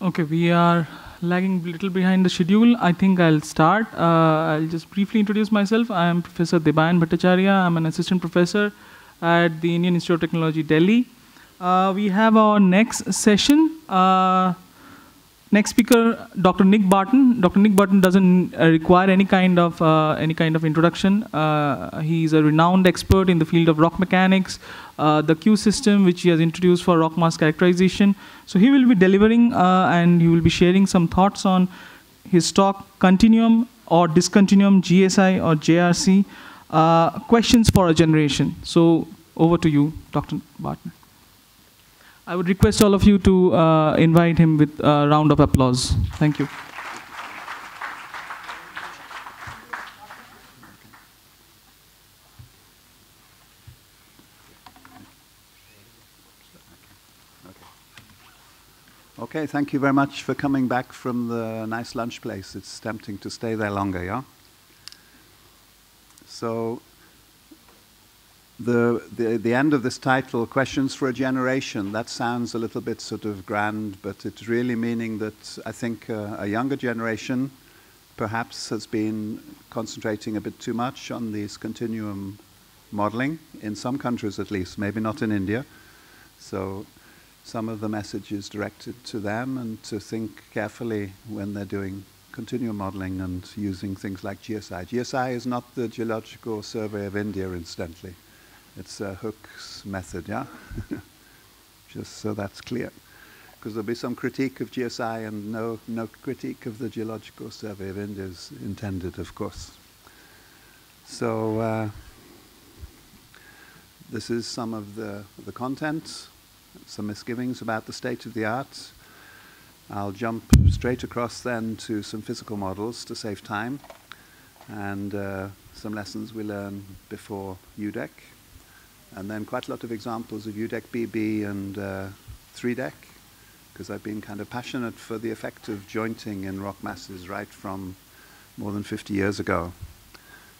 Okay, we are lagging a little behind the schedule. I think I'll start. Uh, I'll just briefly introduce myself. I am Professor Debayan Bhattacharya. I'm an assistant professor at the Indian Institute of Technology, Delhi. Uh, we have our next session. Uh, next speaker, Dr. Nick Barton. Dr. Nick Barton doesn't uh, require any kind of uh, any kind of introduction. Uh, he's a renowned expert in the field of rock mechanics, uh, the Q system, which he has introduced for rock mass characterization. So he will be delivering uh, and he will be sharing some thoughts on his talk, continuum or discontinuum, GSI or JRC, uh, questions for a generation. So over to you, Dr. Barton. I would request all of you to uh, invite him with a round of applause. Thank you. Okay, thank you very much for coming back from the nice lunch place. It's tempting to stay there longer, yeah? So, the, the, the end of this title, Questions for a Generation, that sounds a little bit sort of grand, but it's really meaning that I think uh, a younger generation perhaps has been concentrating a bit too much on these continuum modeling, in some countries at least, maybe not in India. So some of the message is directed to them and to think carefully when they're doing continuum modeling and using things like GSI. GSI is not the Geological Survey of India, incidentally. It's uh, Hoek's method, yeah? Just so that's clear. Because there'll be some critique of GSI and no, no critique of the Geological Survey of India is intended, of course. So uh, this is some of the, the content some misgivings about the state of the art. I'll jump straight across then to some physical models to save time and uh, some lessons we learn before UDEC. And then quite a lot of examples of UDEC BB and uh, 3DEC because I've been kind of passionate for the effect of jointing in rock masses right from more than 50 years ago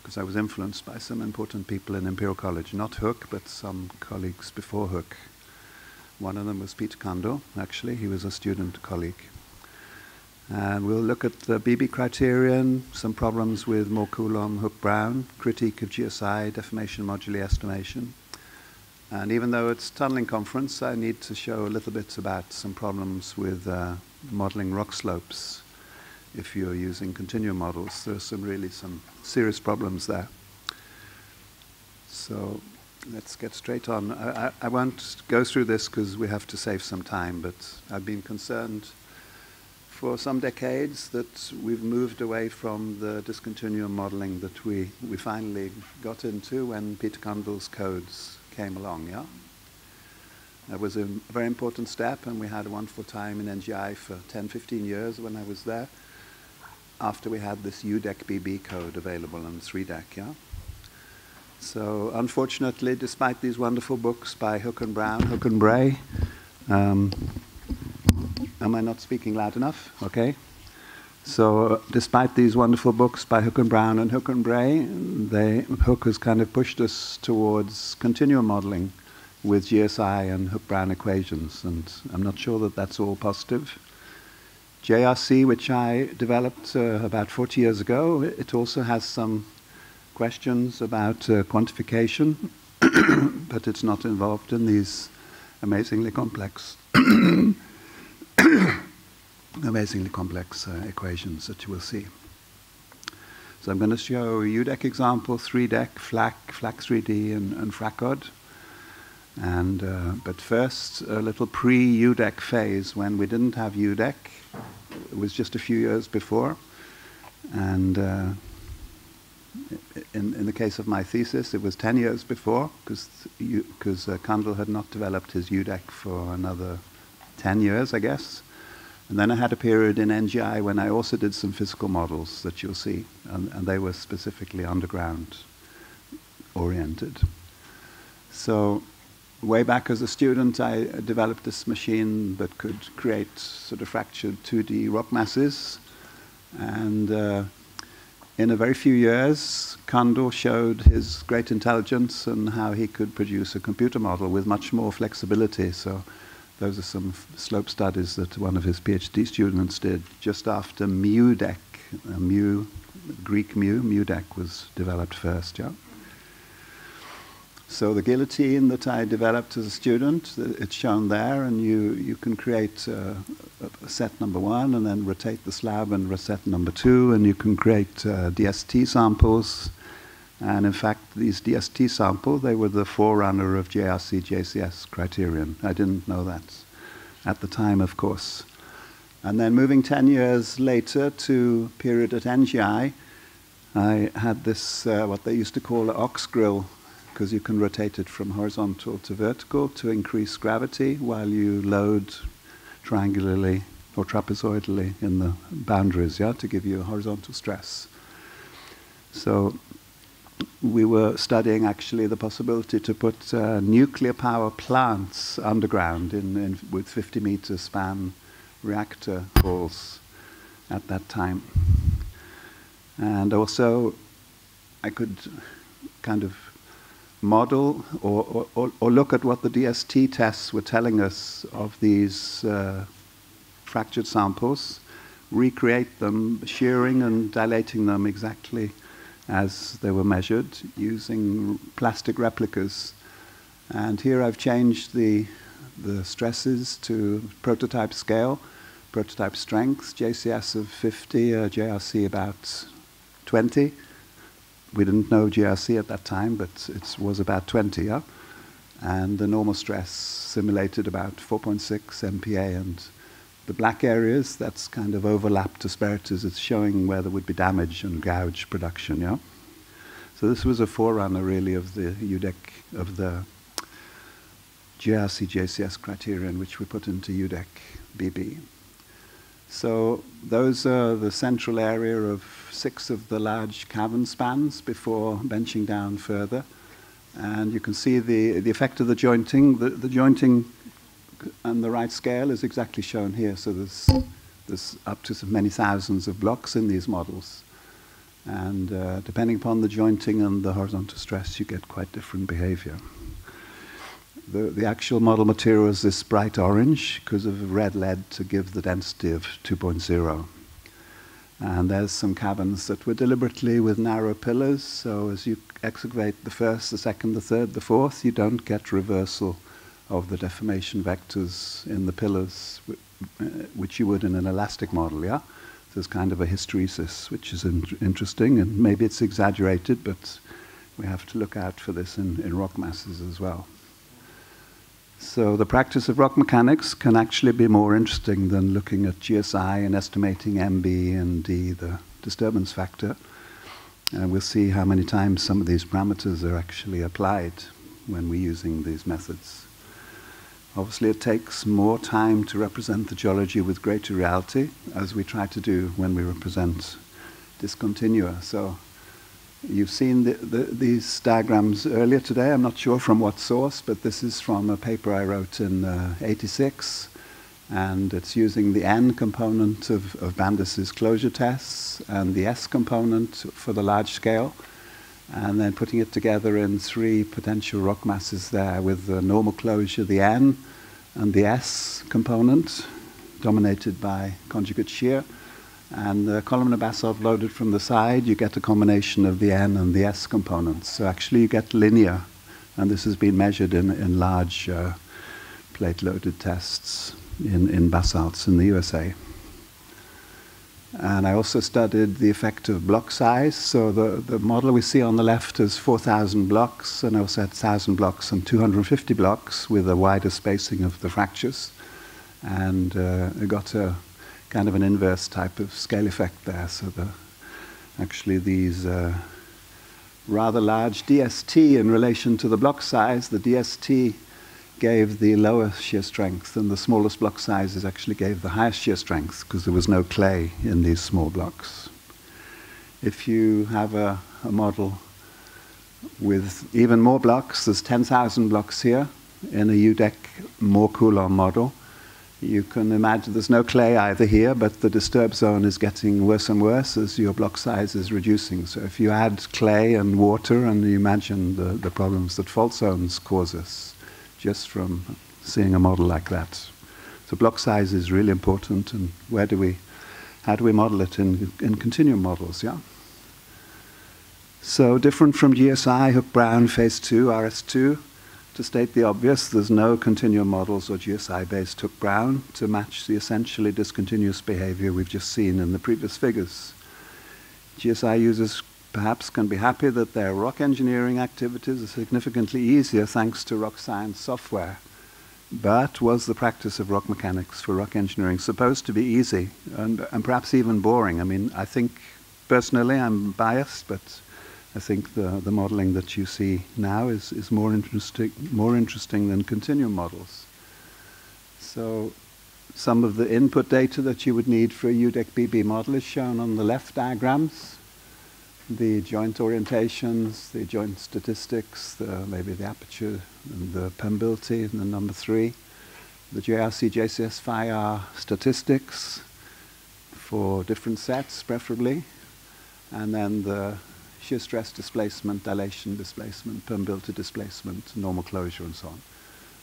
because I was influenced by some important people in Imperial College, not Hoek, but some colleagues before Hoek. One of them was Peter Cundall, actually. He was a student colleague. And we'll look at the BB criterion, some problems with Mohr-Coulomb, Hoek-Brown, critique of GSI, deformation moduli estimation. And even though it's tunneling conference, I need to show a little bit about some problems with uh, modeling rock slopes if you're using continuum models. There are some really some serious problems there. So let's get straight on. I, I, I won't go through this because we have to save some time, but I've been concerned for some decades that we've moved away from the discontinuum modeling that we, we finally got into when Peter Cundall's codes came along, yeah? That was a very important step, and we had a wonderful time in NGI for 10, 15 years when I was there, after we had this UDEC BB code available on 3DEC, yeah? So unfortunately, despite these wonderful books by Hoek and Brown, Hoek and Bray, um, am I not speaking loud enough? Okay. So uh, despite these wonderful books by Hoek and Brown and Hoek and Bray, they, Hoek has kind of pushed us towards continuum modeling with GSI and Hoek-Brown equations, and I'm not sure that that's all positive. JRC, which I developed uh, about 40 years ago, it also has some questions about uh, quantification, but it's not involved in these amazingly complex, amazingly complex uh, equations that you will see. So I'm going to show UDEC example, 3DEC, FLAC, FLAC3D, and, and FRACOD. And, uh, but first, a little pre-UDEC phase when we didn't have UDEC. It was just a few years before. And uh, in, in the case of my thesis, it was 10 years before, because uh, Cundall had not developed his UDEC for another 10 years, I guess. And then I had a period in NGI when I also did some physical models that you'll see, and, and they were specifically underground oriented. So way back as a student, I developed this machine that could create sort of fractured 2D rock masses. And uh, in a very few years, Cundall showed his great intelligence and how he could produce a computer model with much more flexibility. So those are some slope studies that one of his PhD students did just after MuDEC. Uh, mu, Greek mu, MuDEC was developed first, yeah? So the guillotine that I developed as a student, it's shown there, and you, you can create uh, set number one and then rotate the slab and reset number two, and you can create uh, DST samples. And in fact, these DST samples, they were the forerunner of JRC JCS criterion. I didn't know that at the time, of course. And then moving 10 years later to period at NGI, I had this, uh, what they used to call an ox grill because you can rotate it from horizontal to vertical to increase gravity while you load triangularly or trapezoidally in the boundaries, yeah, to give you a horizontal stress. So we were studying actually the possibility to put uh, nuclear power plants underground in, in, with 50 meter span reactor halls at that time. And also, I could kind of model or, or, or, look at what the DST tests were telling us of these uh, fractured samples, recreate them, shearing and dilating them exactly as they were measured using plastic replicas. And here I've changed the, the stresses to prototype scale, prototype strength, JCS of 50, uh, JRC about 20 we didn't know JRC at that time, but it was about 20, yeah? And the normal stress simulated about 4.6 MPa. And the black areas, that's kind of overlapped asperities. It's showing where there would be damage and gouge production, yeah? So this was a forerunner, really, of the UDEC, of the JRC JCS criterion, which we put into UDEC BB. So those are the central area of six of the large cavern spans before benching down further. And you can see the, the effect of the jointing. The, the jointing and the right scale is exactly shown here. So there's, there's up to many thousands of blocks in these models. And uh, depending upon the jointing and the horizontal stress, you get quite different behavior. The, the actual model material is this bright orange because of red lead to give the density of 2.0. And there's some cabins that were deliberately with narrow pillars, so as you excavate the first, the second, the third, the fourth, you don't get reversal of the deformation vectors in the pillars, uh, which you would in an elastic model, yeah? There's kind of a hysteresis, which is in- interesting, and maybe it's exaggerated, but we have to look out for this in, in rock masses as well. So the practice of rock mechanics can actually be more interesting than looking at GSI and estimating MB and D, the disturbance factor. And we'll see how many times some of these parameters are actually applied when we're using these methods. Obviously, it takes more time to represent the geology with greater reality, as we try to do when we represent discontinua. So You've seen the, the, these diagrams earlier today. I'm not sure from what source, but this is from a paper I wrote in uh, 86. And it's using the N component of, of closure tests and the S component for the large scale. And then putting it together in three potential rock masses there with the normal closure, the N, and the S component, dominated by conjugate shear and the columnar basalt loaded from the side, you get a combination of the N and the S components. So actually you get linear, and this has been measured in, in large uh, plate-loaded tests in, in basalts in the USA. And I also studied the effect of block size. So the, the model we see on the left is 4,000 blocks, and I also had 1,000 blocks and 250 blocks with a wider spacing of the fractures. And uh, I got a kind of an inverse type of scale effect there. So the, actually these uh, rather large DST in relation to the block size, the DST gave the lower shear strength and the smallest block sizes actually gave the highest shear strength because there was no clay in these small blocks. If you have a, a model with even more blocks, there's 10,000 blocks here in a UDEC Mohr Coulomb model, you can imagine there's no clay either here, but the disturbed zone is getting worse and worse as your block size is reducing. So if you add clay and water, and you imagine the, the problems that fault zones cause us just from seeing a model like that. So block size is really important, and where do we, how do we model it in, in continuum models, yeah? So different from GSI, Hoek-Brown, phase two, RS2, to state the obvious, there's no continuum models or GSI-based Hoek-Brown to match the essentially discontinuous behavior we've just seen in the previous figures. GSI users perhaps can be happy that their rock engineering activities are significantly easier thanks to rock science software. But was the practice of rock mechanics for rock engineering supposed to be easy and, and perhaps even boring? I mean, I think personally I'm biased, but I think the, the modeling that you see now is, is more, interesting, more interesting than continuum models. So some of the input data that you would need for a UDEC BB model is shown on the left diagrams. The joint orientations, the joint statistics, the, maybe the aperture and the permeability, and the number three. The JRC JCS r statistics for different sets, preferably. And then the shear stress displacement, dilation displacement, permeability displacement, normal closure, and so on.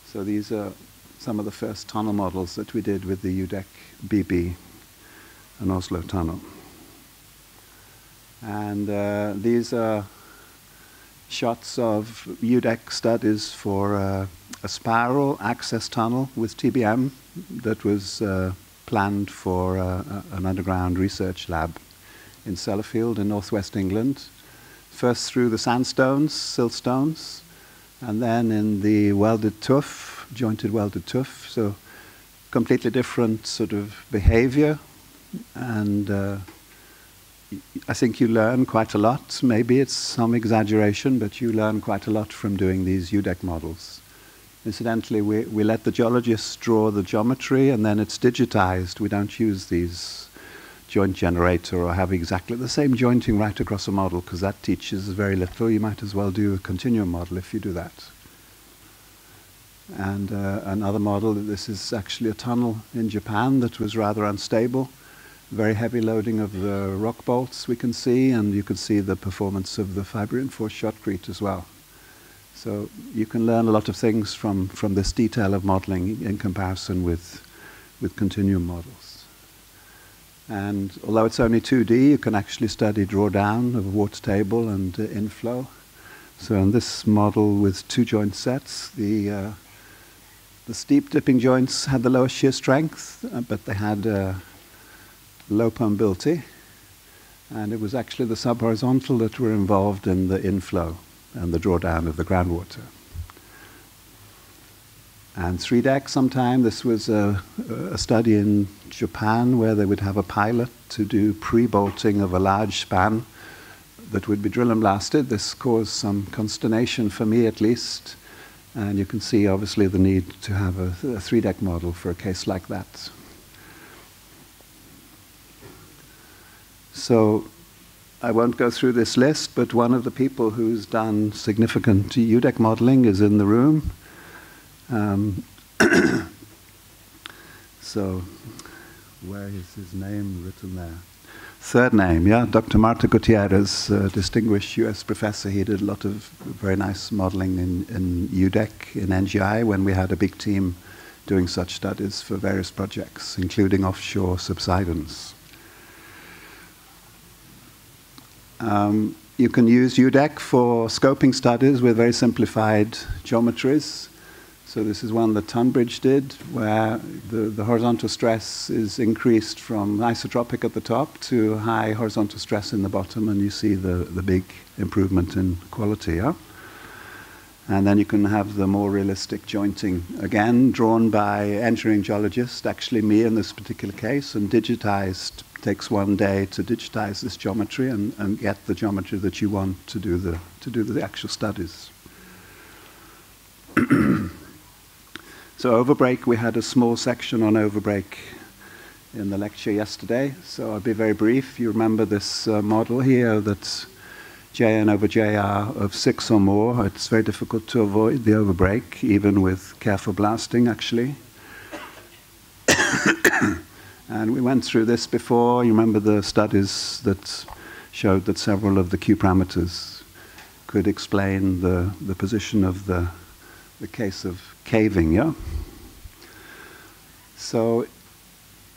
So these are some of the first tunnel models that we did with the UDEC BB and Oslo tunnel. And uh, these are shots of UDEC studies for uh, a spiral access tunnel with TBM that was uh, planned for uh, an underground research lab in Sellafield in northwest England first through the sandstones, siltstones, and then in the welded tuff, jointed welded tuff. So completely different sort of behavior, and uh, I think you learn quite a lot. Maybe it's some exaggeration, but you learn quite a lot from doing these UDEC models. Incidentally, we, we let the geologists draw the geometry, and then it's digitized. We don't use these joint generator or have exactly the same jointing right across a model because that teaches very little. You might as well do a continuum model if you do that. And uh, another model, this is actually a tunnel in Japan that was rather unstable. Very heavy loading of the rock bolts we can see, and you can see the performance of the fiber reinforced shotcrete as well. So you can learn a lot of things from, from this detail of modeling in comparison with, with continuum models. And although it's only 2D, you can actually study drawdown of a water table and uh, inflow. So in this model with two joint sets, the, uh, the steep dipping joints had the lowest shear strength, uh, but they had low permeability. And it was actually the subhorizontal that were involved in the inflow and the drawdown of the groundwater and 3DEC sometime. This was a, a, study in Japan where they would have a pilot to do pre-bolting of a large span that would be drill and blasted. This caused some consternation for me at least. And you can see obviously the need to have a, a 3DEC model for a case like that. So I won't go through this list, but one of the people who's done significant UDEC modeling is in the room. Um, so, where is his name written there? Third name, yeah, Dr. Marte Gutierrez, distinguished US professor. He did a lot of very nice modeling in, in UDEC, in NGI, when we had a big team doing such studies for various projects, including offshore subsidence. Um, you can use UDEC for scoping studies with very simplified geometries. So this is one that Tunbridge did, where the, the horizontal stress is increased from isotropic at the top to high horizontal stress in the bottom, and you see the, the big improvement in quality. Yeah? And then you can have the more realistic jointing, again, drawn by engineering geologist, actually me in this particular case, and digitized. Takes one day to digitize this geometry and, and get the geometry that you want to do the, to do the actual studies. So overbreak, we had a small section on overbreak in the lecture yesterday. So I'll be very brief. You remember this uh, model here that's Jn over Jr of six or more. It's very difficult to avoid the overbreak, even with careful blasting, actually. And we went through this before. You remember the studies that showed that several of the Q parameters could explain the, the position of the, the case of caving, yeah? So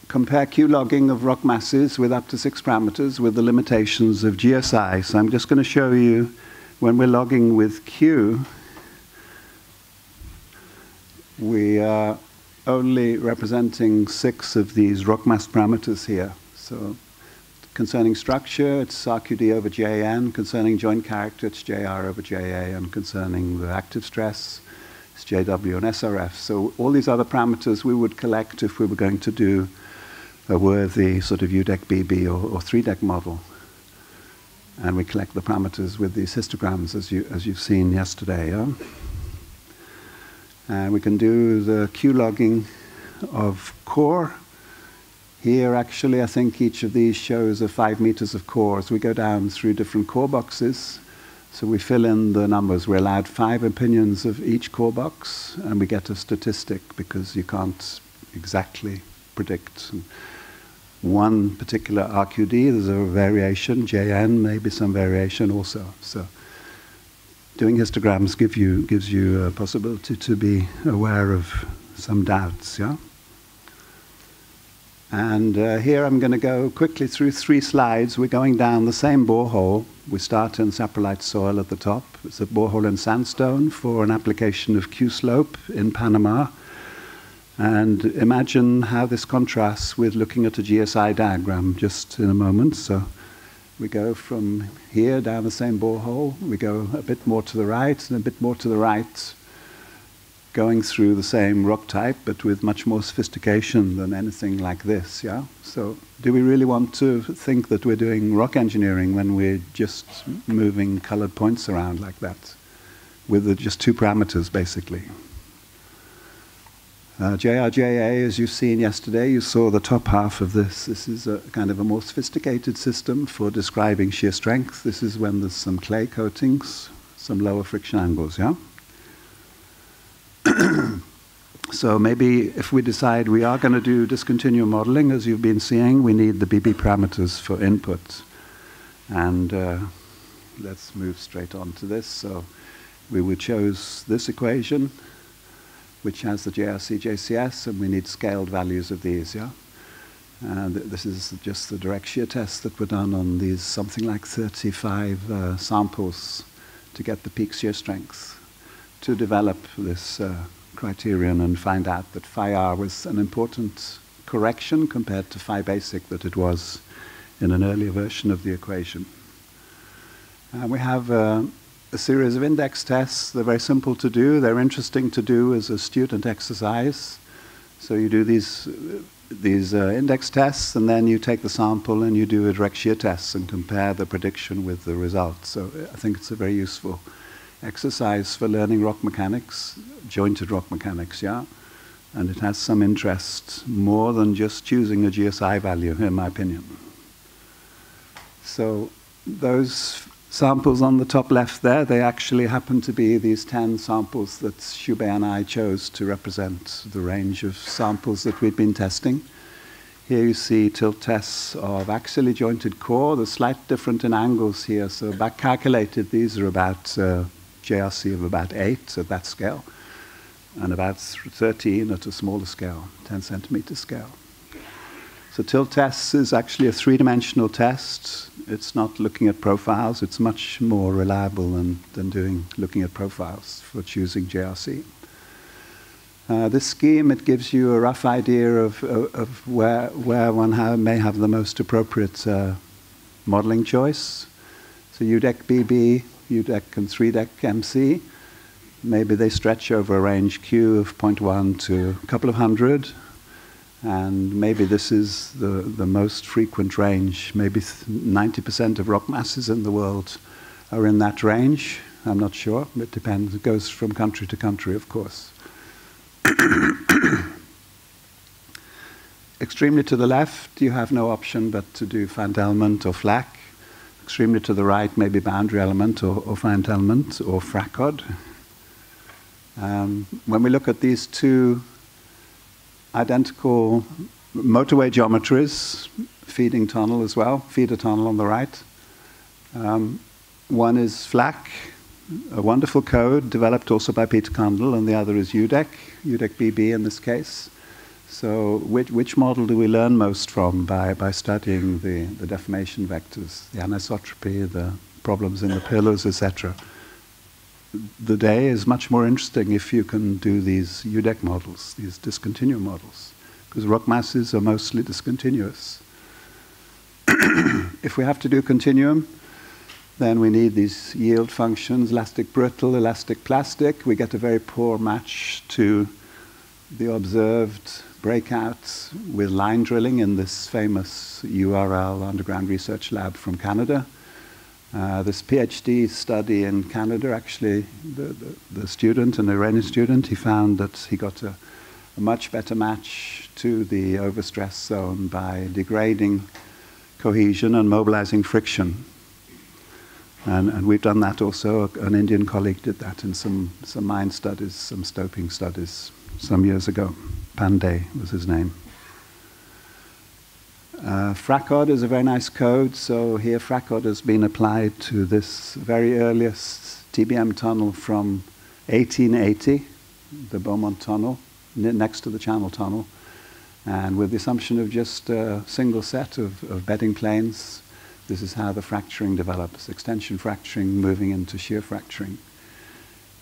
compare Q logging of rock masses with up to six parameters with the limitations of GSI. So I'm just going to show you when we're logging with Q, we are only representing six of these rock mass parameters here. So concerning structure, it's RQD over JN. Concerning joint character, it's JR over JA. And concerning the active stress, it's JW and SRF. So all these other parameters we would collect if we were going to do a worthy sort of UDEC BB or, or 3DEC model. And we collect the parameters with these histograms as, you, as you've seen yesterday. Yeah? And we can do the Q logging of core. Here, actually, I think each of these shows a five meters of core. As we go down through different core boxes, so we fill in the numbers. We're allowed five opinions of each core box, and we get a statistic because you can't exactly predict one particular RQD. There's a variation, JN, maybe some variation also. So doing histograms give you, gives you a possibility to be aware of some doubts, yeah? And uh, here I'm going to go quickly through three slides. We're going down the same borehole. We start in saprolite soil at the top. It's a borehole in sandstone for an application of Q-slope in Panama. And imagine how this contrasts with looking at a GSI diagram just in a moment. So we go from here down the same borehole. We go a bit more to the right and a bit more to the right going through the same rock type, but with much more sophistication than anything like this. Yeah. So, do we really want to think that we're doing rock engineering when we're just moving colored points around like that, with just two parameters, basically? Uh, JRJA, as you've seen yesterday, you saw the top half of this. This is a kind of a more sophisticated system for describing shear strength. This is when there's some clay coatings, some lower friction angles, yeah? so maybe if we decide we are going to do discontinuum modeling, as you've been seeing, we need the BB parameters for input. And uh, let's move straight on to this. So we would choose this equation, which has the JRC JCS, and we need scaled values of these, yeah? And this is just the direct shear tests that were done on these something like 35 uh, samples to get the peak shear strength to develop this uh, criterion and find out that phi r was an important correction compared to phi basic that it was in an earlier version of the equation. Uh, we have uh, a series of index tests. They're very simple to do. They're interesting to do as a student exercise. So you do these, these uh, index tests, and then you take the sample and you do a direct shear test and compare the prediction with the result. So I think it's a very useful exercise for learning rock mechanics, jointed rock mechanics, yeah? And it has some interest more than just choosing a GSI value, in my opinion. So those samples on the top left there, they actually happen to be these 10 samples that Choubey and I chose to represent the range of samples that we'd been testing. Here you see tilt tests of axially jointed core. They're slightly different in angles here, so back calculated, these are about uh, JRC of about 8 at that scale, and about 13 at a smaller scale, 10 centimeter scale. So tilt tests is actually a three-dimensional test. It's not looking at profiles. It's much more reliable than, than doing looking at profiles for choosing JRC. Uh, this scheme, it gives you a rough idea of, of, of where, where one ha may have the most appropriate uh, modeling choice. So UDEC BB UDEC and 3DEC MC. Maybe they stretch over a range Q of 0.1 to a couple of hundred. And maybe this is the, the most frequent range. Maybe 90% of rock masses in the world are in that range. I'm not sure. It depends. It goes from country to country, of course. Extremely to the left, you have no option but to do Van Delment or FLAC. extremely to the right, maybe boundary element or, or finite element or FRACOD. Um, when we look at these two identical motorway geometries, feeding tunnel as well, feeder tunnel on the right. Um, one is FLAC, a wonderful code developed also by Peter Cundall, and the other is UDEC, UDEC BB in this case. So which, which model do we learn most from by, by studying the, the deformation vectors, the anisotropy, the problems in the pillars, etc.? The day is much more interesting if you can do these UDEC models, these discontinuum models, because rock masses are mostly discontinuous. if we have to do continuum, then we need these yield functions, elastic brittle, elastic plastic. We get a very poor match to the observed breakouts with line drilling in this famous URL underground research lab from Canada. Uh, this PhD study in Canada, actually, the, the, the, student, an Iranian student, he found that he got a, a much better match to the overstress zone by degrading cohesion and mobilizing friction. And, and, we've done that also. An Indian colleague did that in some, some mine studies, some stoping studies some years ago. Pandey was his name. Uh, is a very nice code, so here FRACOD has been applied to this very earliest TBM tunnel from 1880, the Beaumont Tunnel, next to the Channel Tunnel, and with the assumption of just a single set of, of bedding planes, this is how the fracturing develops, extension fracturing moving into shear fracturing.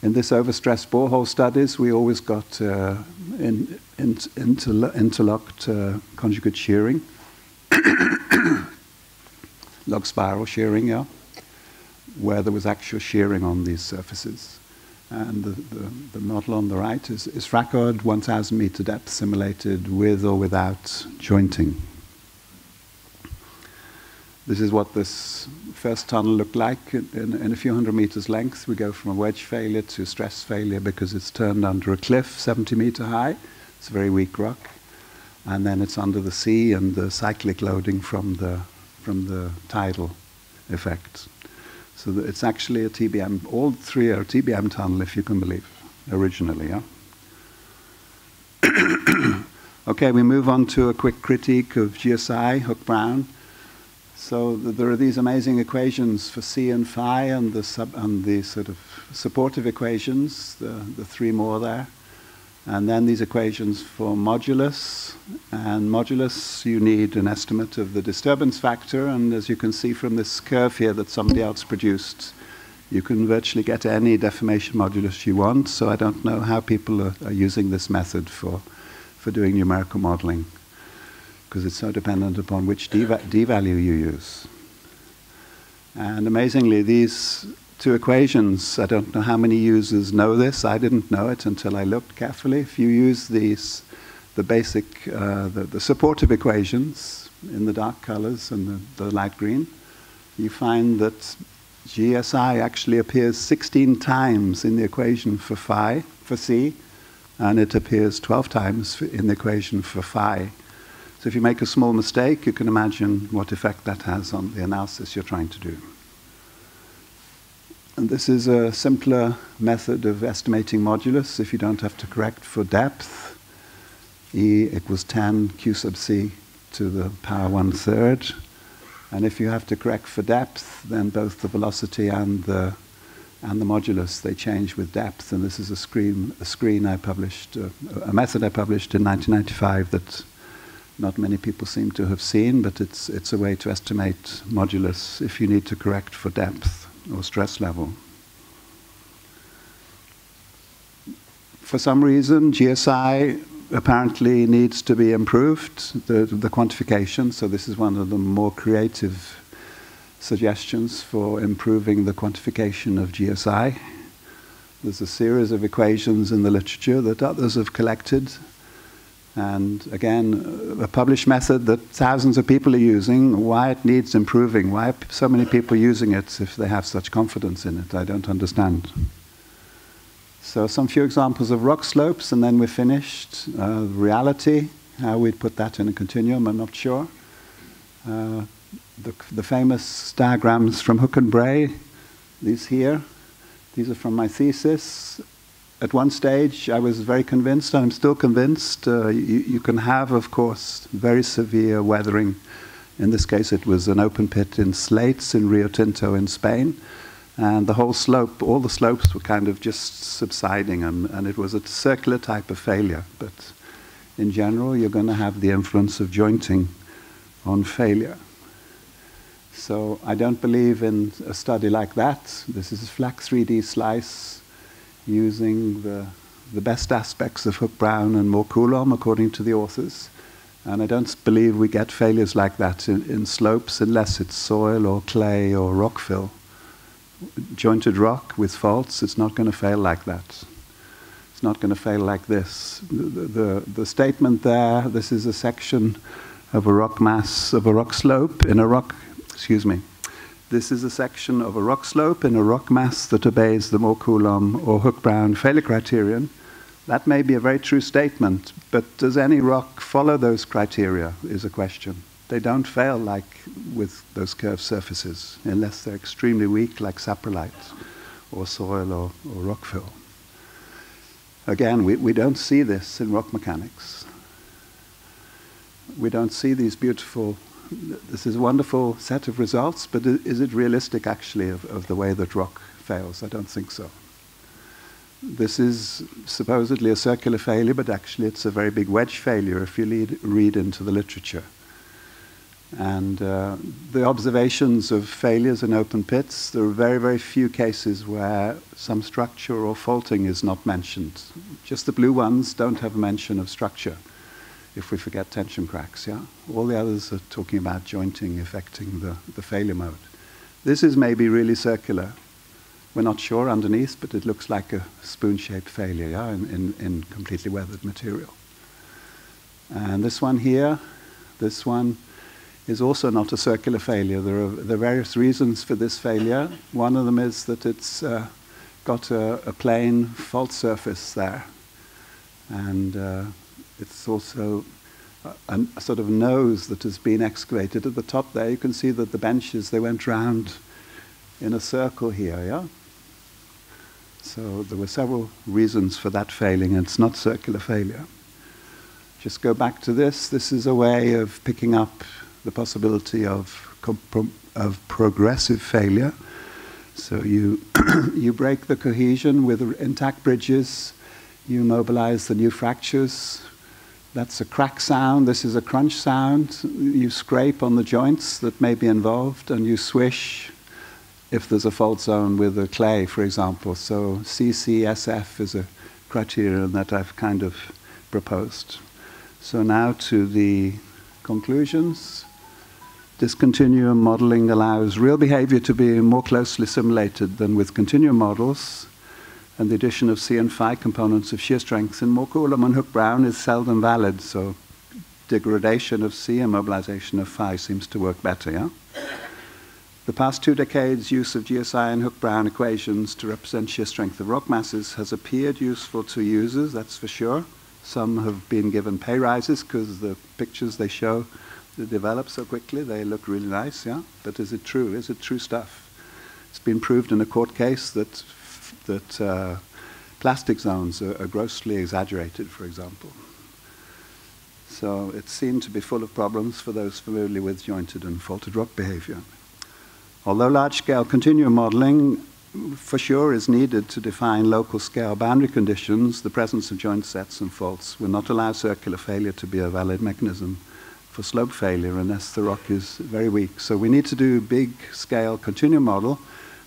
In this overstressed borehole studies, we always got uh, in, in, interlo interlocked uh, conjugate shearing, log spiral shearing, yeah, where there was actual shearing on these surfaces. And the, the, the model on the right is, is FRACOD 1000 meter depth simulated with or without jointing. This is what this first tunnel looked like in, in, a few hundred meters length. We go from a wedge failure to stress failure because it's turned under a cliff 70 meter high. It's a very weak rock. And then it's under the sea and the cyclic loading from the, from the tidal effect. So it's actually a TBM. All three are TBM tunnel, if you can believe, originally. Yeah? okay, we move on to a quick critique of GSI, Hoek-Brown. So there are these amazing equations for C and phi and the, sub, and the sort of supportive equations, the, the three more there. And then these equations for modulus. And modulus, you need an estimate of the disturbance factor. And as you can see from this curve here that somebody else produced, you can virtually get any deformation modulus you want. So I don't know how people are, are using this method for, for doing numerical modeling because it's so dependent upon which d, d value you use. And amazingly, these two equations, I don't know how many users know this. I didn't know it until I looked carefully. If you use these, the basic, uh, the, the, supportive equations in the dark colors and the, the light green, you find that GSI actually appears 16 times in the equation for phi, for C, and it appears 12 times in the equation for phi. So if you make a small mistake, you can imagine what effect that has on the analysis you're trying to do. And this is a simpler method of estimating modulus if you don't have to correct for depth. E equals 10 q sub c to the power one third. And if you have to correct for depth, then both the velocity and the and the modulus they change with depth. And this is a screen a screen I published uh, a method I published in 1995 that not many people seem to have seen, but it's, it's a way to estimate modulus if you need to correct for depth or stress level. For some reason, GSI apparently needs to be improved, the, the quantification, so this is one of the more creative suggestions for improving the quantification of GSI. There's a series of equations in the literature that others have collected and again, a published method that thousands of people are using, why it needs improving, why so many people using it if they have such confidence in it, I don't understand. So some few examples of rock slopes, and then we're finished. Uh, reality, how we'd put that in a continuum, I'm not sure. Uh, the, the famous diagrams from Hoek and Bray, these here, these are from my thesis at one stage, I was very convinced, and I'm still convinced. Uh, you, you, can have, of course, very severe weathering. In this case, it was an open pit in slates in Rio Tinto in Spain. And the whole slope, all the slopes were kind of just subsiding, and, and it was a circular type of failure. But in general, you're going to have the influence of jointing on failure. So I don't believe in a study like that. This is a FLAC 3D slice using the, the best aspects of Hoek-Brown and Mohr-Coulomb, according to the authors. And I don't believe we get failures like that in, in slopes unless it's soil or clay or rock fill. Jointed rock with faults, it's not going to fail like that. It's not going to fail like this. The, the, the statement there, this is a section of a rock mass, of a rock slope in a rock, excuse me. This is a section of a rock slope in a rock mass that obeys the Mohr-Coulomb or Hoek-Brown failure criterion. That may be a very true statement, but does any rock follow those criteria is a question. They don't fail like with those curved surfaces, unless they're extremely weak like saprolite or soil or, or rock fill. Again, we, we don't see this in rock mechanics. We don't see these beautiful, this is a wonderful set of results, but is it realistic actually of, of the way that rock fails? I don't think so this is supposedly a circular failure, but actually it's a very big wedge failure if you lead, read into the literature. And uh, the observations of failures in open pits, there are very, very few cases where some structure or faulting is not mentioned. Just the blue ones don't have a mention of structure, if we forget tension cracks, yeah? All the others are talking about jointing affecting the, the failure mode. This is maybe really circular, we're not sure underneath, but it looks like a spoon-shaped failure yeah, in, in, in completely weathered material. And this one here, this one is also not a circular failure. There are, there are various reasons for this failure. One of them is that it's uh, got a, a, plain fault surface there. And uh, it's also a, a, sort of nose that has been excavated. At the top there, you can see that the benches, they went round in a circle here, yeah? So there were several reasons for that failing, and it's not circular failure. Just go back to this. This is a way of picking up the possibility of, of progressive failure. So you, you break the cohesion with intact bridges, you mobilize the new fractures. That's a crack sound. This is a crunch sound. You scrape on the joints that may be involved, and you swish if there's a fault zone with a clay, for example. So CCSF is a criterion that I've kind of proposed. So now to the conclusions. Discontinuum modeling allows real behavior to be more closely simulated than with continuum models, and the addition of C and phi components of shear strength in Mohr-Coulomb and Hoek-Brown is seldom valid, so degradation of C and mobilization of phi seems to work better, yeah? The past two decades' use of GSI and Hoek-Brown equations to represent shear strength of rock masses has appeared useful to users, that's for sure. Some have been given pay rises because the pictures they show they develop so quickly, they look really nice, yeah? But is it true? Is it true stuff? It's been proved in a court case that, that uh, plastic zones are, are grossly exaggerated, for example. So it's seen to be full of problems for those familiar with jointed and faulted rock behavior. Although large-scale continuum modeling for sure is needed to define local scale boundary conditions, the presence of joint sets and faults will not allow circular failure to be a valid mechanism for slope failure unless the rock is very weak. So we need to do big scale continuum model,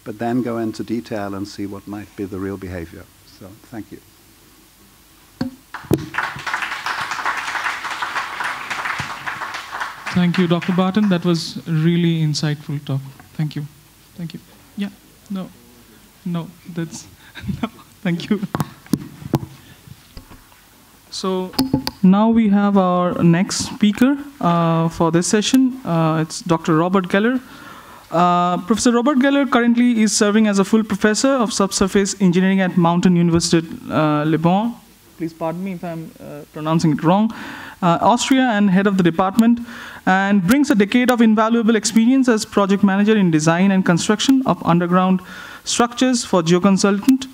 but then go into detail and see what might be the real behavior. So thank you. Thank you, Dr. Barton. That was really insightful talk. Thank you. Thank you. Yeah. No. No. That's no. Thank you. So now we have our next speaker uh, for this session. Uh, it's Dr. Robert Galler. Uh, professor Robert Galler currently is serving as a full professor of subsurface engineering at Mountain University uh, Leoben. Please pardon me if I'm uh, pronouncing it wrong. Uh, Austria and head of the department and brings a decade of invaluable experience as project manager in design and construction of underground structures for geoconsultant.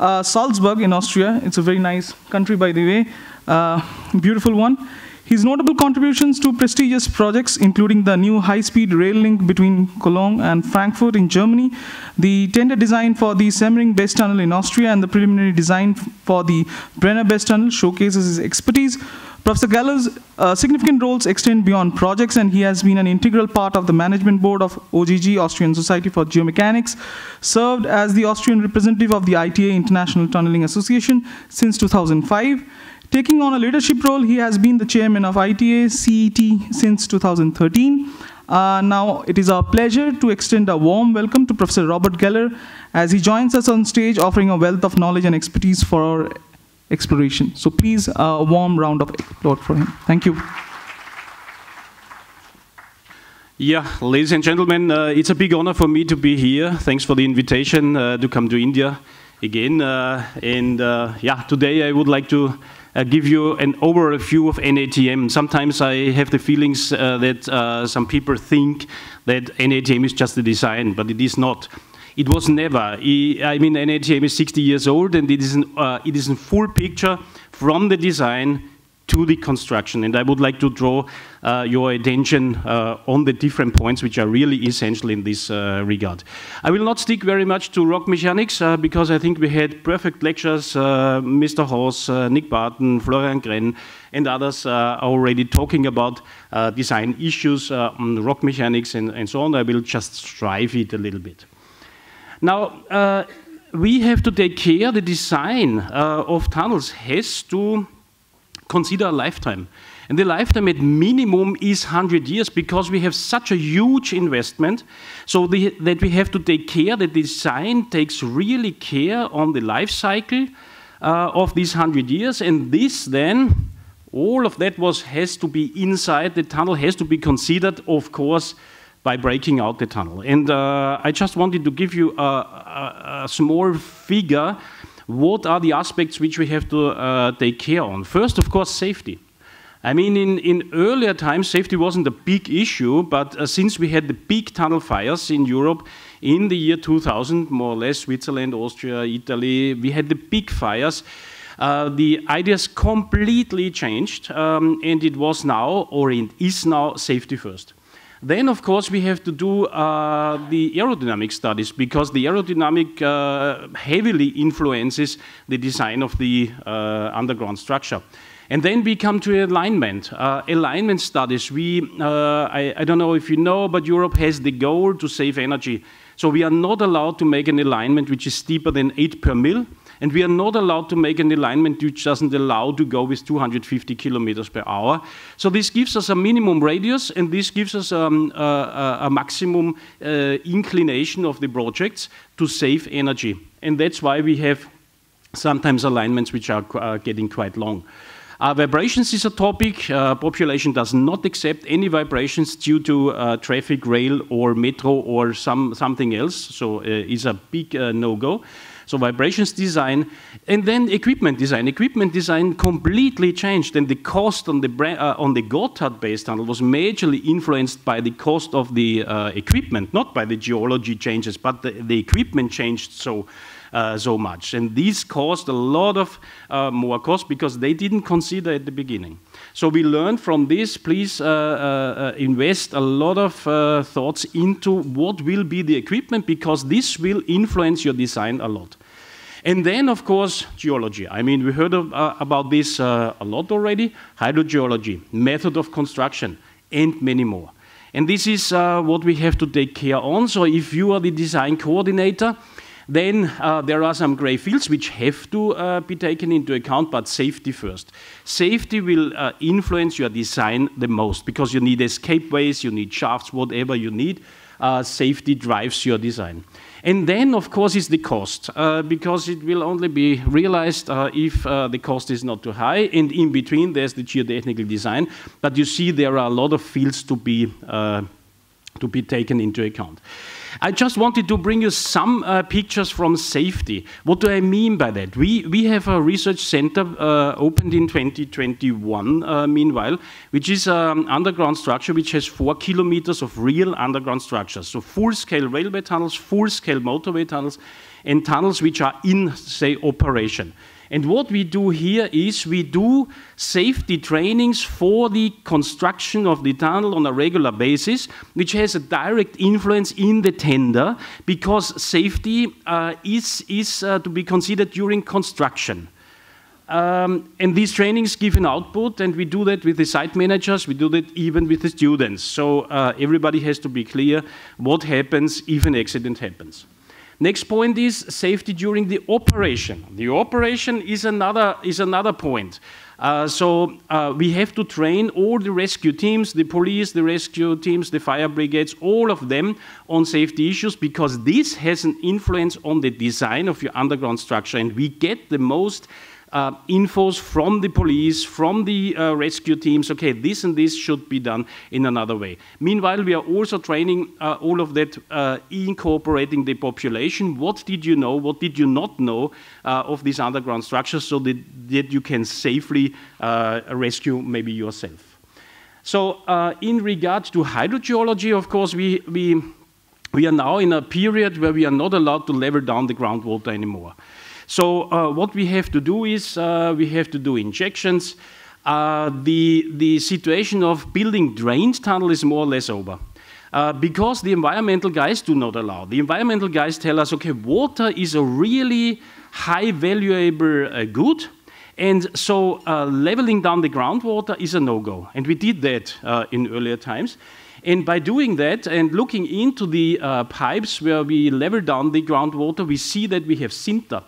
Uh, Salzburg in Austria, it's a very nice country by the way, beautiful one. His notable contributions to prestigious projects, including the new high-speed rail link between Cologne and Frankfurt in Germany, the tender design for the Semmering Base Tunnel in Austria, and the preliminary design for the Brenner Base Tunnel showcases his expertise Professor Galler's uh, significant roles extend beyond projects, and he has been an integral part of the management board of OGG, Austrian Society for Geomechanics, served as the Austrian representative of the ITA, International Tunneling Association, since 2005. Taking on a leadership role, he has been the chairman of ITA CET since 2013. Uh, now, it is our pleasure to extend a warm welcome to Professor Robert Galler as he joins us on stage offering a wealth of knowledge and expertise for our exploration. So please, a warm round of applause for him. Thank you. Yeah, ladies and gentlemen, uh, it's a big honor for me to be here. Thanks for the invitation uh, to come to India again. Uh, and uh, yeah, today I would like to uh, give you an overall view of NATM. Sometimes I have the feelings uh, that uh, some people think that NATM is just a design, but it is not. It was never. I mean, NATM is 60 years old, and it is, an, uh, it is a full picture from the design to the construction. And I would like to draw uh, your attention uh, on the different points which are really essential in this uh, regard. I will not stick very much to rock mechanics uh, because I think we had perfect lectures. Uh, Mr. Haas, uh, Nick Barton, Florian Gren, and others are already talking about design issues on rock mechanics and, and, so on. I will just strive it a little bit. Now, we have to take care the design of tunnels has to consider a lifetime. And the lifetime at minimum is 100 years because we have such a huge investment. So the, that we have to take care, the design takes really care on the life cycle uh, of these 100 years. And this then, all of that was, has to be inside the tunnel, has to be considered, of course, by breaking out the tunnel. And uh, I just wanted to give you a, a, a small figure what are the aspects which we have to uh, take care on? First, of course, safety. I mean, in, in earlier times, safety wasn't a big issue, but uh, since we had the big tunnel fires in Europe in the year 2000, more or less, Switzerland, Austria, Italy, we had the big fires. Uh, the ideas completely changed, um, and it was now, or it is now, safety first. Then, of course, we have to do uh, the aerodynamic studies because the aerodynamic uh, heavily influences the design of the uh, underground structure. And then we come to alignment. Uh, alignment studies, we, uh, I, I don't know if you know, but Europe has the goal to save energy. So we are not allowed to make an alignment which is steeper than 8 per mil. And we are not allowed to make an alignment which doesn't allow to go with 250 kilometers per hour. So this gives us a minimum radius, and this gives us um, a, a, maximum uh, inclination of the projects to save energy. And that's why we have sometimes alignments which are uh, getting quite long. Uh, vibrations is a topic. Uh, population does not accept any vibrations due to uh, traffic, rail, or metro, or some, something else. So uh, it's a big uh, no-go. So vibrations design, and then equipment design. Equipment design completely changed, and the cost on the uh, on the Gotthard Base tunnel was majorly influenced by the cost of the uh, equipment, not by the geology changes, but the, the equipment changed so. Uh, so much. And these caused a lot of uh, more cost because they didn't consider at the beginning. So we learned from this, please uh, uh, invest a lot of thoughts into what will be the equipment because this will influence your design a lot. And then, of course, geology. I mean, we heard of, uh, about this uh, a lot already. Hydrogeology, method of construction, and many more. And this is uh, what we have to take care on. So if you are the design coordinator, then uh, there are some gray fields which have to uh, be taken into account, but safety first. Safety will uh, influence your design the most because you need escape ways, you need shafts, whatever you need. safety drives your design. And then, of course, is the cost, uh, because it will only be realized uh, if uh, the cost is not too high. And in between, there's the geotechnical design. But you see, there are a lot of fields to be, uh, to be taken into account. I just wanted to bring you some uh, pictures from safety. What do I mean by that? We, we have a research center uh, opened in 2021, uh, meanwhile, which is an underground structure which has four kilometers of real underground structures. So full-scale railway tunnels, full-scale motorway tunnels, and tunnels which are in, say, operation. And what we do here is we do safety trainings for the construction of the tunnel on a regular basis, which has a direct influence in the tender because safety uh, is, is uh, to be considered during construction. um, and these trainings give an output, and we do that with the site managers, we do that even with the students. So uh, everybody has to be clear what happens if an accident happens. Next point is safety during the operation. The operation is another, is another point. Uh, so uh, we have to train all the rescue teams, the police, the rescue teams, the fire brigades, all of them on safety issues because this has an influence on the design of your underground structure and we get the most uh, infos from the police, from the uh, rescue teams, okay, this and this should be done in another way. Meanwhile, we are also training uh, all of that, uh, incorporating the population. What did you know, what did you not know uh, of these underground structures so that, that you can safely uh, rescue maybe yourself. So in regard to hydrogeology, of course, we, we, we are now in a period where we are not allowed to level down the groundwater anymore. So uh, what we have to do is uh, we have to do injections. Uh, the, the situation of building drained tunnel is more or less over. Uh, because the environmental guys do not allow. The environmental guys tell us, okay, water is a really high valuable uh, good, and so uh, leveling down the groundwater is a no-go. And we did that in earlier times. And by doing that and looking into the pipes where we level down the groundwater, we see that we have sinter.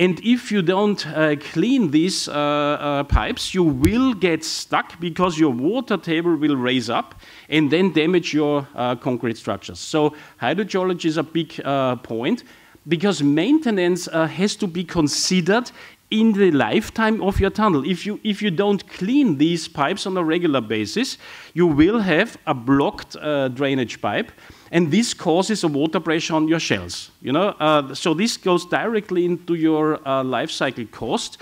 And if you don't uh, clean these uh, uh, pipes, you will get stuck because your water table will raise up and then damage your uh, concrete structures. So hydrogeology is a big uh, point because maintenance uh, has to be considered in the lifetime of your tunnel. If you, if you don't clean these pipes on a regular basis, you will have a blocked drainage pipe and this causes a water pressure on your shells. You know, uh, so this goes directly into your uh, life cycle cost,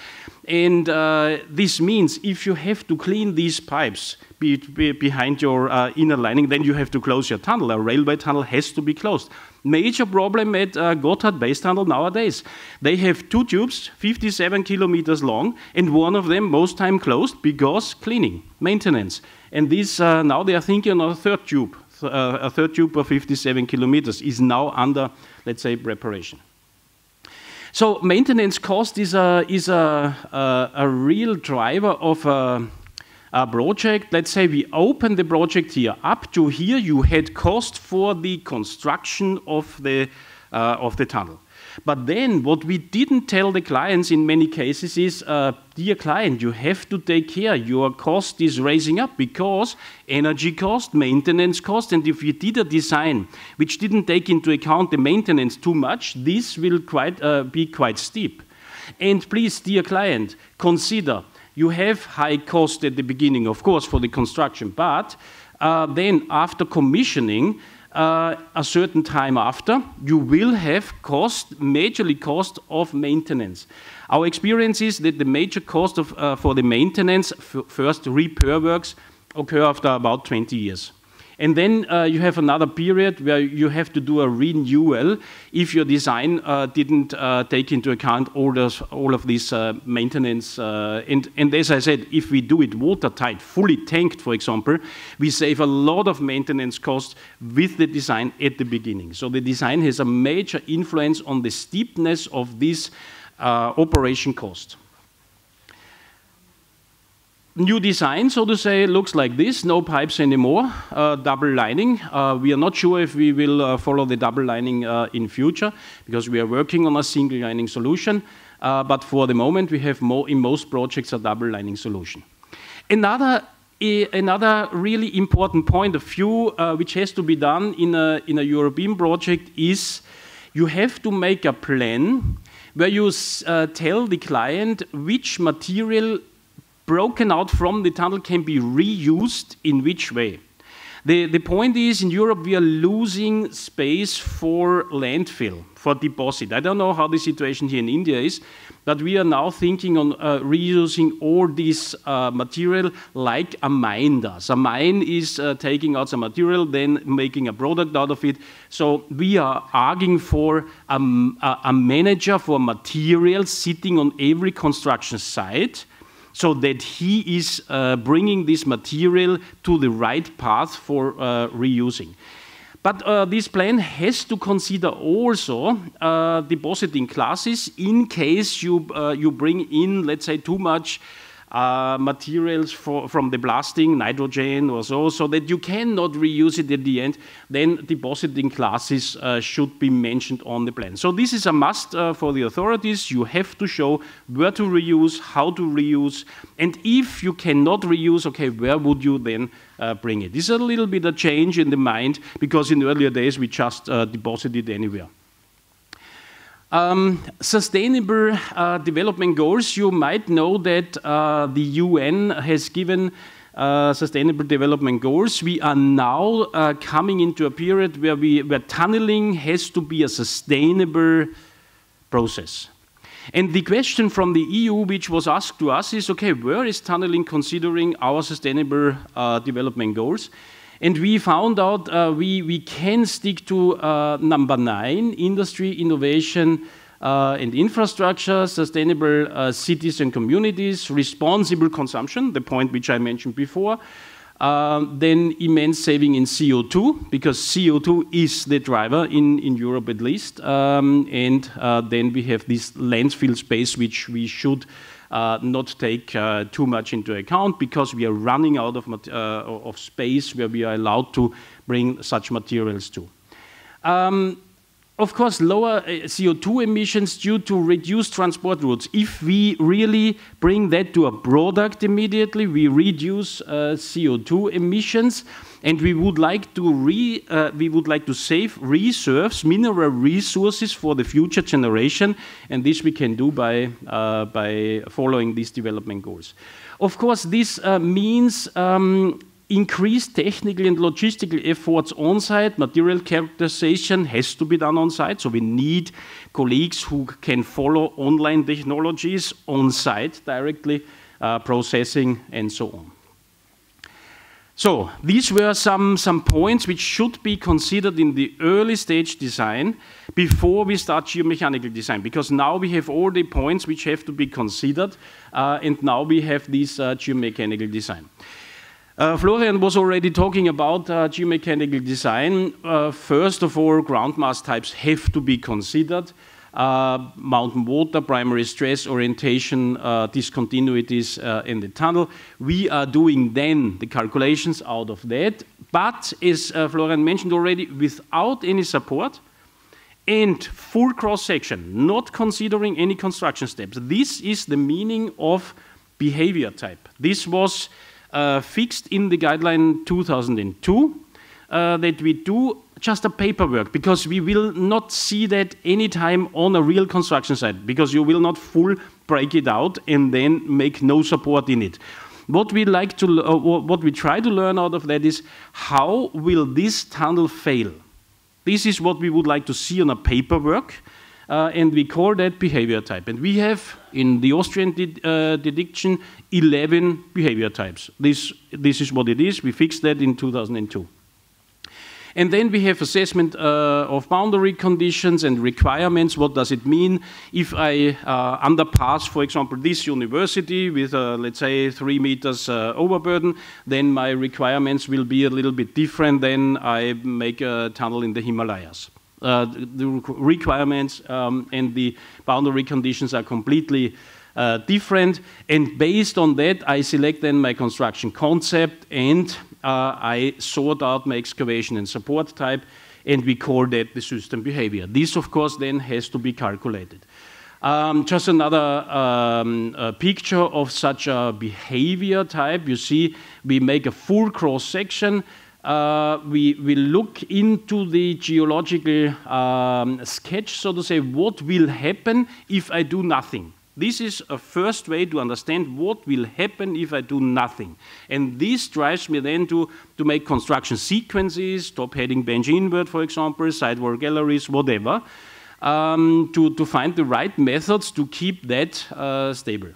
and uh, this means if you have to clean these pipes be, be behind your uh, inner lining, then you have to close your tunnel. A railway tunnel has to be closed. Major problem at uh, Gotthard Base Tunnel nowadays. They have two tubes, 57 kilometers long, and one of them most time closed because cleaning, maintenance. And this uh, now they are thinking on a third tube uh, a third tube of 57 kilometers is now under, let's say, preparation. So maintenance cost is a, is a, a, a real driver of a, a, project. Let's say we open the project here. Up to here, you had cost for the construction of the, uh, of the tunnel. But then what we didn't tell the clients in many cases is, uh, dear client, you have to take care. Your cost is raising up because energy cost, maintenance cost, and if you did a design which didn't take into account the maintenance too much, this will quite, uh, be quite steep. And please, dear client, consider you have high cost at the beginning, of course, for the construction, but uh, then after commissioning, uh, a certain time after, you will have cost, majorly cost of maintenance. Our experience is that the major cost of, uh, for the maintenance, first repair works, occur after about 20 years. And then uh, you have another period where you have to do a renewal if your design uh, didn't uh, take into account all, those, all of this uh, maintenance. Uh, and, and, as I said, if we do it watertight, fully tanked, for example, we save a lot of maintenance costs with the design at the beginning. So the design has a major influence on the steepness of this uh, operation cost new design, so to say, looks like this. No pipes anymore, uh, double lining. Uh, we are not sure if we will uh, follow the double lining uh, in future because we are working on a single lining solution. Uh, but for the moment, we have more, in most projects a double lining solution. Another, another really important point of view uh, which has to be done in a, in a European project is you have to make a plan where you tell the client which material broken out from the tunnel can be reused in which way? The, the point is, in Europe, we are losing space for landfill, for deposit. I don't know how the situation here in India is, but we are now thinking on uh, reusing all this uh, material like a mine does. A mine is uh, taking out some material, then making a product out of it. So we are arguing for a, a manager for materials sitting on every construction site so that he is uh, bringing this material to the right path for uh, reusing. But uh, this plan has to consider also uh, depositing classes in case you, uh, you bring in, let's say, too much materials for, from the blasting, nitrogen or so, so that you cannot reuse it at the end, then depositing classes uh, should be mentioned on the plan. So this is a must uh, for the authorities. You have to show where to reuse, how to reuse, and if you cannot reuse, okay, where would you then uh, bring it? This is a little bit a change in the mind because in earlier days we just uh, deposited anywhere. Um, sustainable uh, development goals, you might know that uh, the UN has given uh, sustainable development goals. We are now uh, coming into a period where, we, where tunneling has to be a sustainable process. And the question from the EU, which was asked to us, is okay, where is tunneling considering our sustainable uh, development goals? And we found out uh, we, we can stick to uh, number nine, industry, innovation, uh, and infrastructure, sustainable uh, cities and communities, responsible consumption, the point which I mentioned before, uh, then immense saving in CO2, because CO2 is the driver in, in Europe at least. Um, and uh, then we have this landfill space, which we should uh, not take uh, too much into account because we are running out of, uh, of space where we are allowed to bring such materials to. Um, of course, lower uh, CO2 emissions due to reduced transport routes. If we really bring that to a product immediately, we reduce uh, CO2 emissions, and we would like to re, uh, we would like to save reserves, mineral resources for the future generation, and this we can do by uh, by following these development goals. Of course, this uh, means um, increased technical and logistical efforts on site. Material characterization has to be done on site, so we need colleagues who can follow online technologies on site directly, uh, processing, and so on. So these were some, some points which should be considered in the early stage design before we start geomechanical design, because now we have all the points which have to be considered, uh, and now we have this uh, geomechanical design. Uh, Florian was already talking about uh, geomechanical design. Uh, first of all, ground mass types have to be considered. Uh, mountain water, primary stress, orientation, uh, discontinuities uh, in the tunnel. We are doing then the calculations out of that, but as Florian mentioned already, without any support, and full cross section, not considering any construction steps. This is the meaning of behavior type. This was uh, fixed in the guideline 2002 uh, that we do just a paperwork because we will not see that anytime on a real construction site because you will not full break it out and then make no support in it. What we like to, uh, what we try to learn out of that is how will this tunnel fail? This is what we would like to see on a paperwork uh, and we call that behavior type. And we have in the Austrian uh, dediction 11 behavior types. This, this is what it is. We fixed that in 2002. And then we have assessment uh, of boundary conditions and requirements. What does it mean if I uh, underpass, for example, this university with, uh, let's say, three meters overburden, then my requirements will be a little bit different than I make a tunnel in the Himalayas. Uh, the requirements um, and the boundary conditions are completely uh, different. And based on that, I select then my construction concept and I sort out my excavation and support type, and we call that the system behavior. This, of course, then has to be calculated. Um, just another um, picture of such a behavior type. You see, we make a full cross section uh, we will look into the geological um, sketch, so to say, what will happen if I do nothing. This is a first way to understand what will happen if I do nothing. And this drives me then to, to make construction sequences, top heading bench invert, for example, sidewall galleries, whatever, um, to, to find the right methods to keep that uh, stable.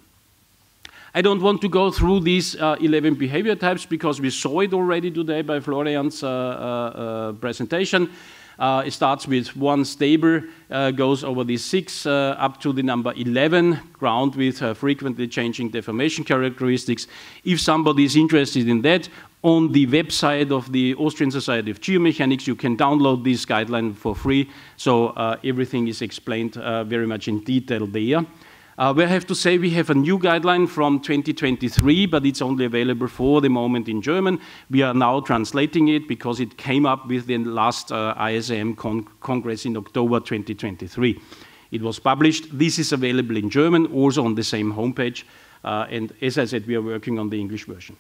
I don't want to go through these uh, 11 behavior types because we saw it already today by Florian's uh, uh, uh presentation. Uh, it starts with one stable, uh, goes over the six up to the number 11, ground with frequently changing deformation characteristics. If somebody is interested in that, on the website of the Austrian Society of Geomechanics. You can download this guideline for free. So uh, everything is explained uh, very much in detail there. Uh, we have to say we have a new guideline from 2023, but it's only available for the moment in German. We are now translating it because it came up with the last uh, ISRM con Congress in October 2023. It was published. This is available in German, also on the same homepage. Uh, and as I said, we are working on the English version.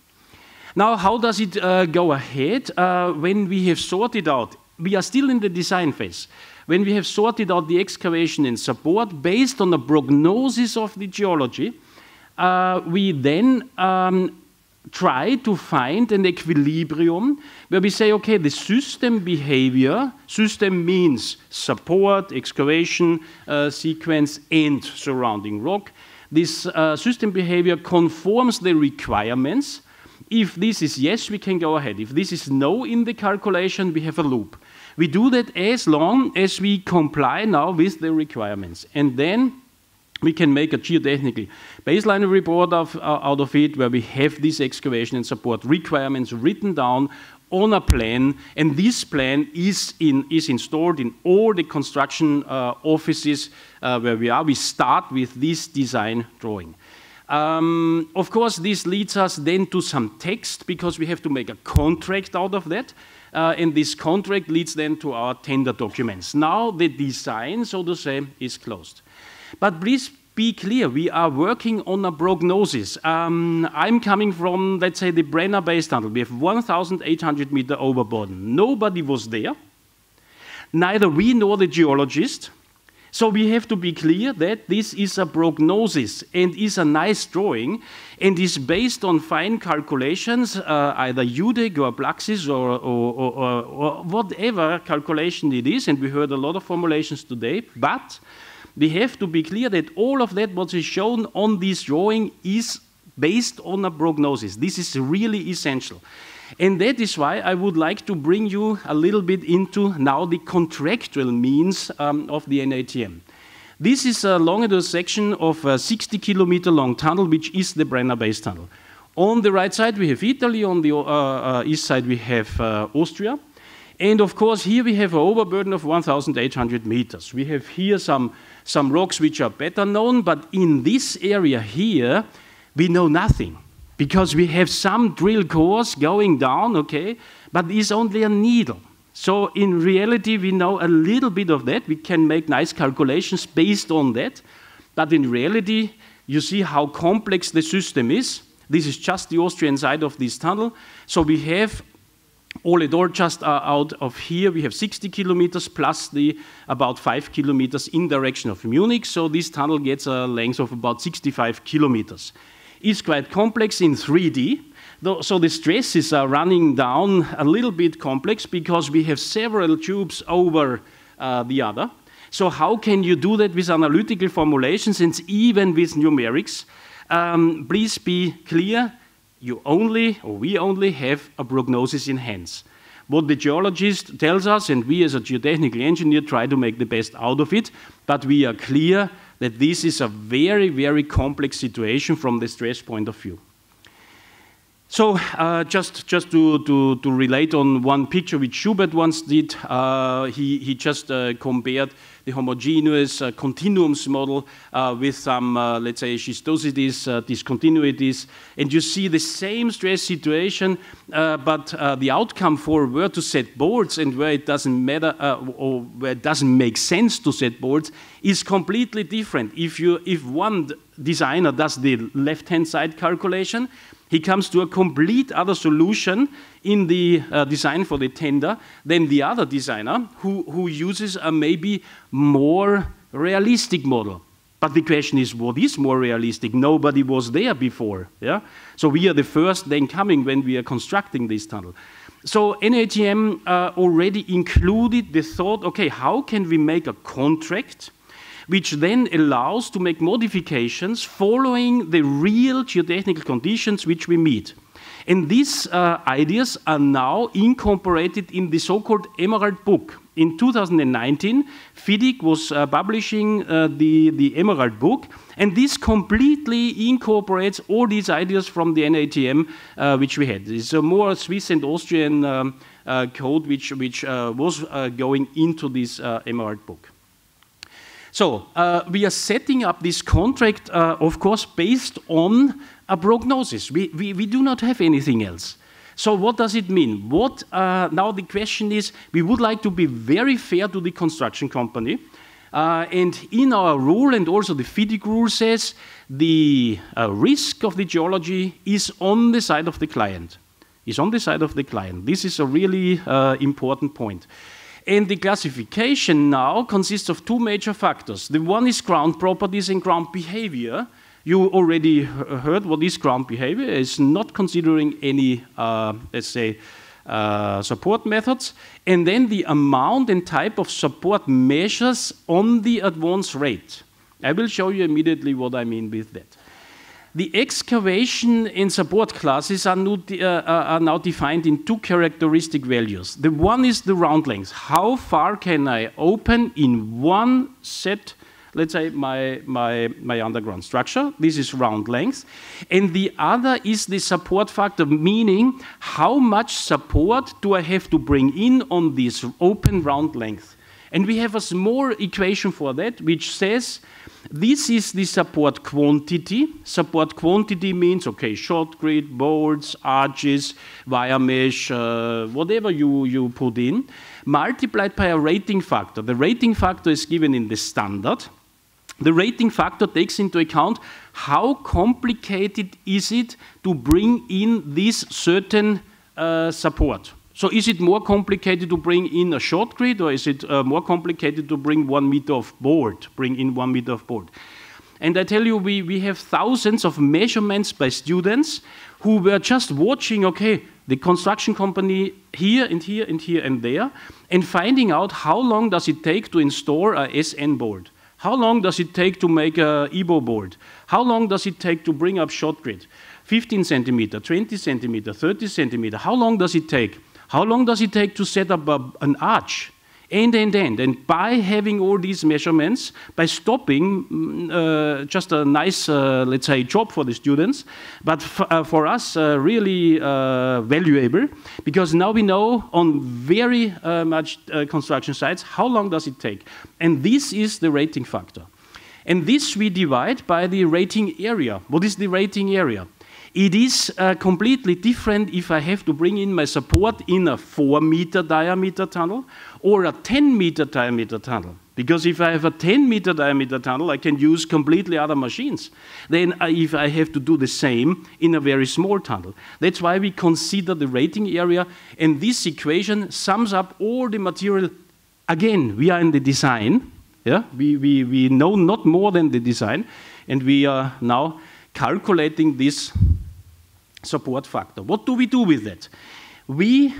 Now, how does it uh, go ahead uh, when we have sorted out? We are still in the design phase. When we have sorted out the excavation and support based on the prognosis of the geology, uh, we then um, try to find an equilibrium where we say, okay, the system behavior, system means support, excavation uh, sequence, and surrounding rock. This uh, system behavior conforms the requirements if this is yes, we can go ahead. If this is no in the calculation, we have a loop. We do that as long as we comply now with the requirements. And then we can make a geotechnical baseline report of, uh, out of it where we have this excavation and support requirements written down on a plan, and this plan is, in, is installed in all the construction uh, offices uh, where we are. We start with this design drawing. Um, of course, this leads us then to some text because we have to make a contract out of that. Uh, and this contract leads then to our tender documents. Now the design, so to say, is closed. But please be clear, we are working on a prognosis. Um, I'm coming from, let's say, the Brenner base tunnel. We have 1,800 meter overboard. Nobody was there. Neither we nor the geologist. So we have to be clear that this is a prognosis and is a nice drawing and is based on fine calculations, uh, either UDEC or Plaxis or, or, or, or, whatever calculation it is. And we heard a lot of formulations today, but we have to be clear that all of that what is shown on this drawing is based on a prognosis. This is really essential. And that is why I would like to bring you a little bit into now the contractual means um, of the NATM. This is a longitudinal section of a 60 kilometer long tunnel, which is the Brenner Base Tunnel. On the right side, we have Italy. On the uh, uh, east side, we have uh, Austria. And of course, here we have an overburden of 1,800 meters. We have here some, some rocks which are better known, but in this area here, we know nothing because we have some drill cores going down, okay, but it's only a needle. So in reality, we know a little bit of that. We can make nice calculations based on that. But in reality, you see how complex the system is. This is just the Austrian side of this tunnel. So we have all in all, just uh, out of here, we have 60 kilometers plus the about 5 kilometers in direction of Munich. So this tunnel gets a length of about 65 kilometers is quite complex in 3D. So the stresses are running down a little bit complex because we have several tubes over uh, the other. So how can you do that with analytical formulations and even with numerics? Um, please be clear, you only, or we only have a prognosis in hands. What the geologist tells us, and we as a geotechnical engineer try to make the best out of it, but we are clear that this is a very, very complex situation from the stress point of view. So uh, just, just to, to, to, relate on one picture which Schubert once did, uh, he, he just uh, compared the homogeneous uh, continuums model uh, with some, uh, let's say, schistosities, discontinuities, and you see the same stress situation, but the outcome for where to set boards and where it doesn't matter or where it doesn't make sense to set boards is completely different. If, you, if one designer does the left-hand side calculation, he comes to a complete other solution in the uh, design for the tender than the other designer who, who uses a maybe more realistic model. But the question is, what is more realistic? Nobody was there before. Yeah? So we are the first then coming when we are constructing this tunnel. So NATM uh, already included the thought, okay, how can we make a contract which then allows to make modifications following the real geotechnical conditions which we meet. And these uh, ideas are now incorporated in the so-called Emerald Book. In 2019, FIDIC was uh, publishing uh, the, the Emerald Book, and this completely incorporates all these ideas from the NATM uh, which we had. It's a more Swiss and Austrian um, uh, code which, which uh, was going into this Emerald Book. So uh, we are setting up this contract, uh, of course, based on a prognosis. We, we, we do not have anything else. So what does it mean? What uh, now the question is, we would like to be very fair to the construction company. Uh, and in our rule, and also the FIDIC rule says, the uh, risk of the geology is on the side of the client. Is on the side of the client. This is a really uh, important point. And the classification now consists of two major factors. The one is ground properties and ground behavior. You already heard what is ground behavior. It's not considering any, uh, let's say, uh, support methods. And then the amount and type of support measures on the advance rate. I will show you immediately what I mean with that. The excavation and support classes are, uh, uh, are, now defined in two characteristic values. The one is the round length. How far can I open in one set, let's say my, my, my underground structure? This is round length. And the other is the support factor, meaning how much support do I have to bring in on this open round length? And we have a small equation for that, which says this is the support quantity. Support quantity means, okay, shotcrete, bolts, arches, wire mesh, uh, whatever you, you put in, multiplied by a rating factor. The rating factor is given in the standard. The rating factor takes into account how complicated is it to bring in this certain uh, support. So is it more complicated to bring in a shotcrete or is it uh, more complicated to bring one meter of board, bring in one meter of board? And I tell you, we, we have thousands of measurements by students who were just watching, okay, the construction company here and here and here and there, and finding out how long does it take to install a SN board? How long does it take to make a EBO board? How long does it take to bring up shotcrete? 15 centimeter, 20 centimeter, 30 centimeter, how long does it take? How long does it take to set up a, an arch? End, end, end. And by having all these measurements, by stopping, mm, uh, just a nice, uh, let's say, job for the students, but uh, for us, uh, really uh, valuable, because now we know on very uh, much construction sites how long does it take. And this is the rating factor. And this we divide by the rating area. What is the rating area? It is uh, completely different if I have to bring in my support in a 4 meter diameter tunnel or a 10 meter diameter tunnel. Because if I have a 10 meter diameter tunnel, I can use completely other machines Then, uh, if I have to do the same in a very small tunnel. That's why we consider the rating area, and this equation sums up all the material. Again, we are in the design. Yeah? We, we, we know not more than the design, and we are now calculating this support factor. What do we do with that? We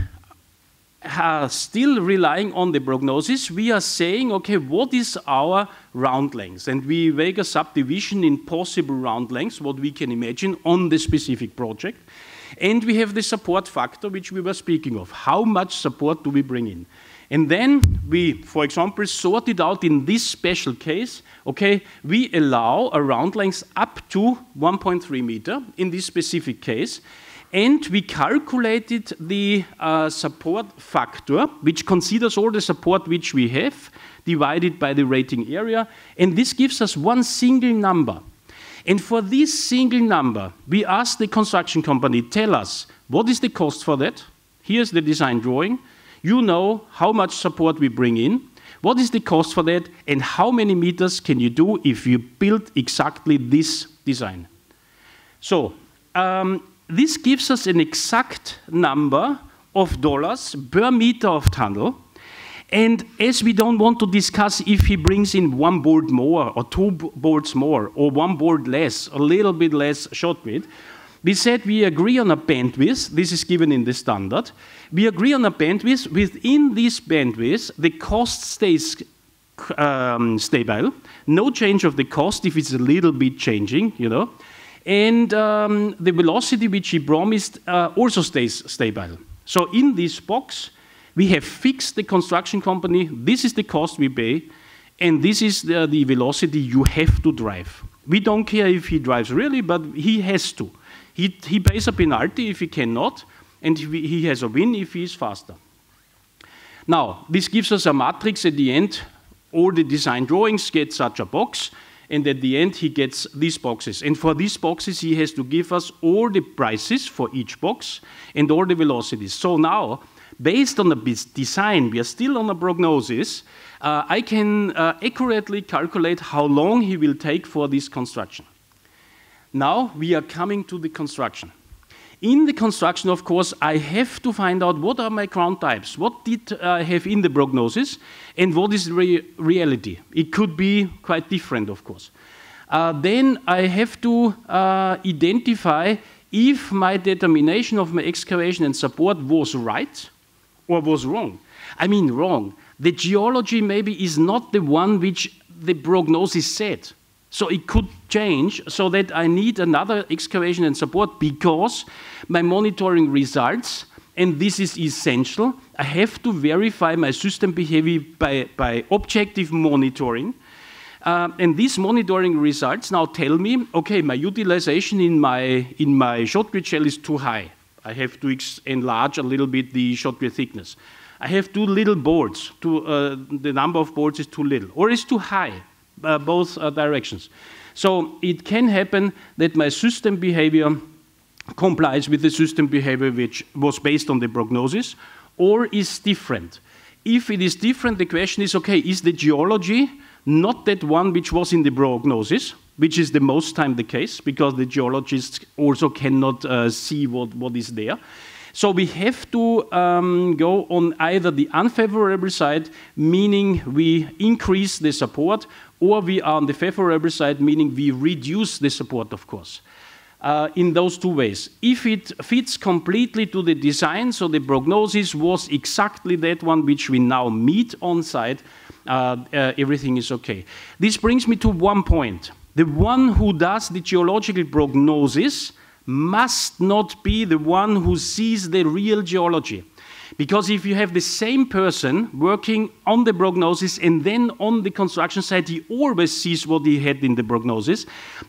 still relying on the prognosis. We are saying, okay, what is our round length? And we make a subdivision in possible round lengths, what we can imagine on the specific project. And we have the support factor, which we were speaking of. How much support do we bring in? And then we, for example, sort it out in this special case. Okay, we allow a round length up to 1.3 meter in this specific case. And we calculated the uh, support factor, which considers all the support which we have, divided by the rating area. And this gives us one single number. And for this single number, we ask the construction company, tell us, what is the cost for that? Here's the design drawing. You know how much support we bring in, what is the cost for that, and how many meters can you do if you build exactly this design. So um, this gives us an exact number of dollars per meter of tunnel. And as we don't want to discuss if he brings in one board more or two boards more or one board less, a little bit less shotcrete, we said we agree on a bandwidth. This is given in the standard. We agree on a bandwidth. Within this bandwidth, the cost stays um, stable. No change of the cost if it's a little bit changing, you know. And um, the velocity which he promised uh, also stays stable. So in this box, we have fixed the construction company. This is the cost we pay, and this is the, the velocity you have to drive. We don't care if he drives really, but he has to. He, he pays a penalty if he cannot, and he has a win if he is faster. Now, this gives us a matrix at the end. All the design drawings get such a box, and at the end he gets these boxes. And for these boxes he has to give us all the prices for each box and all the velocities. So now, based on the design, we are still on a prognosis, uh, I can uh, accurately calculate how long he will take for this construction. Now we are coming to the construction. In the construction, of course, I have to find out what are my ground types, what did I have in the prognosis, and what is re reality. It could be quite different, of course. Uh, then I have to uh, identify if my determination of my excavation and support was right or was wrong. I mean wrong. The geology maybe is not the one which the prognosis said. So it could change so that I need another excavation and support because my monitoring results, and this is essential, I have to verify my system behavior by, by objective monitoring. Uh, and these monitoring results now tell me, okay, my utilization in my, in my shotcrete shell is too high. I have to enlarge a little bit the shotcrete thickness. I have too little boards, too, uh, the number of boards is too little, or it's too high uh, both uh, directions. So it can happen that my system behavior complies with the system behavior which was based on the prognosis or is different. If it is different, the question is, okay, is the geology not that one which was in the prognosis, which is the most time the case, because the geologists also cannot uh, see what, what is there. So we have to um, go on either the unfavorable side, meaning we increase the support, or we are on the favorable side, meaning we reduce the support, of course. Uh, in those two ways. If it fits completely to the design, so the prognosis was exactly that one which we now meet on site, uh, uh, everything is okay. This brings me to one point. The one who does the geological prognosis must not be the one who sees the real geology. Because if you have the same person working on the prognosis and then on the construction site, he always sees what he had in the prognosis.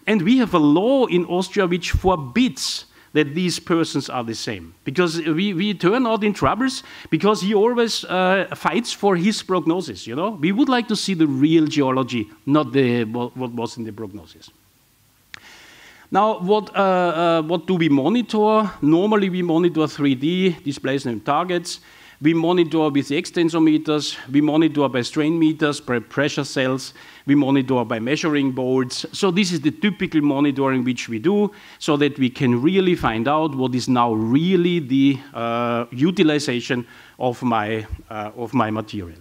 And we have a law in Austria which forbids that these persons are the same. Because we, we turn out in troubles because he always uh, fights for his prognosis, you know? We would like to see the real geology, not the, what, what was in the prognosis. Now, what, uh, uh, what do we monitor? Normally, we monitor 3D displacement targets. We monitor with extensometers. We monitor by strain meters, by pressure cells. We monitor by measuring boards. So this is the typical monitoring which we do so that we can really find out what is now really the uh, utilization of my, uh, of my material.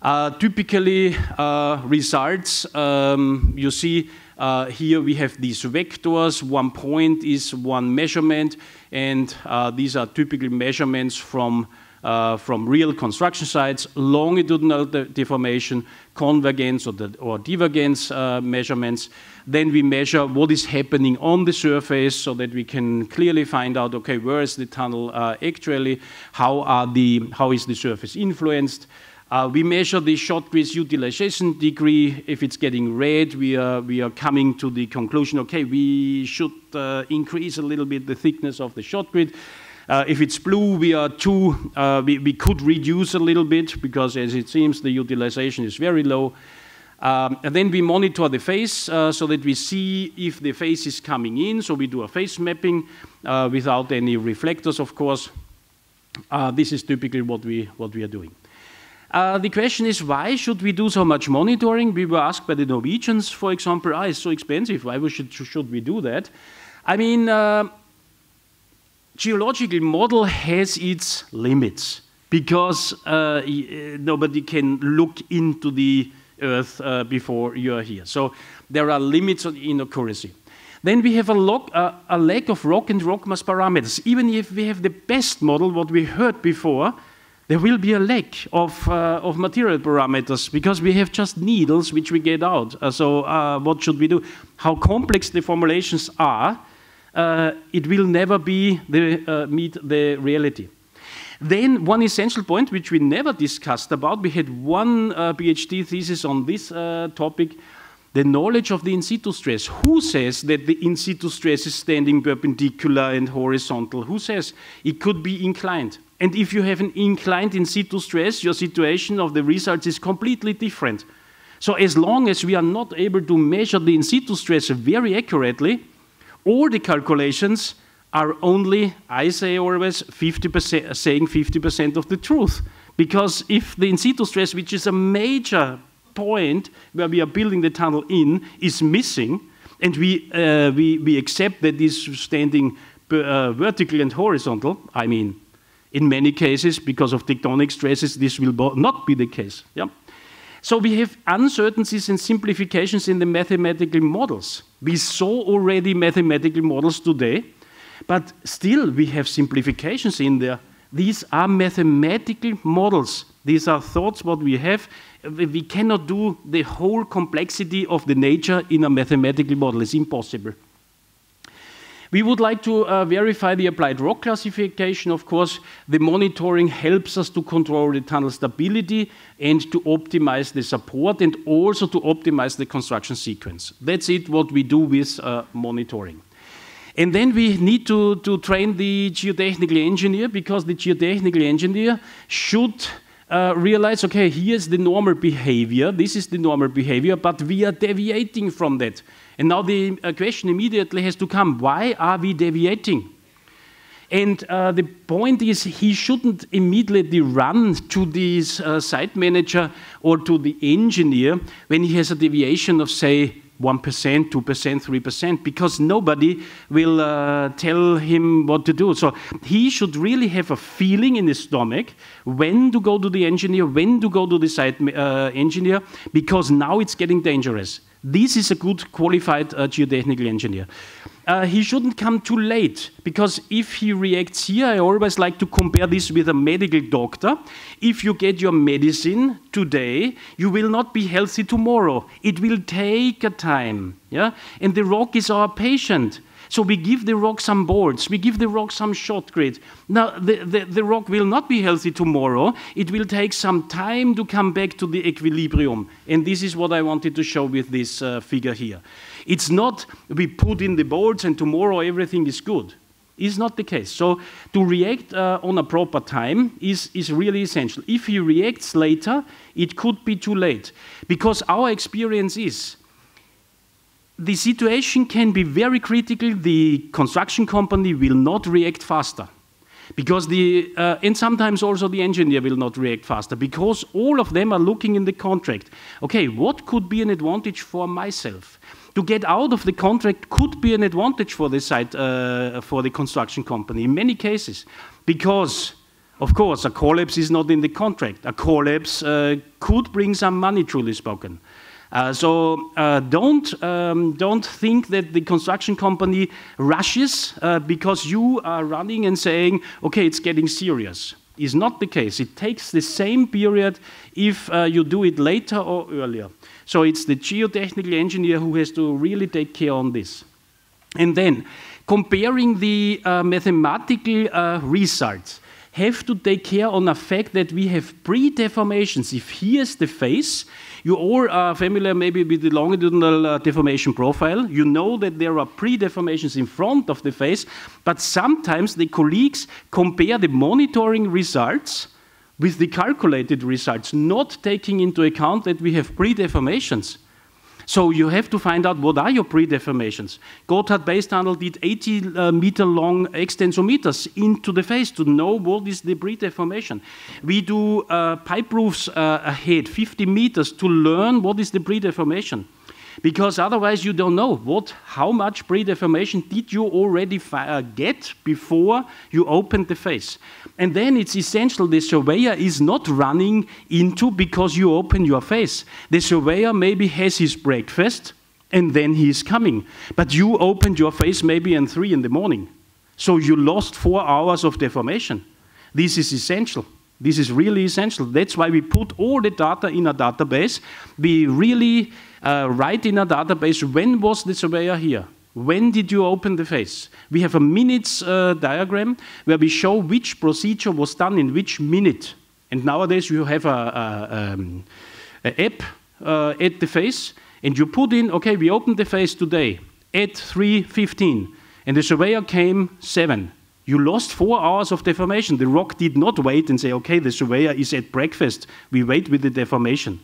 Uh, typically, uh, results, um, you see uh, here we have these vectors. One point is one measurement, and uh, these are typical measurements from, uh, from real construction sites, longitudinal de deformation, convergence or, the, or divergence uh, measurements. Then we measure what is happening on the surface so that we can clearly find out, okay, where is the tunnel uh, actually, how, are the, how is the surface influenced, uh, we measure the shotcrete utilization degree. If it's getting red, we are, we are coming to the conclusion, okay, we should uh, increase a little bit the thickness of the shotcrete. Uh, if it's blue, we are too, uh, we, we could reduce a little bit because as it seems the utilization is very low. Um, and then we monitor the face uh, so that we see if the face is coming in. So we do a face mapping uh, without any reflectors, of course. this is typically what we, what we are doing. Uh, the question is, why should we do so much monitoring? We were asked by the Norwegians, for example, ah, it's so expensive, why should, should we do that? I mean, uh, geological model has its limits because uh, uh nobody can look into the earth uh, before you are here. So there are limits in accuracy. Then we have a, uh, a lack of rock and rock mass parameters. Even if we have the best model, what we heard before, there will be a lack of, uh, of material parameters because we have just needles which we get out. Uh, so uh, what should we do? How complex the formulations are, uh, it will never be the, uh, meet the reality. Then one essential point which we never discussed about, we had one uh, PhD thesis on this topic, the knowledge of the in situ stress. Who says that the in situ stress is standing perpendicular and horizontal? Who says it could be inclined? And if you have an inclined in situ stress, your situation of the results is completely different. So as long as we are not able to measure the in situ stress very accurately, all the calculations are only, I say always, 50%, saying 50% of the truth. Because if the in situ stress, which is a major point where we are building the tunnel in is missing, and we, uh, we, we accept that it's standing uh, vertical and horizontal, I mean, in many cases, because of tectonic stresses, this will not be the case. Yeah? So we have uncertainties and simplifications in the mathematical models. We saw already mathematical models today, but still we have simplifications in there. These are mathematical models. These are thoughts what we have, we cannot do the whole complexity of the nature in a mathematical model. It's impossible. We would like to uh, verify the applied rock classification. Of course, the monitoring helps us to control the tunnel stability and to optimize the support and also to optimize the construction sequence. That's it, what we do with uh, monitoring. And then we need to, to train the geotechnical engineer because the geotechnical engineer should uh, realize, okay, here's the normal behavior, this is the normal behavior, but we are deviating from that. And now the uh, question immediately has to come, why are we deviating? And uh, the point is, he shouldn't immediately run to this uh, site manager or to the engineer when he has a deviation of, say, 1%, 2%, 3%, because nobody will uh, tell him what to do. So he should really have a feeling in his stomach when to go to the engineer, when to go to the site uh, engineer, because now it's getting dangerous. This is a good qualified uh, geotechnical engineer. Uh, he shouldn't come too late because if he reacts here, I always like to compare this with a medical doctor. If you get your medicine today, you will not be healthy tomorrow. It will take a time. Yeah? And the rock is our patient. So we give the rock some bolts, we give the rock some shotcrete. Now, the, the, the, rock will not be healthy tomorrow. It will take some time to come back to the equilibrium. And this is what I wanted to show with this uh, figure here. It's not we put in the bolts and tomorrow everything is good. Is not the case. So to react uh, on a proper time is, is really essential. If he reacts later, it could be too late. Because our experience is the situation can be very critical. The construction company will not react faster. Because the, uh, and sometimes also the engineer will not react faster because all of them are looking in the contract. Okay, what could be an advantage for myself? To get out of the contract could be an advantage for the site, uh, for the construction company in many cases. Because, of course, a collapse is not in the contract. A collapse uh, could bring some money, truly spoken. Uh, so uh, don't, um, don't think that the construction company rushes uh, because you are running and saying, okay, it's getting serious. Is not the case. It takes the same period if uh, you do it later or earlier. So it's the geotechnical engineer who has to really take care on this. And then comparing the uh, mathematical results have to take care on the fact that we have pre-deformations. If here's the face, you all are familiar maybe with the longitudinal uh, deformation profile. You know that there are pre-deformations in front of the face, but sometimes the colleagues compare the monitoring results with the calculated results, not taking into account that we have pre-deformations. So you have to find out what are your pre-deformations. Gotthard base tunnel did 80 uh, meter long extensometers into the face to know what is the pre-deformation. We do uh, pipe roofs uh, ahead, 50 meters, to learn what is the pre-deformation because otherwise you don't know what, how much pre-deformation did you already uh, get before you opened the face. And then it's essential the surveyor is not running into because you open your face. The surveyor maybe has his breakfast and then he is coming. But you opened your face maybe at 3 in the morning. So you lost four hours of deformation. This is essential. This is really essential. That's why we put all the data in a database. We really uh, write in a database when was the surveyor here? When did you open the face? We have a minutes uh, diagram where we show which procedure was done in which minute. And nowadays you have a, a, um, a app uh, at the face, and you put in, okay, we opened the face today at 3.15, and the surveyor came 7. You lost four hours of deformation. The rock did not wait and say, okay, the surveyor is at breakfast. We wait with the deformation.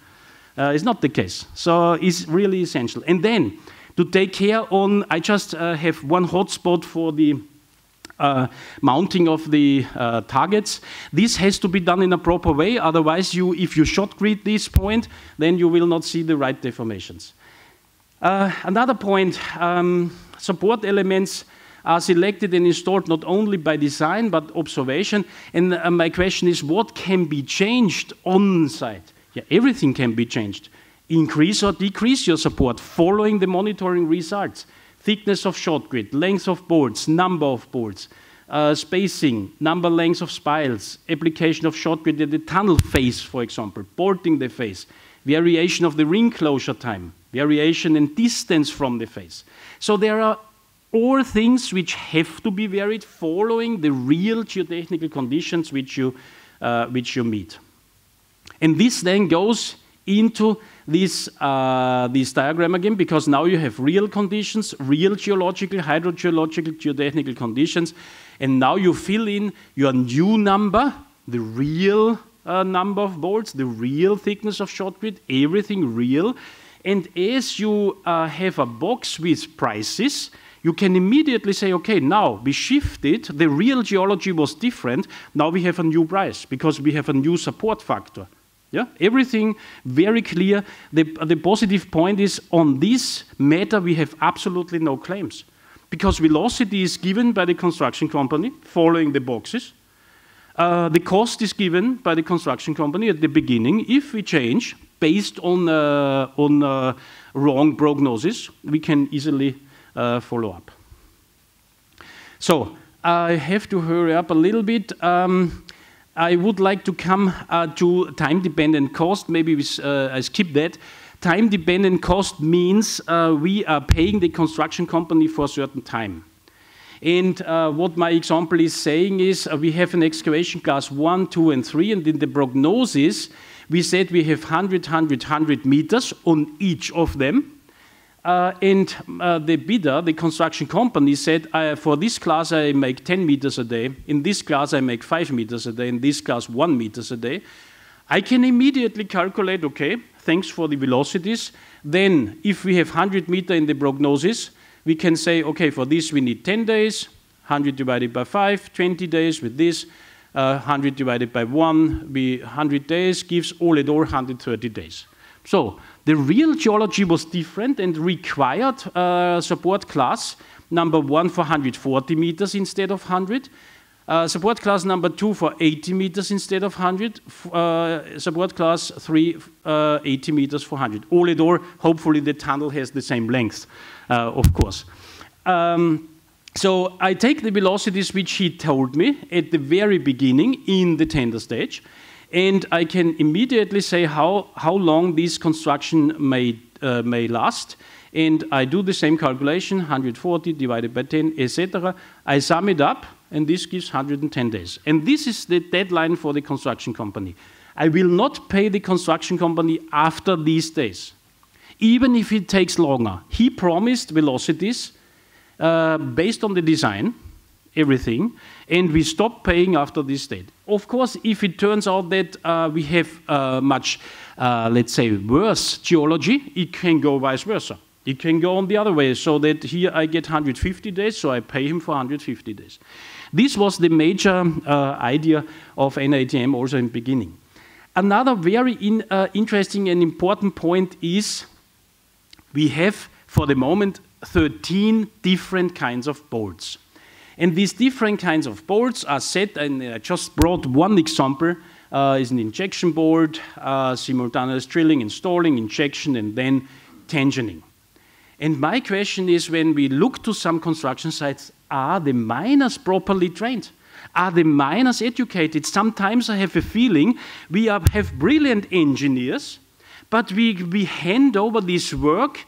Uh, it's not the case. So it's really essential. And then to take care on, I just uh, have one hotspot for the uh, mounting of the uh, targets. This has to be done in a proper way, otherwise you, if you shotcrete this point, then you will not see the right deformations. Uh, another point, um, support elements are selected and installed not only by design but observation. And uh, my question is, what can be changed on site? Yeah, everything can be changed. Increase or decrease your support following the monitoring results. Thickness of shotcrete, length of bolts, number of bolts, uh, spacing, number length of spiles, application of shotcrete at the tunnel face, for example, porting the face, variation of the ring closure time, variation in distance from the face. So there are all things which have to be varied following the real geotechnical conditions which you, uh, which you meet. And this then goes into this, uh, this diagram again because now you have real conditions, real geological, hydrogeological, geotechnical conditions, and now you fill in your new number, the real uh, number of bolts, the real thickness of shotcrete, everything real. And as you uh, have a box with prices, you can immediately say, okay, now we shifted, the real geology was different, now we have a new price because we have a new support factor. Yeah, everything very clear. The, the positive point is on this matter we have absolutely no claims because velocity is given by the construction company following the boxes. Uh, the cost is given by the construction company at the beginning. If we change based on, uh, on uh, wrong prognosis, we can easily uh, follow up. So I have to hurry up a little bit. Um, I would like to come uh, to time-dependent cost. Maybe we, uh, I skip that. Time-dependent cost means uh, we are paying the construction company for a certain time. And uh, what my example is saying is uh, we have an excavation class 1, 2, and 3, and in the prognosis, we said we have 100, 100, 100 meters on each of them. Uh, and uh, the bidder, the construction company, said, for this class I make 10 meters a day, in this class I make 5 meters a day, in this class 1 meters a day. I can immediately calculate, okay, thanks for the velocities. Then, if we have 100 meter in the prognosis, we can say, okay, for this we need 10 days, 100 divided by 5, 20 days with this, uh, 100 divided by 1, be 100 days gives all in all 130 days. So the real geology was different and required uh, support class number one for 140 meters instead of 100. Uh, support class number two for 80 meters instead of 100. Uh, support class three, uh, 80 meters for 100. All in all, hopefully the tunnel has the same length, uh, of course. Um, so I take the velocities which he told me at the very beginning in the tender stage, and I can immediately say how, how long this construction may, uh, may last. And I do the same calculation, 140 divided by 10, etc. I sum it up, and this gives 110 days. And this is the deadline for the construction company. I will not pay the construction company after these days, even if it takes longer. He promised velocities uh, based on the design, everything, and we stop paying after this date. Of course, if it turns out that uh, we have uh, much, uh, let's say, worse geology, it can go vice versa. It can go on the other way, so that here I get 150 days, so I pay him for 150 days. This was the major uh, idea of NATM also in the beginning. Another very in, uh, interesting and important point is we have, for the moment, 13 different kinds of bolts. And these different kinds of bolts are set, and I just brought one example, uh, is an injection bolt, uh, simultaneous drilling, installing, injection, and then tensioning. And my question is, when we look to some construction sites, are the miners properly trained? Are the miners educated? Sometimes I have a feeling we are, have brilliant engineers, but we, we hand over this work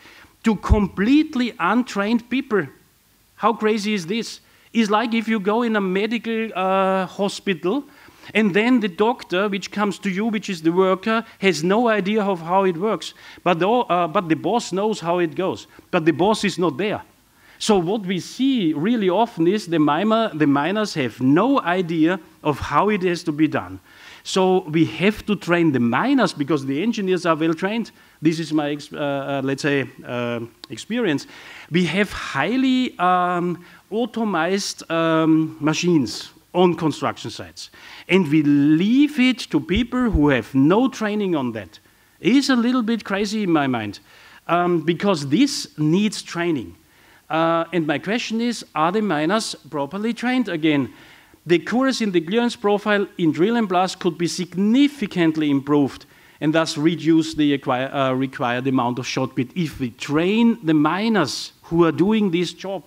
to completely untrained people. How crazy is this? It's like if you go in a medical uh, hospital and then the doctor, which comes to you, which is the worker, has no idea of how it works. But the, uh, but the boss knows how it goes. But the boss is not there. So what we see really often is the, mimer, the miners have no idea of how it has to be done. So we have to train the miners because the engineers are well trained. This is my, uh, uh, let's say, uh, experience. We have highly um, automized um, machines on construction sites. And we leave it to people who have no training on that. It is a little bit crazy in my mind um, because this needs training. Uh, and my question is, are the miners properly trained again? The accuracy in the clearance profile in drill and blast could be significantly improved and thus reduce the acquire, uh, required amount of shot bit if we train the miners who are doing this job.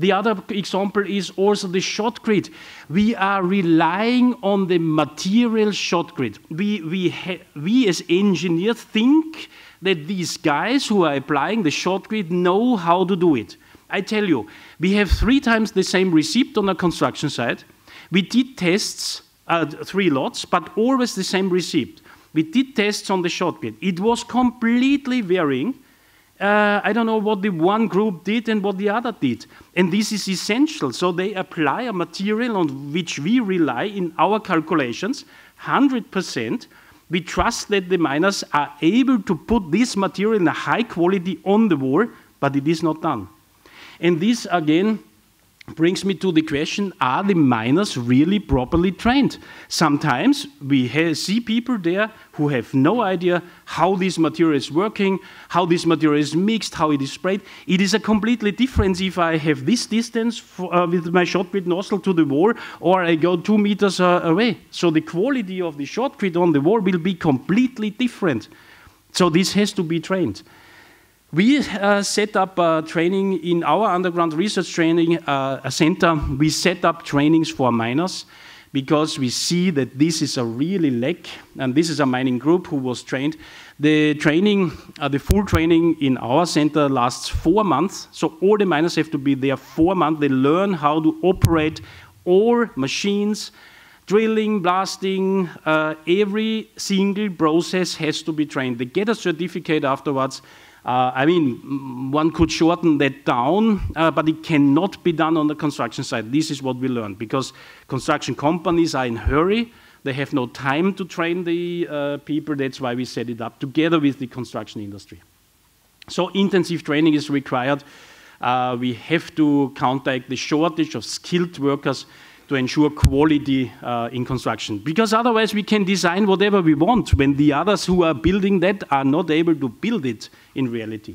The other example is also the shotcrete. We are relying on the material shotcrete. We, we, we as engineers think that these guys who are applying the shotcrete know how to do it. I tell you, we have three times the same receipt on a construction site. We did tests, uh, three lots, but always the same receipt. We did tests on the shotcrete. It was completely varying. Uh, I don't know what the one group did and what the other did. And this is essential. So they apply a material on which we rely in our calculations, 100%. We trust that the miners are able to put this material in a high quality on the wall, but it is not done. And this again brings me to the question are the miners really properly trained? Sometimes we see people there who have no idea how this material is working, how this material is mixed, how it is sprayed. It is a completely different if I have this distance for, uh, with my shotcrete nozzle to the wall or I go two meters uh, away. So the quality of the shotcrete on the wall will be completely different. So this has to be trained. We uh, set up uh, training in our underground research training uh, center. We set up trainings for miners because we see that this is a really lack, and this is a mining group who was trained. The training, uh, the full training in our center lasts four months, so all the miners have to be there four months. They learn how to operate all machines, drilling, blasting, uh, every single process has to be trained. They get a certificate afterwards uh, I mean, one could shorten that down, uh, but it cannot be done on the construction site. This is what we learned because construction companies are in hurry. They have no time to train the uh, people. That's why we set it up together with the construction industry. So intensive training is required. Uh, we have to counteract the shortage of skilled workers to ensure quality uh, in construction. Because otherwise we can design whatever we want when the others who are building that are not able to build it in reality.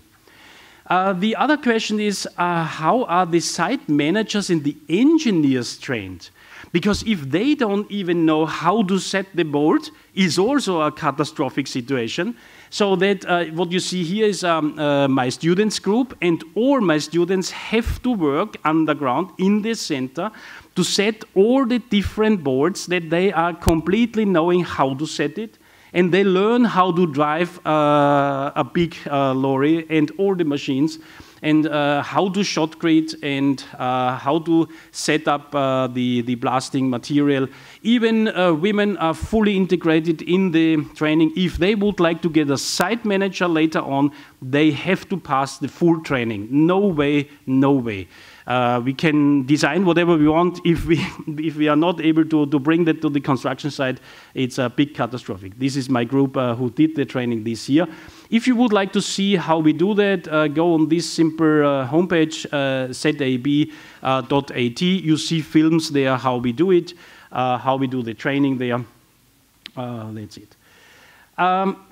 Uh, the other question is, uh, how are the site managers and the engineers trained? Because if they don't even know how to set the bolt, is also a catastrophic situation. So that uh, what you see here is um, uh, my students group, and all my students have to work underground in the center to set all the different bolts that they are completely knowing how to set it and they learn how to drive uh, a big uh, lorry and all the machines and uh, how to shotcrete and uh, how to set up uh, the, the blasting material. Even uh, women are fully integrated in the training. If they would like to get a site manager later on, they have to pass the full training. No way, no way. Uh, we can design whatever we want. If we, if we are not able to, to bring that to the construction site, it's a big catastrophic. This is my group uh, who did the training this year. If you would like to see how we do that, uh, go on this simple uh, homepage, uh, zab.at. You see films there, how we do it, uh, how we do the training there. that's it. Um,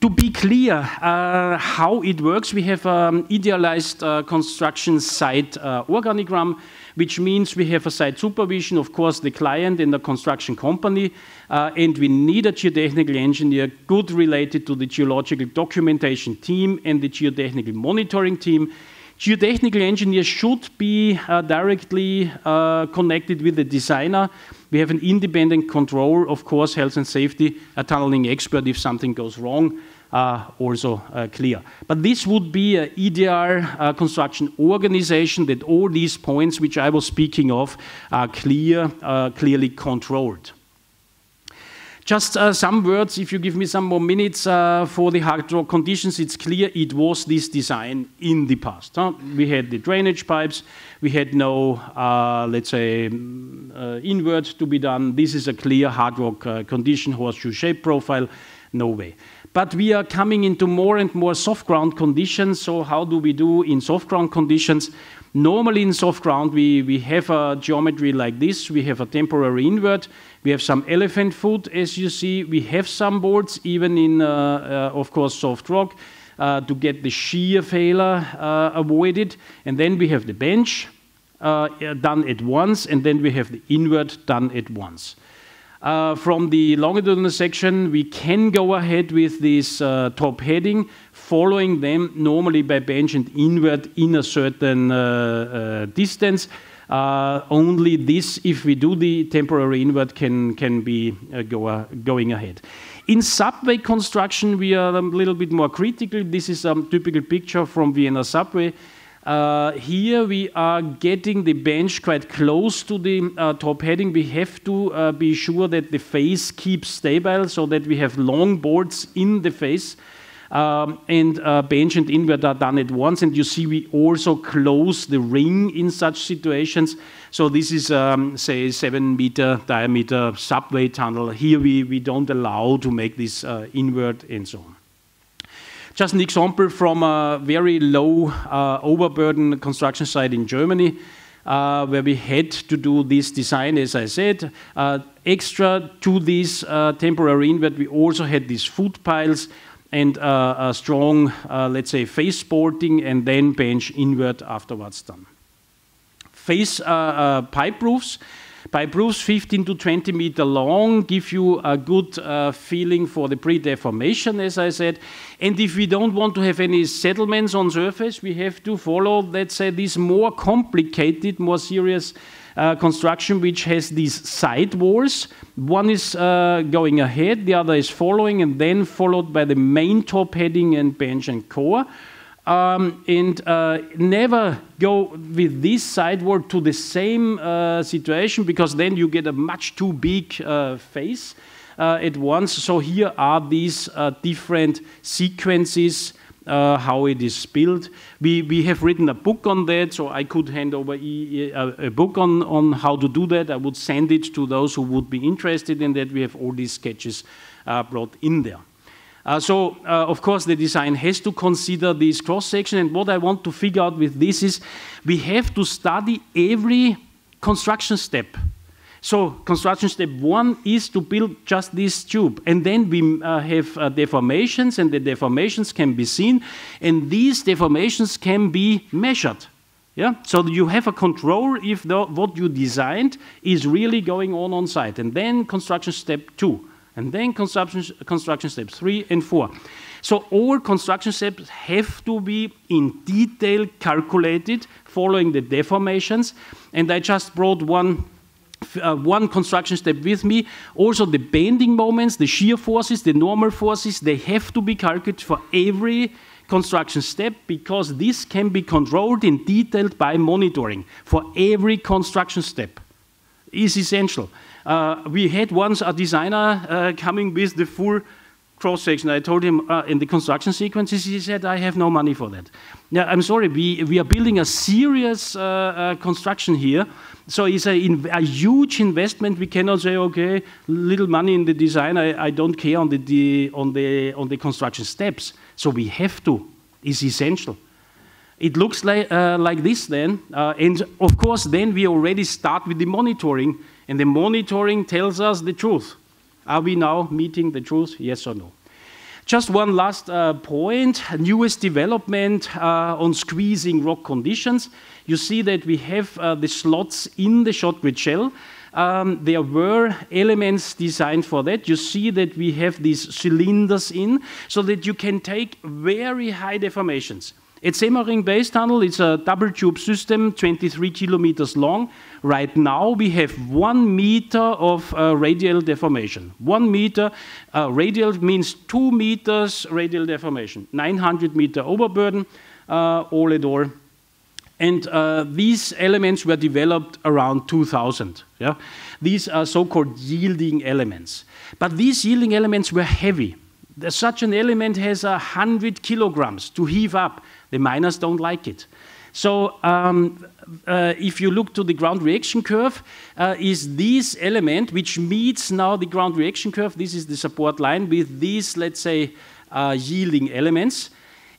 to be clear uh, how it works, we have an um, idealized uh, construction site uh, organigram, which means we have a site supervision, of course, the client and the construction company, uh, and we need a geotechnical engineer good related to the geological documentation team and the geotechnical monitoring team. Geotechnical engineers should be uh, directly uh, connected with the designer. We have an independent control, of course, health and safety, a tunneling expert if something goes wrong, uh, also uh, clear. But this would be an EDR uh, construction organization that all these points which I was speaking of are clear, uh, clearly controlled. Just uh, some words, if you give me some more minutes uh, for the hard rock conditions, it's clear it was this design in the past. Huh? We had the drainage pipes, we had no, uh, let's say, mm, uh, invert to be done. This is a clear hard rock uh, condition, horseshoe shape profile, no way. But we are coming into more and more soft ground conditions. So, how do we do in soft ground conditions? Normally, in soft ground, we, we have a geometry like this. We have a temporary invert. We have some elephant foot, as you see. We have some bolts, even in, uh, uh, of course, soft rock, uh, to get the shear failure uh, avoided. And then we have the bench uh, done at once, and then we have the invert done at once. Uh, from the longitudinal section, we can go ahead with this uh, top heading, following them normally by bench and invert in a certain uh, distance. Uh, only this, if we do the temporary invert, can, can be uh, go, uh, going ahead. In subway construction, we are a little bit more critical. This is a typical picture from Vienna subway. Uh, here we are getting the bench quite close to the uh, top heading. We have to uh, be sure that the face keeps stable so that we have long bolts in the face um, and uh, bench and invert are done at once. And you see, we also close the ring in such situations. So this is, um, say, seven meter diameter subway tunnel. Here we, we don't allow to make this uh, invert and so on. Just an example from a very low uh, overburden construction site in Germany. Uh, where we had to do this design, as I said. Uh, extra to this uh, temporary invert, we also had these foot piles and uh, a strong, uh, let's say, face sporting and then bench invert afterwards done. Face pipe roofs. Pipe roofs 15 to 20 meter long give you a good uh, feeling for the pre-deformation, as I said. And if we don't want to have any settlements on surface, we have to follow, let's say, this more complicated, more serious uh, construction which has these side walls. One is uh, going ahead, the other is following, and then followed by the main top heading and bench and core. Um, and uh, never go with this side wall to the same uh, situation because then you get a much too big uh, face uh, at once. So here are these different sequences uh, how it is built. We, we have written a book on that, so I could hand over a, a, book on, on how to do that. I would send it to those who would be interested in that. We have all these sketches uh, brought in there. Uh, so, uh, of course, the design has to consider this cross section. And what I want to figure out with this is we have to study every construction step so construction step one is to build just this tube. And then we uh, have uh, deformations, and the deformations can be seen, and these deformations can be measured. Yeah? So you have a control if the, what you designed is really going on on site. And then construction step two, and then construction, construction steps three and four. So all construction steps have to be in detail calculated following the deformations. And I just brought one uh, one construction step with me. Also, the bending moments, the shear forces, the normal forces, they have to be calculated for every construction step because this can be controlled in detail by monitoring for every construction step. Is essential. Uh, we had once a designer uh, coming with the full cross section. I told him uh, in the construction sequences, he said, I have no money for that. Yeah, I'm sorry, we, we are building a serious uh, uh, construction here. So it's a, a, huge investment. We cannot say, okay, little money in the design, I, I don't care on the, the, on, the, on the construction steps. So we have to, it's essential. It looks like, uh, like this then. And of course, then we already start with the monitoring. And the monitoring tells us the truth. Are we now meeting the truth? Yes or no? Just one last uh, point, newest development uh, on squeezing rock conditions. You see that we have uh, the slots in the shotcrete shell. Um, there were elements designed for that. You see that we have these cylinders in so that you can take very high deformations. At Semmering Base Tunnel, it's a double tube system, 23 kilometers long. Right now, we have one meter of uh, radial deformation. One meter uh, radial means two meters radial deformation, 900 meter overburden, uh, all in all. And uh, these elements were developed around 2000. Yeah? These are so-called yielding elements. But these yielding elements were heavy. Such an element has 100 kilograms to heave up. The miners don't like it. So um, uh, if you look to the ground reaction curve, uh, is this element which meets now the ground reaction curve, this is the support line with these, let's say, uh, yielding elements.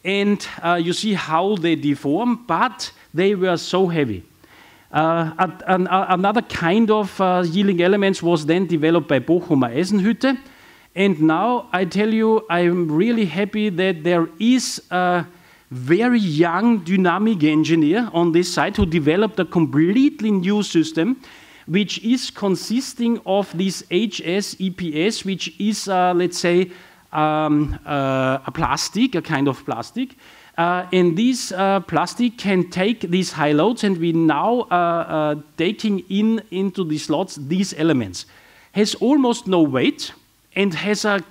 And uh, you see how they deform, but they were so heavy. Uh, an, another kind of uh, yielding elements was then developed by Bochumer Eisenhütte. And now I tell you, I'm really happy that there is very young dynamic engineer on this side who developed a completely new system which is consisting of this HS EPS, which is, uh, let's say, um, uh, a plastic, a kind of plastic. Uh, and this uh, plastic can take these high loads, and we now are uh, uh, taking in into the slots these elements. Has almost no weight and has a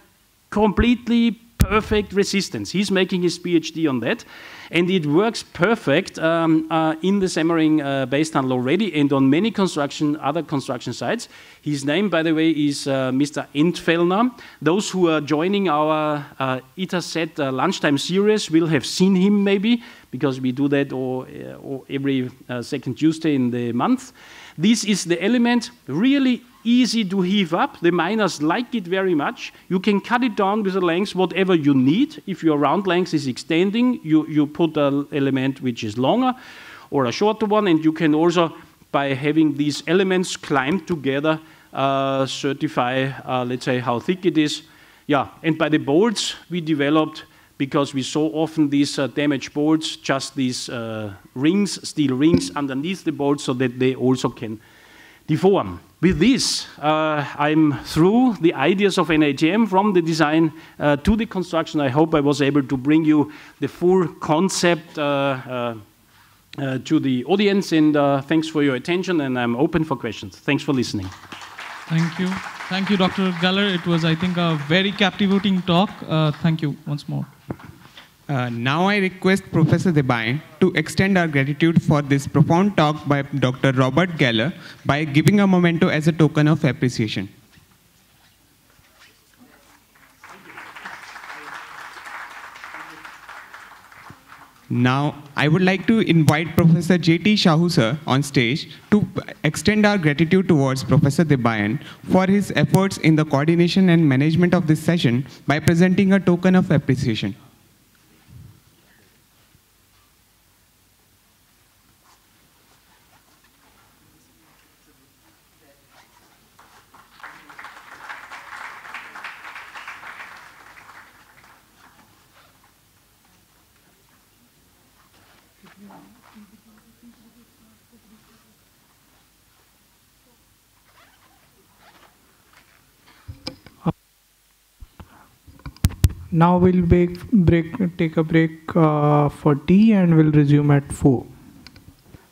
completely perfect resistance. He's making his PhD on that, and it works perfect um, uh, in the Semmering uh, base tunnel already and on many construction, other construction sites. His name, by the way, is uh, Mr. Entfellner. Those who are joining our uh, ITACET uh, lunchtime series will have seen him maybe, because we do that or, uh, or every uh, second Tuesday in the month. This is the element really easy to heave up. The miners like it very much. You can cut it down with a length whatever you need. If your round length is extending, you, you put an element which is longer or a shorter one, and you can also, by having these elements climbed together, uh, certify, uh, let's say, how thick it is. Yeah, and by the bolts we developed, because we saw often these uh, damaged bolts, just these uh, rings, steel rings underneath the bolts, so that they also can deform. With this, uh, I'm through the ideas of NATM from the design uh, to the construction. I hope I was able to bring you the full concept uh, uh, uh to the audience, and uh, thanks for your attention, and I'm open for questions. Thanks for listening. Thank you. Thank you, Dr. Galler. It was, I think, a very captivating talk. thank you once more. Uh, now I request Professor Debine to extend our gratitude for this profound talk by Dr. Robert Galler by giving a memento as a token of appreciation. Now, I would like to invite Professor J.T. Shahu sir on stage to extend our gratitude towards Professor Debayan for his efforts in the coordination and management of this session by presenting a token of appreciation. Now we'll break, break take a break uh, for tea and we'll resume at 4.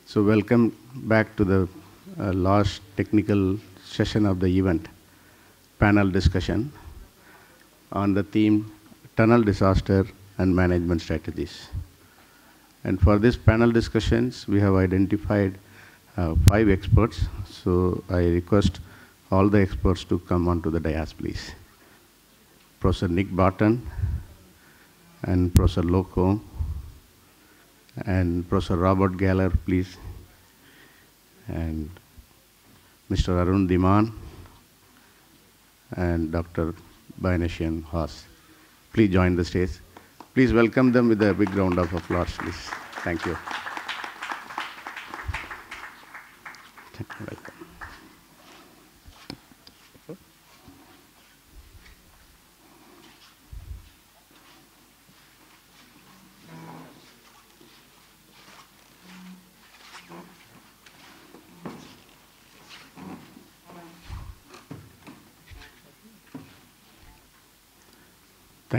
So welcome back to the uh, last technical session of the event, panel discussion on the theme tunnel disaster and management strategies. And for this panel discussions, we have identified uh, five experts. So I request all the experts to come onto the dais, please. Professor Nick Barton and Professor Loco and Professor Robert Galler, please, and Mr. Arun Diman and Dr. Bainashian Haas. Please join the stage. Please welcome them with a big round of applause, please. Thank you. Welcome.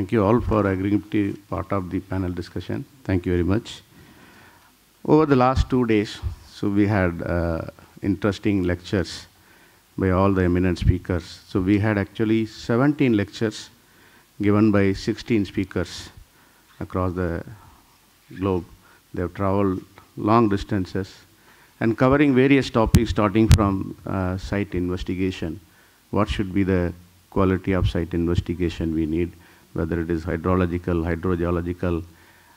Thank you all for agreeing to be part of the panel discussion. Thank you very much. Over the last two days, so we had uh, interesting lectures by all the eminent speakers. So we had actually 17 lectures given by 16 speakers across the globe. They have traveled long distances and covering various topics starting from uh, site investigation. What should be the quality of site investigation we need, whether it is hydrological, hydrogeological,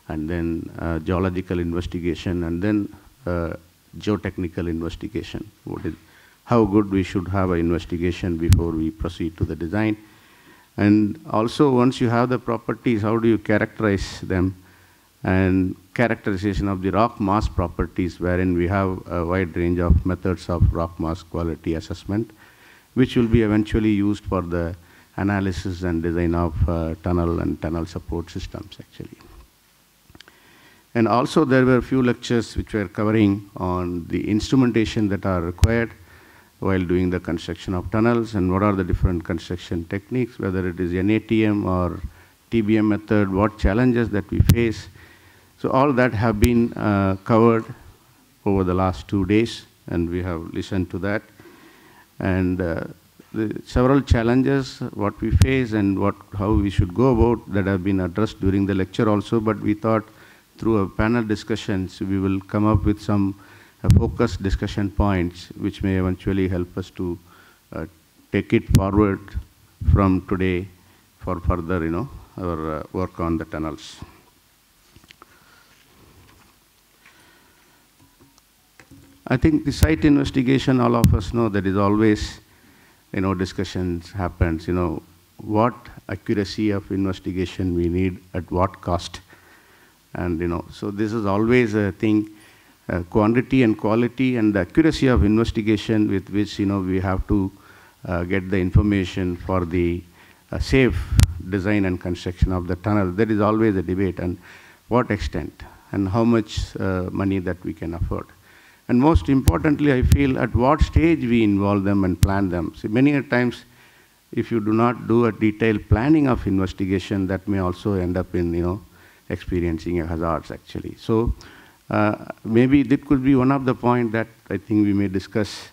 and then uh, geological investigation, and then uh, geotechnical investigation. What is, how good we should have an investigation before we proceed to the design. And also, once you have the properties, how do you characterize them? And characterization of the rock mass properties, wherein we have a wide range of methods of rock mass quality assessment, which will be eventually used for the analysis and design of uh, tunnel and tunnel support systems, actually. And also, there were a few lectures which were covering on the instrumentation that are required while doing the construction of tunnels and what are the different construction techniques, whether it is NATM or TBM method, what challenges that we face. So all that have been uh, covered over the last two days and we have listened to that. And uh, the several challenges, what we face and what, how we should go about that have been addressed during the lecture also, but we thought through a panel discussions, we will come up with some uh, focused discussion points which may eventually help us to uh, take it forward from today for further, you know, our uh, work on the tunnels. I think the site investigation, all of us know that is always, you know, discussions happens, you know, what accuracy of investigation we need at what cost and, you know, so this is always a thing, uh, quantity and quality and the accuracy of investigation with which, you know, we have to uh, get the information for the uh, safe design and construction of the tunnel. There is always a debate and what extent and how much uh, money that we can afford. And most importantly, I feel at what stage we involve them and plan them. See, many a times, if you do not do a detailed planning of investigation, that may also end up in, you know, experiencing hazards actually. So uh, maybe that could be one of the points that I think we may discuss.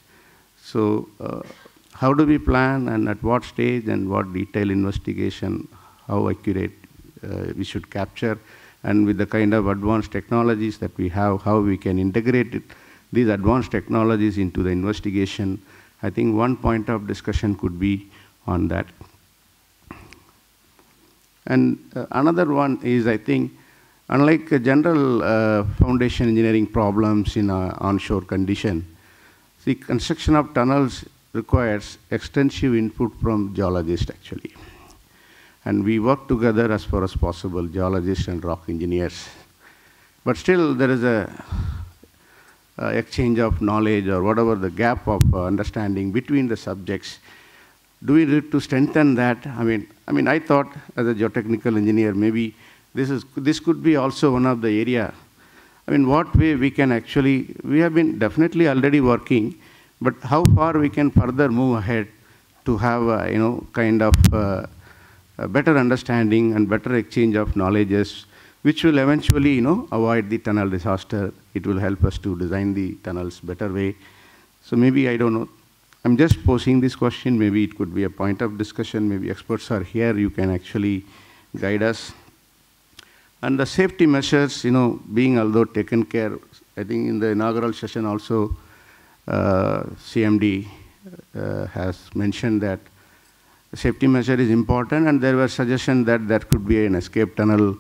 So uh, how do we plan and at what stage and what detailed investigation, how accurate uh, we should capture and with the kind of advanced technologies that we have, how we can integrate it, these advanced technologies into the investigation. I think one point of discussion could be on that. And uh, another one is, I think, unlike general uh, foundation engineering problems in onshore condition, the construction of tunnels requires extensive input from geologists actually. And we work together as far as possible, geologists and rock engineers. But still there is a uh, exchange of knowledge or whatever the gap of uh, understanding between the subjects do we need to strengthen that? I mean, I mean, I thought as a geotechnical engineer, maybe this is this could be also one of the area. I mean, what way we can actually we have been definitely already working, but how far we can further move ahead to have a, you know kind of uh, better understanding and better exchange of knowledges, which will eventually you know avoid the tunnel disaster. It will help us to design the tunnels better way. So maybe I don't know I'm just posing this question. Maybe it could be a point of discussion. Maybe experts are here. You can actually guide us. And the safety measures, you know, being although taken care, I think in the inaugural session also, uh, CMD uh, has mentioned that safety measure is important and there were suggestion that there could be an escape tunnel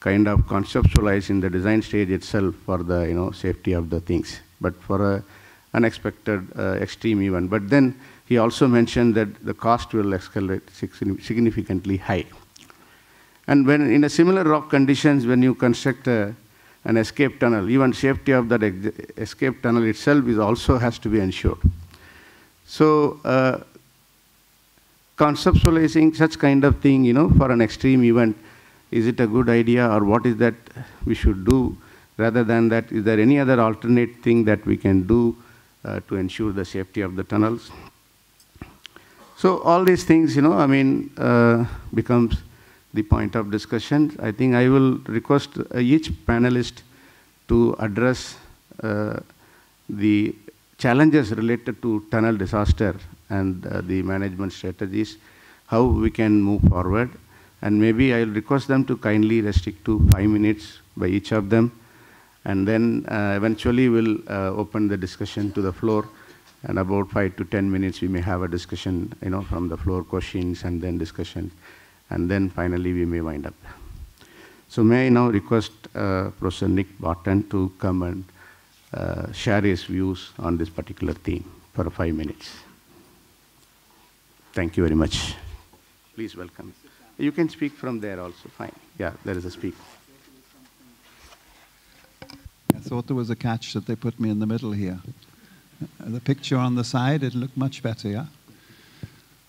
kind of conceptualize in the design stage itself for the, you know, safety of the things. But for a unexpected uh, extreme event. But then he also mentioned that the cost will escalate significantly high. And when in a similar rock conditions, when you construct a, an escape tunnel, even safety of that escape tunnel itself is also has to be ensured. So uh, conceptualizing such kind of thing, you know, for an extreme event, is it a good idea or what is that we should do? Rather than that, is there any other alternate thing that we can do uh, to ensure the safety of the tunnels. So all these things, you know, I mean, uh, becomes the point of discussion. I think I will request uh, each panelist to address uh, the challenges related to tunnel disaster and uh, the management strategies, how we can move forward. And maybe I'll request them to kindly restrict to five minutes by each of them. And then uh, eventually we'll uh, open the discussion to the floor. And about five to 10 minutes, we may have a discussion, you know, from the floor questions and then discussion. And then finally, we may wind up. So may I now request uh, Professor Nick Barton to come and uh, share his views on this particular theme for five minutes. Thank you very much. Please welcome. You can speak from there also, fine. Yeah, there is a speaker. I thought there was a catch that they put me in the middle here. The picture on the side, it looked much better, yeah?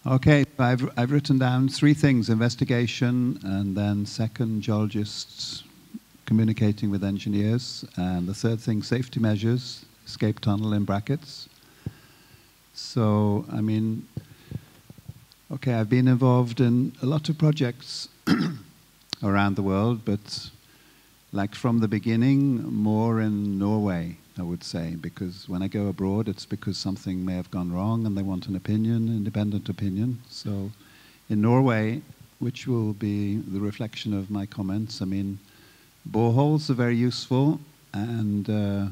Okay, I've, I've written down three things investigation, and then second, geologists communicating with engineers, and the third thing, safety measures, escape tunnel in brackets. So, I mean, okay, I've been involved in a lot of projects around the world, but like from the beginning, more in Norway, I would say, because when I go abroad, it's because something may have gone wrong and they want an opinion, independent opinion. So in Norway, which will be the reflection of my comments, I mean, boreholes are very useful and uh,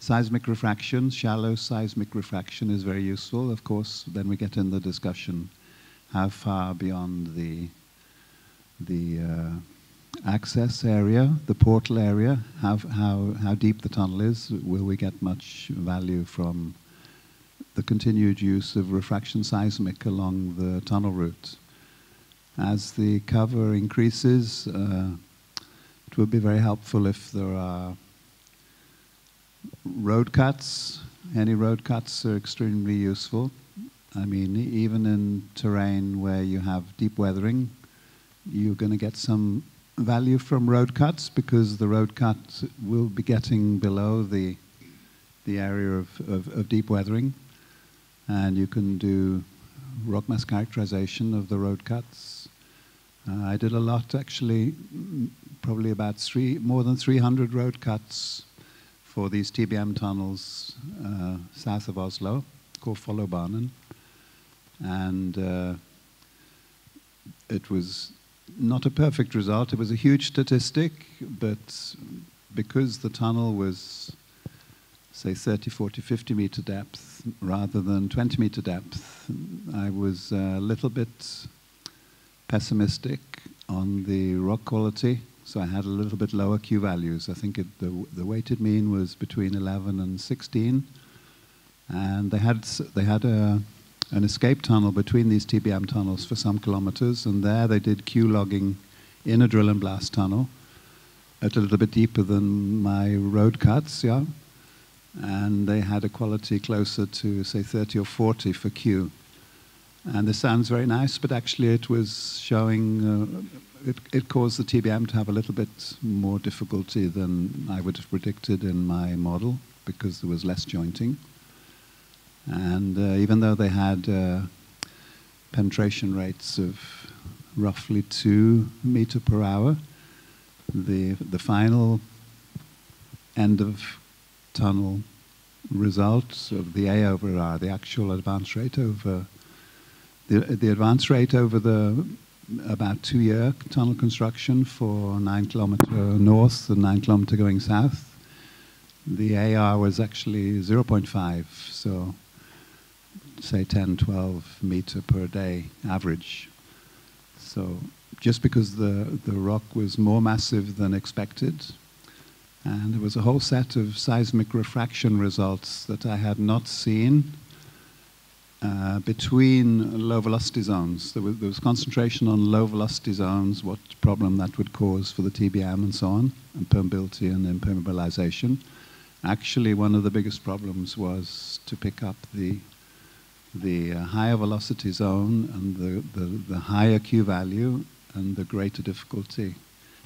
seismic refraction, shallow seismic refraction is very useful. Of course, then we get in the discussion how far beyond the the uh, access area, the portal area, how, how, how deep the tunnel is, will we get much value from the continued use of refraction seismic along the tunnel route. As the cover increases, uh, it would be very helpful if there are road cuts. Any road cuts are extremely useful. I mean, even in terrain where you have deep weathering, you're going to get some value from road cuts because the road cut will be getting below the the area of, of, of deep weathering and you can do rock mass characterization of the road cuts. Uh, I did a lot actually, probably about three, more than 300 road cuts for these TBM tunnels uh, south of Oslo called Follobanen. And uh, it was not a perfect result. It was a huge statistic, but because the tunnel was, say, 30, 40, 50 meter depth rather than 20 meter depth, I was a little bit pessimistic on the rock quality. So I had a little bit lower Q values. I think it, the, the weighted mean was between 11 and 16. And they had, they had a, an escape tunnel between these TBM tunnels for some kilometers, and there they did Q logging in a drill and blast tunnel at a little bit deeper than my road cuts, yeah. And they had a quality closer to, say, 30 or 40 for Q. And this sounds very nice, but actually it was showing, uh, it, it caused the TBM to have a little bit more difficulty than I would have predicted in my model because there was less jointing. And uh, even though they had uh, penetration rates of roughly two meter per hour, the, the final end of tunnel results of the A over R, the actual advance rate over the, the advance rate over the about two year tunnel construction for nine kilometer north and nine kilometer going south, the AR was actually 0.5. So say 10, 12 meter per day average. So just because the, the rock was more massive than expected, and there was a whole set of seismic refraction results that I had not seen uh, between low velocity zones. There was, there was, concentration on low velocity zones, what problem that would cause for the TBM and so on, and permeability and impermeabilization. Actually, one of the biggest problems was to pick up the the uh, higher velocity zone and the, the, the, higher Q value and the greater difficulty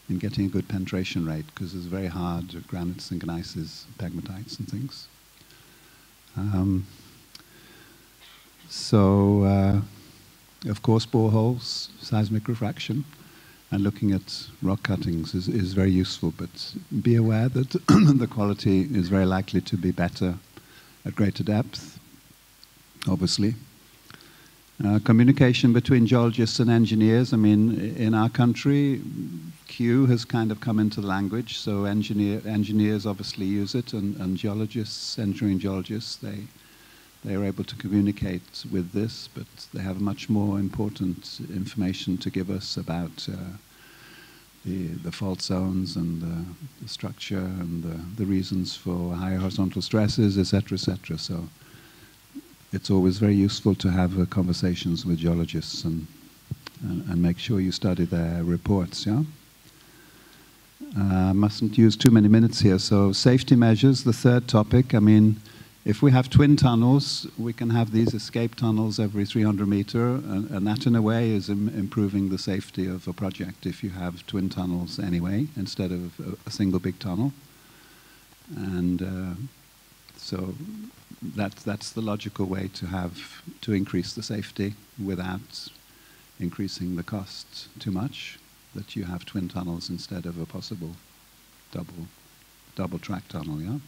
in getting a good penetration rate because it's very hard granites and gneisses, pegmatites and things. Um, so, uh, of course, boreholes, seismic refraction. and looking at rock cuttings is, is very useful, but be aware that the quality is very likely to be better at greater depth, obviously. Uh, communication between geologists and engineers. I mean, in our country, Q has kind of come into the language, so engineer, engineers obviously use it, and, and geologists, engineering geologists, they, they are able to communicate with this, but they have much more important information to give us about uh, the, the fault zones and the, the structure and the, the, reasons for higher horizontal stresses, etc., etc. So it's always very useful to have uh, conversations with geologists and, and, and, make sure you study their reports, yeah? Uh, mustn't use too many minutes here. So safety measures, the third topic. I mean, if we have twin tunnels, we can have these escape tunnels every 300 meter, and, and that in a way is Im improving the safety of a project if you have twin tunnels anyway, instead of a, a single big tunnel. And uh, so that, that's the logical way to have, to increase the safety without increasing the cost too much, that you have twin tunnels instead of a possible double, double track tunnel, yeah?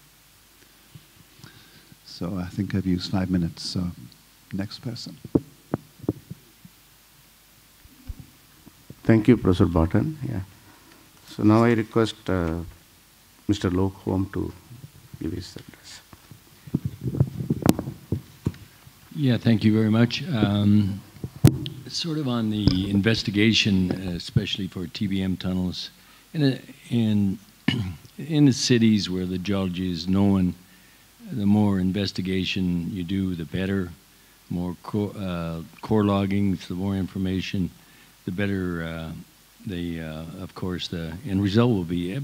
So I think I've used five minutes. So next person. Thank you, Professor Barton. Yeah. So now I request uh, Mr. Lok Home to give his address. Yeah, thank you very much. Um, sort of on the investigation, especially for TBM tunnels, in, a, in, in the cities where the geology is known, the more investigation you do, the better. More core, uh, core logging, the more information, the better uh, the, uh, of course, the end result will be.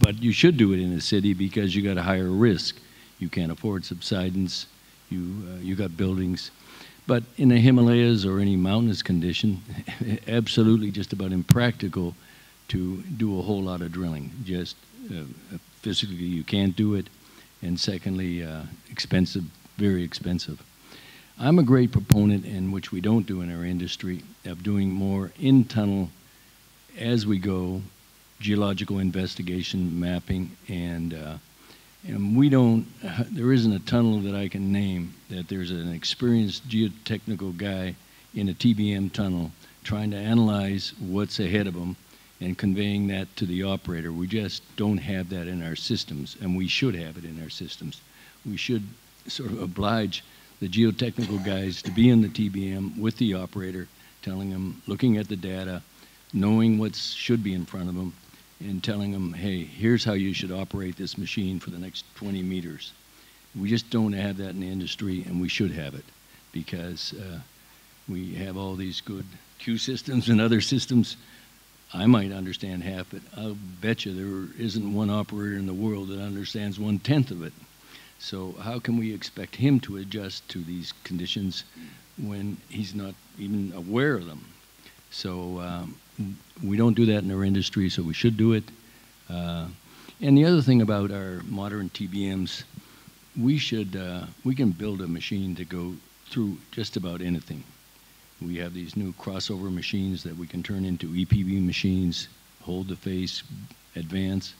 But you should do it in a city because you got a higher risk. You can't afford subsidence. You, uh, you got buildings. But in the Himalayas or any mountainous condition, absolutely just about impractical to do a whole lot of drilling. Just uh, physically, you can't do it and secondly, uh, expensive, very expensive. I'm a great proponent, in which we don't do in our industry, of doing more in tunnel as we go, geological investigation, mapping, and uh, and we don't. There isn't a tunnel that I can name that there's an experienced geotechnical guy in a TBM tunnel trying to analyze what's ahead of them and conveying that to the operator. We just don't have that in our systems, and we should have it in our systems. We should sort of oblige the geotechnical guys to be in the TBM with the operator, telling them, looking at the data, knowing what should be in front of them, and telling them, hey, here's how you should operate this machine for the next 20 meters. We just don't have that in the industry, and we should have it because uh, we have all these good Q systems and other systems I might understand half but I'll bet you there isn't one operator in the world that understands one tenth of it. So how can we expect him to adjust to these conditions when he's not even aware of them? So um, we don't do that in our industry, so we should do it. Uh, and the other thing about our modern TBMs, we should uh, we can build a machine to go through just about anything. We have these new crossover machines that we can turn into EPB machines, hold the face, advance.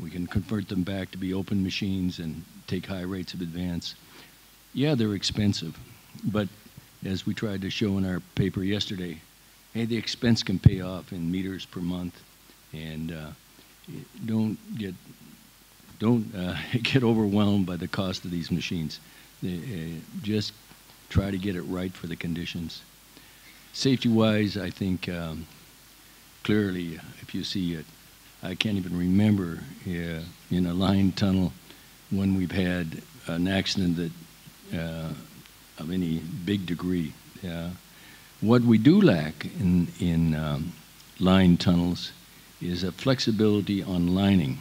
We can convert them back to be open machines and take high rates of advance. Yeah, they're expensive, but as we tried to show in our paper yesterday, hey, the expense can pay off in meters per month, and uh, don't get don't uh, get overwhelmed by the cost of these machines. They, uh, just try to get it right for the conditions. Safety-wise, I think um, clearly, if you see it, I can't even remember uh, in a line tunnel when we've had an accident that uh, of any big degree. Uh, what we do lack in in um, line tunnels is a flexibility on lining.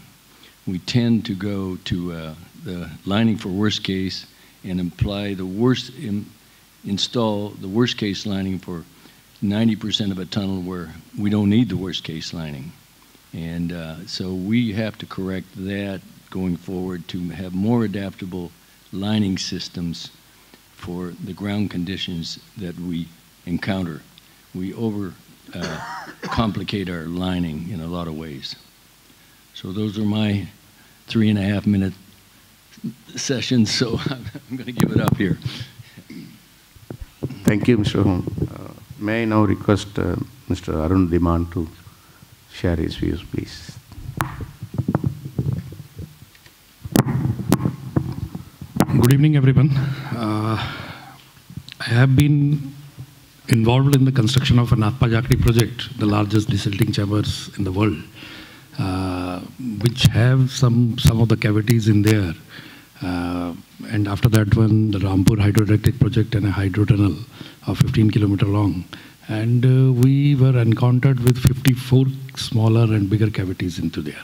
We tend to go to uh, the lining for worst case and imply the worst, install the worst case lining for 90% of a tunnel where we don't need the worst case lining. And uh, so we have to correct that going forward to have more adaptable lining systems for the ground conditions that we encounter. We over uh, complicate our lining in a lot of ways. So those are my three and a half minute sessions, so I'm going to give it up here. Thank you, Mr. Hong. Uh, may I now request uh, Mr. Arun Dhiman to share his views, please. Good evening, everyone. Uh, I have been involved in the construction of Nathpa project, the largest desilting chambers in the world, uh, which have some, some of the cavities in there. Uh, and after that one, the Rampur hydroelectric project and a hydro tunnel of 15 kilometer long. And uh, we were encountered with 54 smaller and bigger cavities into there.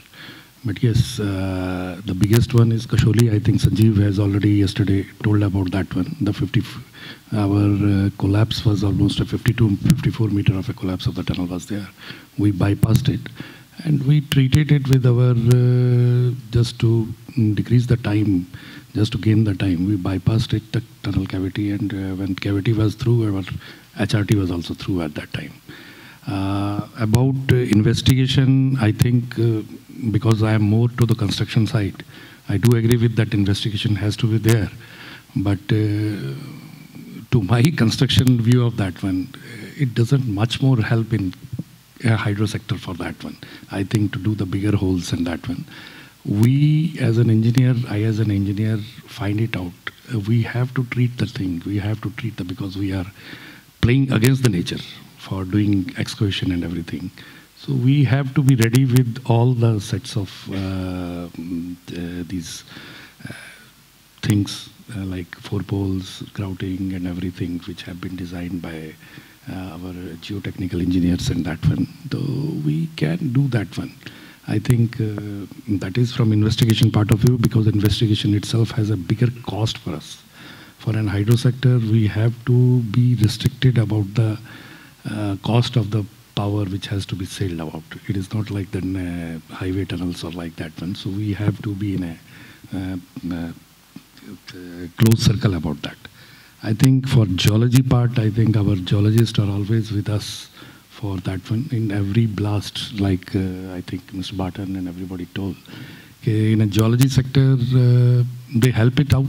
But yes, uh, the biggest one is Kasholi. I think Sanjeev has already yesterday told about that one. The 50, our uh, collapse was almost a 52, 54 meter of a collapse of the tunnel was there. We bypassed it and we treated it with our, uh, just to decrease the time, just to gain the time. We bypassed it, the tunnel cavity and uh, when cavity was through, our HRT was also through at that time. Uh, about uh, investigation, I think uh, because I am more to the construction side, I do agree with that investigation has to be there. But to my construction view of that one, it doesn't much more help in hydro sector for that one. I think to do the bigger holes in that one. We as an engineer, I as an engineer find it out. we have to treat the thing. We have to treat the because we are playing against the nature for doing excavation and everything. So we have to be ready with all the sets of uh, mm, uh, these uh, things uh, like forepoles, grouting and everything which have been designed by uh, our geotechnical engineers and that one. Though we can do that one. I think uh, that is from investigation part of view because investigation itself has a bigger cost for us. For an hydro sector, we have to be restricted about the uh, cost of the power which has to be sailed about. It is not like the uh, highway tunnels or like that one. So we have to be in a uh, uh, close circle about that. I think for geology part, I think our geologists are always with us for that one. In every blast, like uh, I think Mr. Barton and everybody told, in a geology sector, uh, they help it out.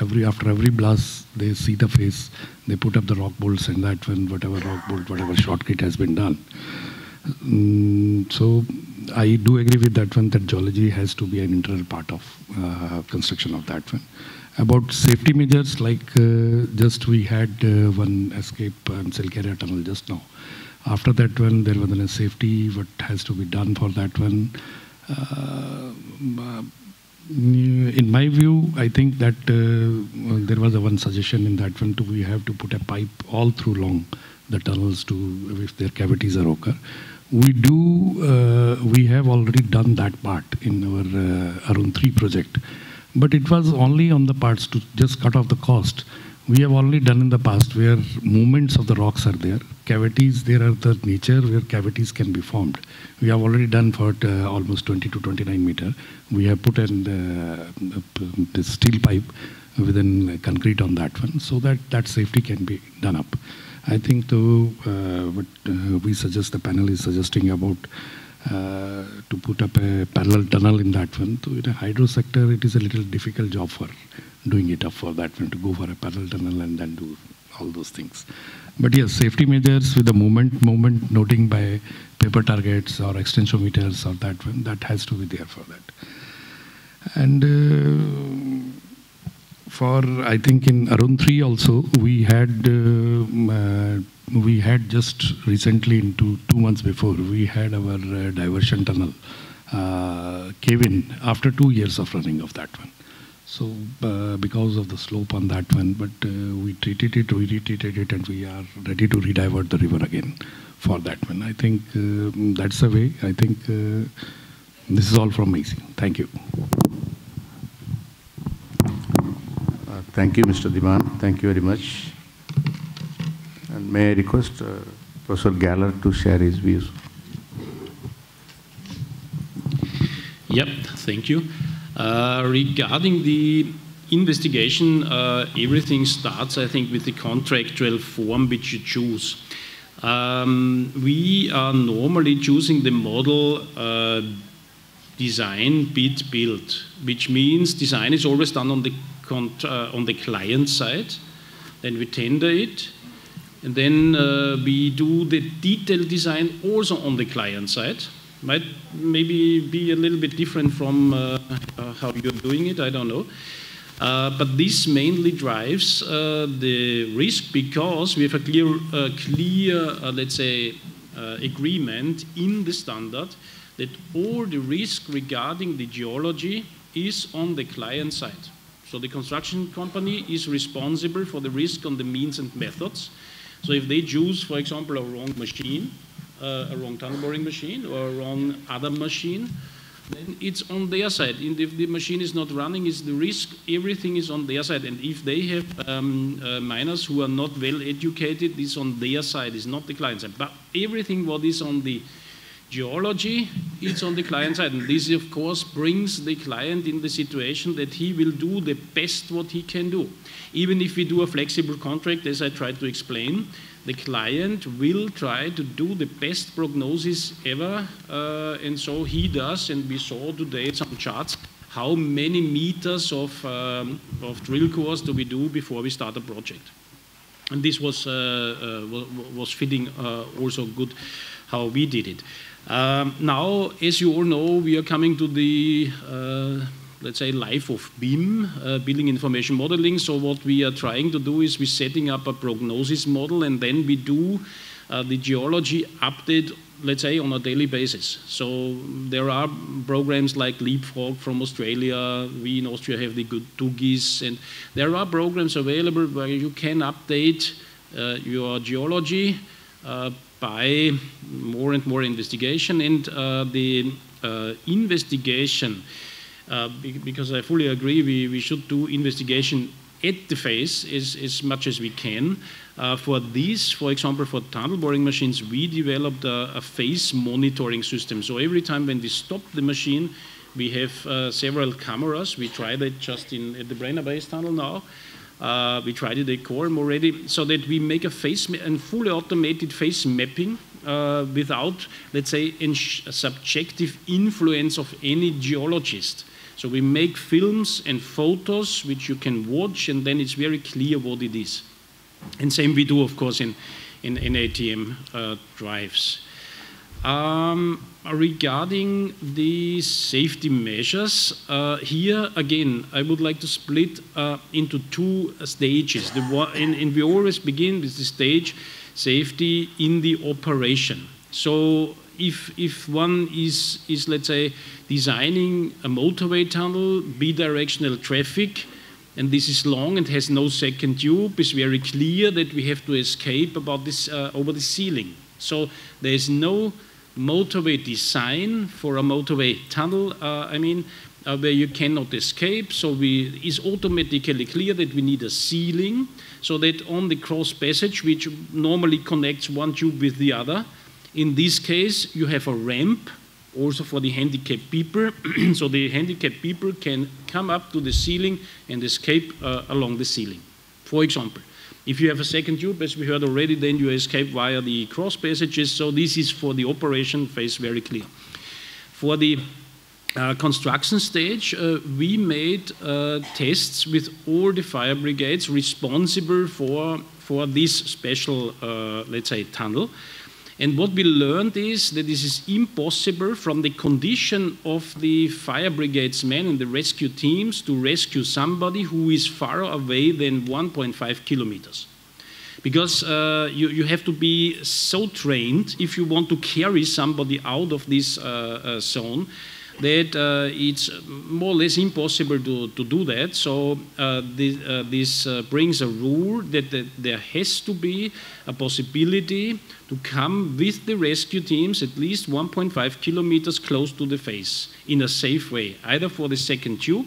Every after every blast, they see the face, they put up the rock bolts and that when whatever rock bolt, whatever shotcrete has been done. Mm, so I do agree with that one that geology has to be an integral part of uh, construction of that one. About safety measures, like uh, just we had uh, one escape and Silkyara tunnel just now. After that one, there was a safety, what has to be done for that one. Uh, in my view, I think that uh, there was a one suggestion in that one to we have to put a pipe all through long the tunnels to if their cavities are occur. We do, uh, we have already done that part in our uh, Arun 3 project, but it was only on the parts to just cut off the cost. We have already done in the past where movements of the rocks are there. Cavities, there are the nature where cavities can be formed. We have already done for uh, almost 20 to 29 meter. We have put in the, the steel pipe within concrete on that one so that that safety can be done up. I think though uh, what uh, we suggest, the panel is suggesting about uh, to put up a parallel tunnel in that one. So in a hydro sector, it is a little difficult job for doing it up for that one to go for a parallel tunnel and then do all those things. But yes, safety measures with the movement, movement noting by paper targets or extensometers or that one, that has to be there for that. And uh, for, I think in Arun 3 also, we had, uh, uh, we had just recently into two months before, we had our uh, diversion tunnel uh, cave in after two years of running of that one. So uh, because of the slope on that one, but uh, we treated it, we retreated it, and we are ready to redivert the river again for that one. I think uh, that's the way. I think this is all from me. Thank you. Uh, thank you, Mr. Dhiman. Thank you very much. And may I request uh, Professor Galler to share his views? Yep, thank you. Uh, regarding the investigation, uh, everything starts, I think, with the contractual form which you choose. Um, we are normally choosing the model uh, design, bid, build, which means design is always done on the, on the client side. Then we tender it, and then uh, we do the detailed design also on the client side. Might maybe be a little bit different from uh, uh, how you're doing it, I don't know. Uh, but this mainly drives uh, the risk because we have a clear, uh, clear let's say, agreement in the standard that all the risk regarding the geology is on the client side. So the construction company is responsible for the risk on the means and methods. So if they choose, for example, a wrong machine, uh, a wrong tunnel boring machine or a wrong other machine, then it's on their side. And if the machine is not running, is the risk, everything is on their side. And if they have um, uh, miners who are not well educated, it's on their side, it's not the client side. But everything what is on the geology, it's on the client side. And this, of course, brings the client in the situation that he will do the best what he can do. Even if we do a flexible contract, as I tried to explain, the client will try to do the best prognosis ever, uh, and so he does. And we saw today some charts how many meters of, um, of drill cores do we do before we start a project. And this was, uh, uh, was fitting uh, also good how we did it. Um, now, as you all know, we are coming to the uh, let's say, life of BIM, uh, building information modeling. So what we are trying to do is we're setting up a prognosis model and then we do uh, the geology update, let's say, on a daily basis. So there are programs like Leapfrog from Australia. We in Austria have the good TUGIS. And there are programs available where you can update uh, your geology uh, by more and more investigation. And uh, the uh, investigation uh, because I fully agree we, we should do investigation at the face as, as much as we can. Uh, for these, for example, for tunnel boring machines, we developed a, a, face monitoring system. So every time when we stop the machine, we have uh, several cameras. We tried it just in at the Brenner Base tunnel now. Uh, we tried it at Koralm already, so that we make a face and fully automated face mapping uh, without, let's say, a subjective influence of any geologist. So we make films and photos which you can watch, and then it's very clear what it is. And same we do, of course, in, in, in NATM uh, drives. Um, regarding the safety measures, uh, here again, I would like to split uh, into two stages. The one, and, and, we always begin with the stage safety in the operation. So if, if one is, is, let's say, designing a motorway tunnel, bidirectional traffic, and this is long and has no second tube, it's very clear that we have to escape about this uh, over the ceiling. So there is no motorway design for a motorway tunnel, uh, I mean, uh, where you cannot escape. So we, automatically clear that we need a ceiling so that on the cross passage, which normally connects one tube with the other, in this case, you have a ramp also for the handicapped people. so the handicapped people can come up to the ceiling and escape uh, along the ceiling. For example, if you have a second tube, as we heard already, then you escape via the cross passages. So this is for the operation phase very clear. For the uh, construction stage, uh, we made uh, tests with all the fire brigades responsible for, for this special, uh, let's say, tunnel. And what we learned is that this is impossible from the condition of the fire brigades men and the rescue teams to rescue somebody who is far away than 1.5 kilometers. Because uh, you, you have to be so trained if you want to carry somebody out of this uh, uh, zone that uh, it's more or less impossible to, to do that. So uh, this, uh, this uh, brings a rule that, that, there has to be a possibility to come with the rescue teams at least 1.5 kilometers close to the face in a safe way, either for the second tube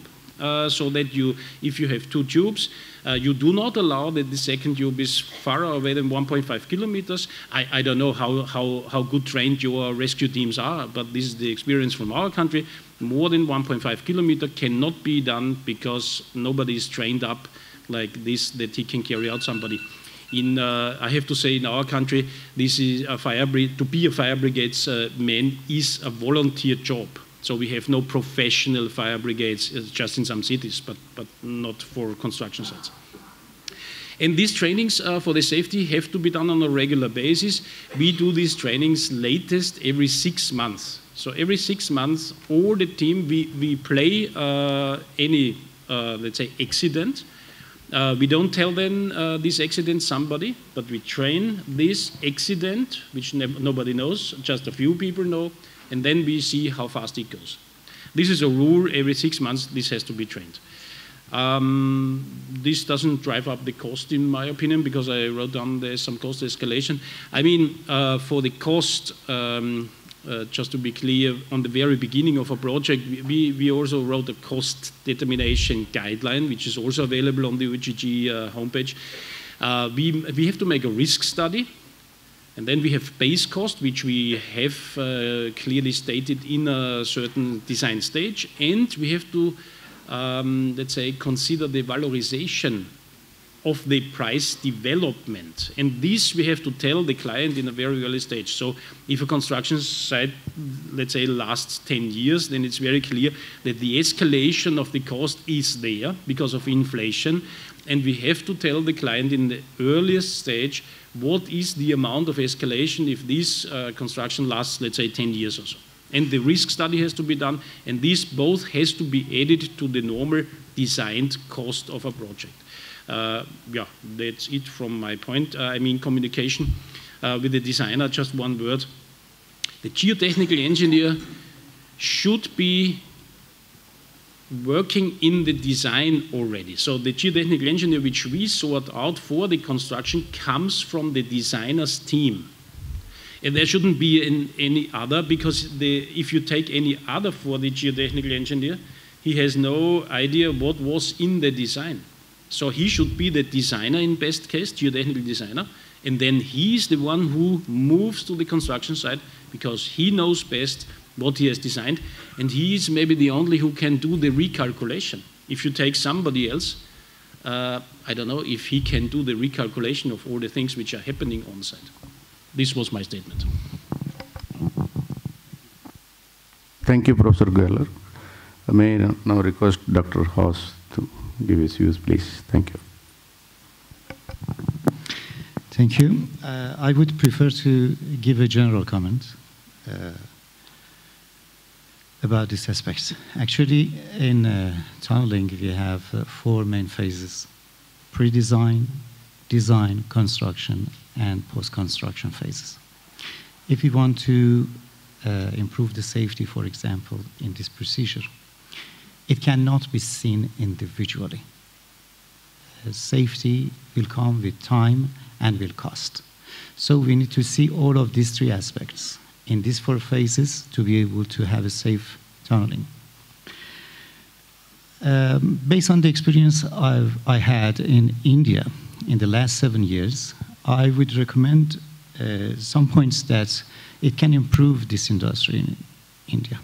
so that you, if you have two tubes, uh, you do not allow that the second tube is far away than 1.5 kilometers. I, I don't know how, how, how good trained your rescue teams are, but this is the experience from our country. More than 1.5 kilometer cannot be done because nobody is trained up like this that he can carry out somebody. In, uh, I have to say, in our country, this is a fire to be a fire brigades uh, man is a volunteer job. So we have no professional fire brigades, uh, just in some cities, but, but not for construction sites. And these trainings uh, for the safety have to be done on a regular basis. We do these trainings latest every six months. So every six months, all the team, we, we play uh, any, uh, let's say, accident. Uh, we don't tell them uh, this accident somebody, but we train this accident, which nobody knows, just a few people know, and then we see how fast it goes. This is a rule, every six months this has to be trained. Um, this doesn't drive up the cost, in my opinion, because I wrote down there's some cost escalation. I mean, uh, for the cost, um, uh, just to be clear, on the very beginning of a project, we, we also wrote a cost determination guideline, which is also available on the OGG uh, homepage. Uh, we, we have to make a risk study and then we have base cost, which we have uh, clearly stated in a certain design stage. And we have to, um, let's say, consider the valorization of the price development. And this we have to tell the client in a very early stage. So if a construction site, let's say, lasts 10 years, then it's very clear that the escalation of the cost is there because of inflation. And we have to tell the client in the earliest stage what is the amount of escalation if this uh, construction lasts, let's say, 10 years or so. And the risk study has to be done, and this both has to be added to the normal designed cost of a project. Uh, yeah, that's it from my point. Uh, I mean, communication uh, with the designer, just one word. The geotechnical engineer should be working in the design already. So the geotechnical engineer which we sort out for the construction comes from the designer's team. And there shouldn't be any other because the, if you take any other for the geotechnical engineer, he has no idea what was in the design. So he should be the designer in best case, geotechnical designer, and then he's the one who moves to the construction site because he knows best what he has designed, and he is maybe the only who can do the recalculation. If you take somebody else, uh, I don't know if he can do the recalculation of all the things which are happening on site. This was my statement. Thank you, Professor Galler. I May I now request Dr. Haas to give his views, please. Thank you. Thank you. Uh, I would prefer to give a general comment. Uh, about these aspects. Actually, in uh, tunneling, we have uh, four main phases pre-design, design, construction, and post-construction phases. If we want to uh, improve the safety, for example, in this procedure, it cannot be seen individually. Uh, safety will come with time and will cost. So we need to see all of these three aspects in these four phases to be able to have a safe tunneling. Um, based on the experience I've, I had in India in the last seven years, I would recommend uh, some points that it can improve this industry in India,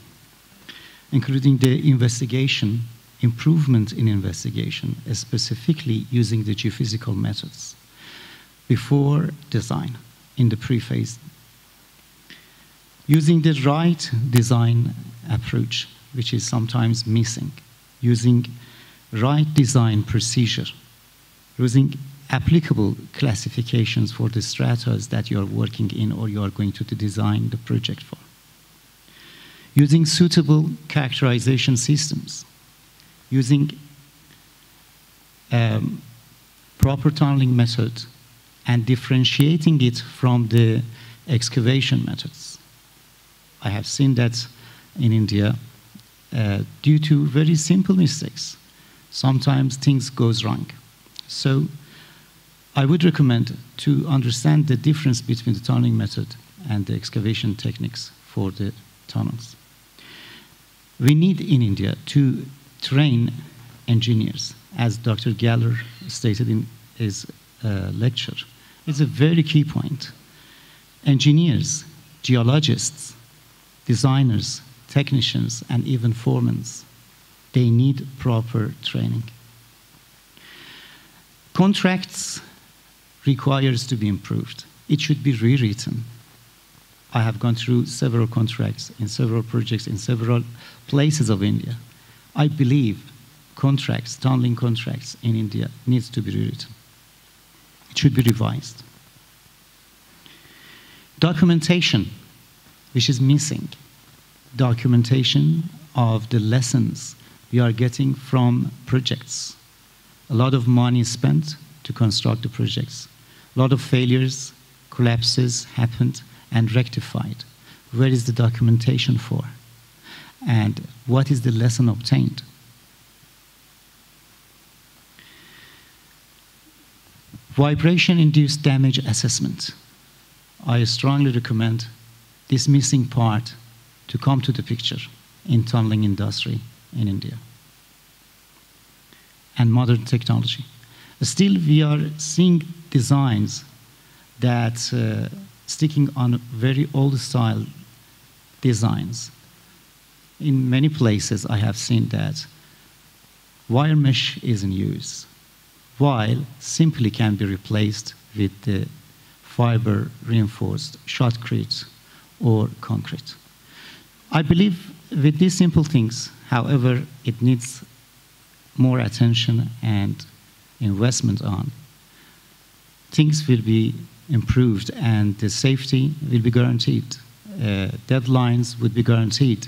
including the investigation, improvement in investigation, specifically using the geophysical methods before design in the pre-phase using the right design approach, which is sometimes missing, using right design procedure, using applicable classifications for the stratas that you are working in or you are going to design the project for. Using suitable characterization systems, using um, proper tunneling method and differentiating it from the excavation methods. I have seen that in India uh, due to very simple mistakes. Sometimes things goes wrong. So I would recommend to understand the difference between the tunneling method and the excavation techniques for the tunnels. We need in India to train engineers, as Dr. Galler stated in his uh, lecture. It's a very key point. Engineers, geologists, designers, technicians, and even foremen. They need proper training. Contracts requires to be improved. It should be rewritten. I have gone through several contracts in several projects in several places of India. I believe contracts, tunneling contracts in India needs to be rewritten. It should be revised. Documentation, which is missing. Documentation of the lessons we are getting from projects. A lot of money is spent to construct the projects. A lot of failures, collapses happened and rectified. Where is the documentation for? And what is the lesson obtained? Vibration induced damage assessment. I strongly recommend this missing part to come to the picture in tunneling industry in India and modern technology. Still, we are seeing designs that uh, sticking on very old style designs. In many places, I have seen that wire mesh is in use, while simply can be replaced with the fiber reinforced shotcrete or concrete. I believe with these simple things, however, it needs more attention and investment on. Things will be improved and the safety will be guaranteed. Uh, deadlines would be guaranteed.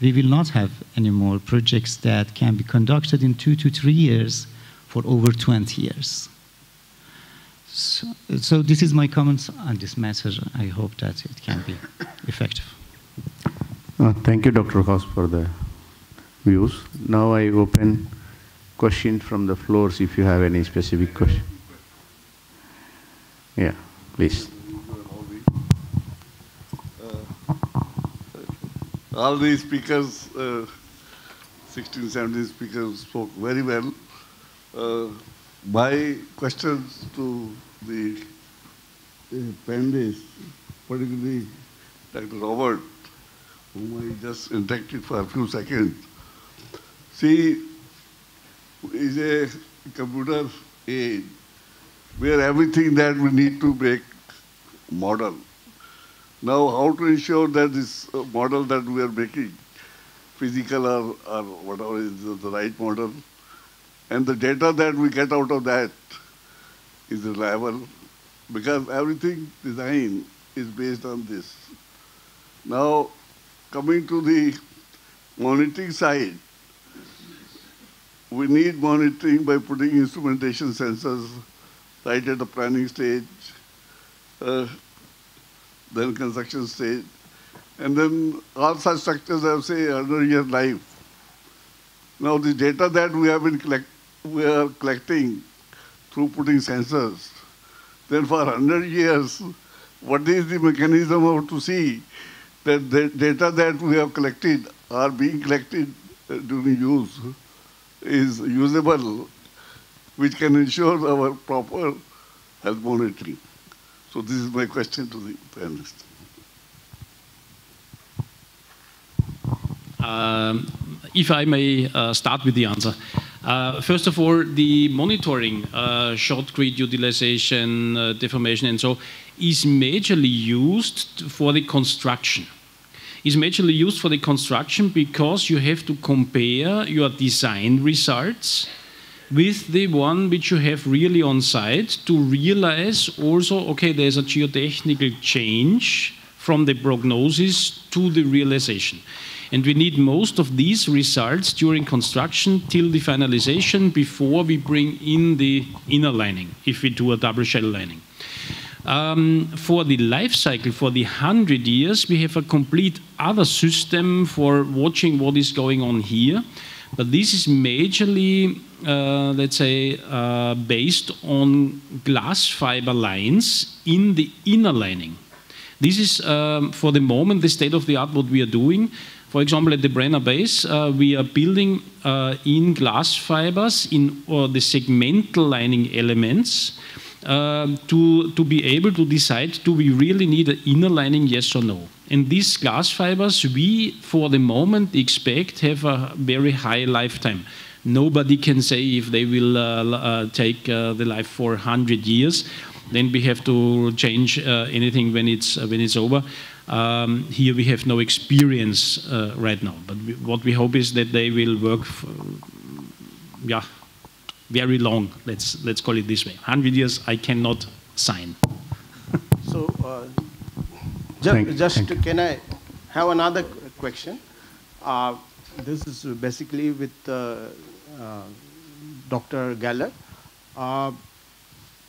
We will not have any more projects that can be conducted in two to three years for over 20 years. So, so this is my comments on this matter. I hope that it can be effective. Uh, thank you, Dr. Haas, for the views. Now I open questions from the floors if you have any specific question. Yeah, please. all the speakers, uh, 16, 17 speakers spoke very well. Uh, my questions to the uh, panelists, particularly Dr. Robert, whom I just interacted for a few seconds. See, is a computer age where everything that we need to make model. Now, how to ensure that this uh, model that we are making, physical or, or whatever is the, the right model, and the data that we get out of that is reliable, because everything design is based on this. Now, coming to the monitoring side, we need monitoring by putting instrumentation sensors right at the planning stage, uh, then construction stage, and then all such structures have, say, 100 year life. Now, the data that we have been collect, we are collecting through putting sensors, then for 100 years, what is the mechanism of to see that the data that we have collected are being collected uh, during use is usable, which can ensure our proper health monitoring. So this is my question to the panelists. Um, if I may uh, start with the answer. Uh, first of all, the monitoring, uh, shotcrete utilization, uh, deformation, and so is majorly used for the construction. Is majorly used for the construction because you have to compare your design results with the one which you have really on site to realize also, okay, there's a geotechnical change from the prognosis to the realization. And we need most of these results during construction till the finalization before we bring in the inner lining, if we do a double shell lining. Um, for the life cycle, for the 100 years, we have a complete other system for watching what is going on here. But this is majorly, uh, let's say, uh, based on glass fiber lines in the inner lining. This is, um, for the moment, the state of the art what we are doing. For example, at the Brenner base, uh, we are building uh, in glass fibers in the segmental lining elements uh, to, to be able to decide do we really need an inner lining, yes or no. And these glass fibers, we for the moment expect have a very high lifetime. Nobody can say if they will uh, uh, take uh, the life for 100 years. then we have to change anything when it's when it's over. Um, here we have no experience uh, right now, but we, what we hope is that they will work, for, yeah, very long. Let's let's call it this way. Hundred years, I cannot sign. so, uh, ju just Thank can I have another question? Uh, this is basically with uh, uh Dr. Galler.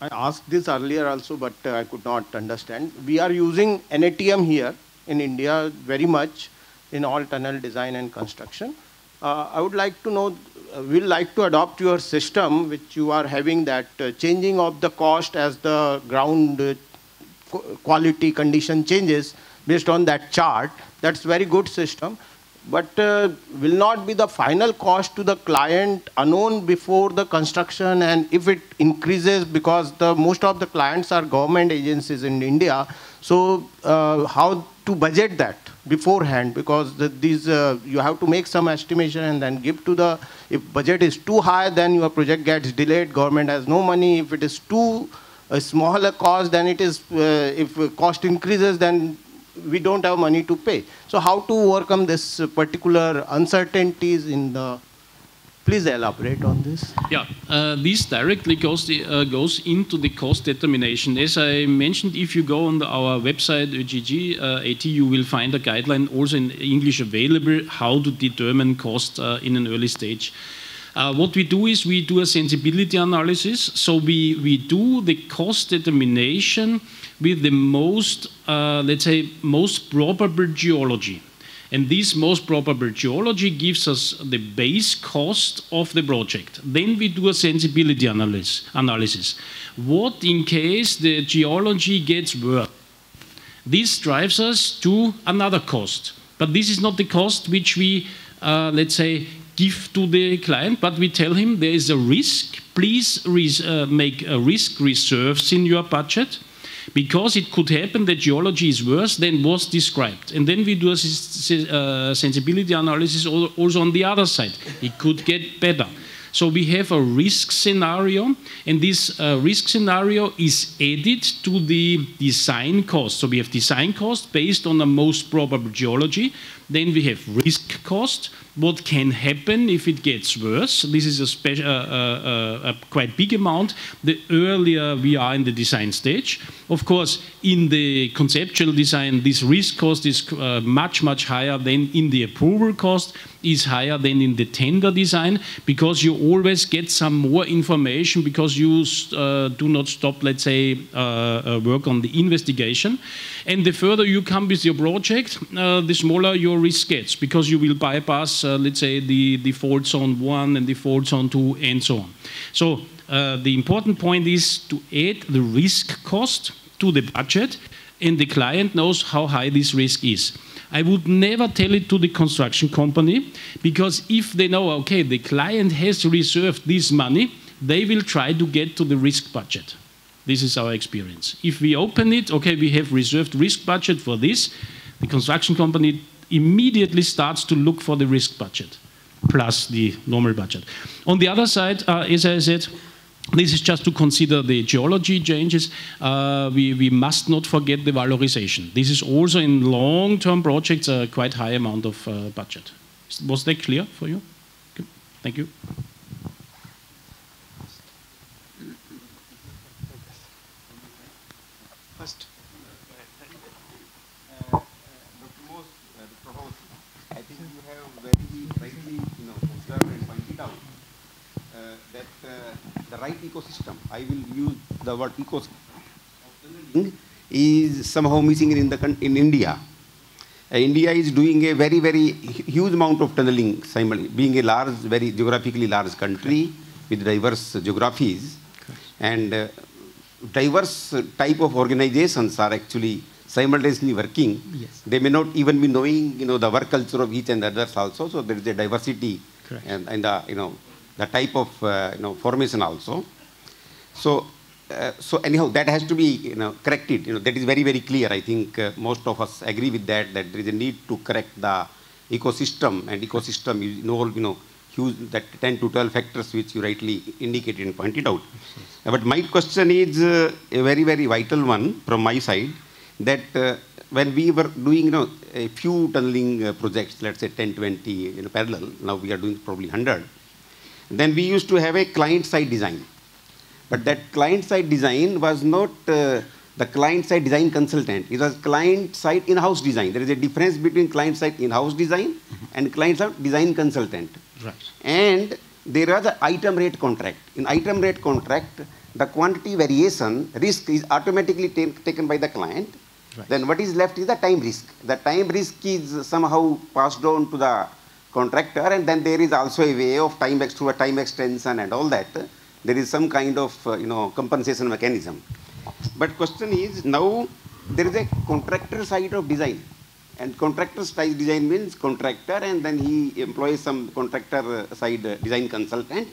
I asked this earlier also, but uh, I could not understand. We are using NATM here in India very much in all tunnel design and construction. Uh, I would like to know, uh, we'd like to adopt your system, which you are having that uh, changing of the cost as the ground uh, quality condition changes based on that chart. That's very good system but uh, will not be the final cost to the client unknown before the construction and if it increases because the most of the clients are government agencies in India. So uh, how to budget that beforehand? Because the, these uh, you have to make some estimation and then give to the if budget is too high then your project gets delayed. Government has no money. If it is too a smaller cost then it is uh, if cost increases then we don't have money to pay. So how to overcome this particular uncertainties in the Please elaborate on this. Yeah, uh, this directly goes, uh, goes into the cost determination. As I mentioned, if you go on the, our website, ÖGG uh, AT, you will find a guideline also in English available how to determine cost uh, in an early stage. Uh, what we do is we do a sensibility analysis. So we, we do the cost determination with the most, uh, let's say, most probable geology. And this most probable geology gives us the base cost of the project. Then we do a sensibility analysis. analysis. What in case the geology gets worse? This drives us to another cost. But this is not the cost which we, uh, let's say, give to the client, but we tell him there is a risk. Please uh, make a risk reserves in your budget because it could happen that geology is worse than was described. And then we do a uh, sensibility analysis also on the other side. It could get better. So we have a risk scenario, and this uh, risk scenario is added to the design cost. So we have design cost based on the most probable geology. Then we have risk cost, what can happen if it gets worse. This is a, uh, uh, uh, a quite big amount. The earlier we are in the design stage, of course, in the conceptual design, this risk cost is uh, much, much higher than in the approval cost, is higher than in the tender design, because you always get some more information because you uh, do not stop, let's say, uh, work on the investigation. And the further you come with your project, the smaller your risk gets, because you will bypass uh, let's say, the default zone 1 and the default zone 2 and so on. So uh, the important point is to add the risk cost to the budget and the client knows how high this risk is. I would never tell it to the construction company because if they know, okay, the client has reserved this money, they will try to get to the risk budget. This is our experience. If we open it, okay, we have reserved risk budget for this, the construction company immediately starts to look for the risk budget plus the normal budget. On the other side, uh, as I said, this is just to consider the geology changes. Uh, we, we must not forget the valorization. This is also in long-term projects a quite high amount of uh, budget. Was that clear for you? Thank you. Right ecosystem, I will use the word ecosystem, is somehow missing in, the, in India. Uh, India is doing a very, very huge amount of tunneling, being a large, very geographically large country with diverse geographies. And uh, diverse type of organizations are actually simultaneously working. Yes. They may not even be knowing, you know, the work culture of each and others also. So there is a diversity and, and the, you know, the type of uh, you know, formation also. So, uh, so anyhow, that has to be you know, corrected. You know, that is very, very clear. I think uh, most of us agree with that, that there is a need to correct the ecosystem and ecosystem is involved, you know, huge, that 10 to 12 factors which you rightly indicated and pointed out. But my question is uh, a very, very vital one from my side, that uh, when we were doing, you know, a few tunneling uh, projects, let's say 10, 20, you know, parallel, now we are doing probably 100, then we used to have a client-side design. But that client-side design was not uh, the client-side design consultant. It was client-side in-house design. There is a difference between client-side in-house design and client-side design consultant. Right. And there was an item rate contract. In item rate contract, the quantity variation risk is automatically taken by the client. Right. Then what is left is the time risk. The time risk is somehow passed on to the contractor and then there is also a way of time ex through a time extension and all that there is some kind of uh, you know compensation mechanism. But question is now there is a contractor side of design, and contractor side design means contractor, and then he employs some contractor uh, side uh, design consultant,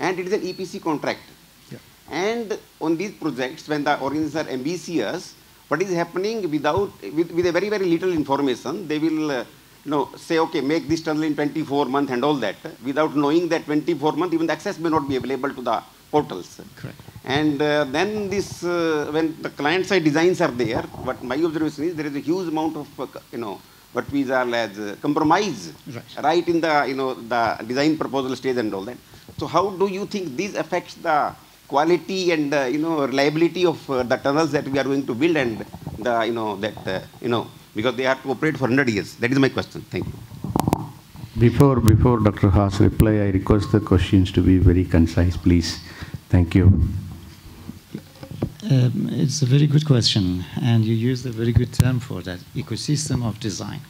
and it is an EPC contract. Yeah. And on these projects, when the organizations are ambitious, what is happening without with, with a very very little information, they will. Uh, know, say, okay, make this tunnel in 24 months and all that, without knowing that 24 months, even the access may not be available to the portals. Correct. And uh, then this, uh, when the client-side designs are there, but my observation is, there is a huge amount of, uh, you know, what we are as uh, compromise, Right. right in the, you know, the design proposal stage and all that. So how do you think this affects the quality and, uh, you know, reliability of uh, the tunnels that we are going to build and the, you know, that, uh, you know, because they have to operate for 100 years. That is my question. Thank you. Before, before Dr. Haas reply, I request the questions to be very concise, please. Thank you. Um, it's a very good question, and you used a very good term for that ecosystem of design.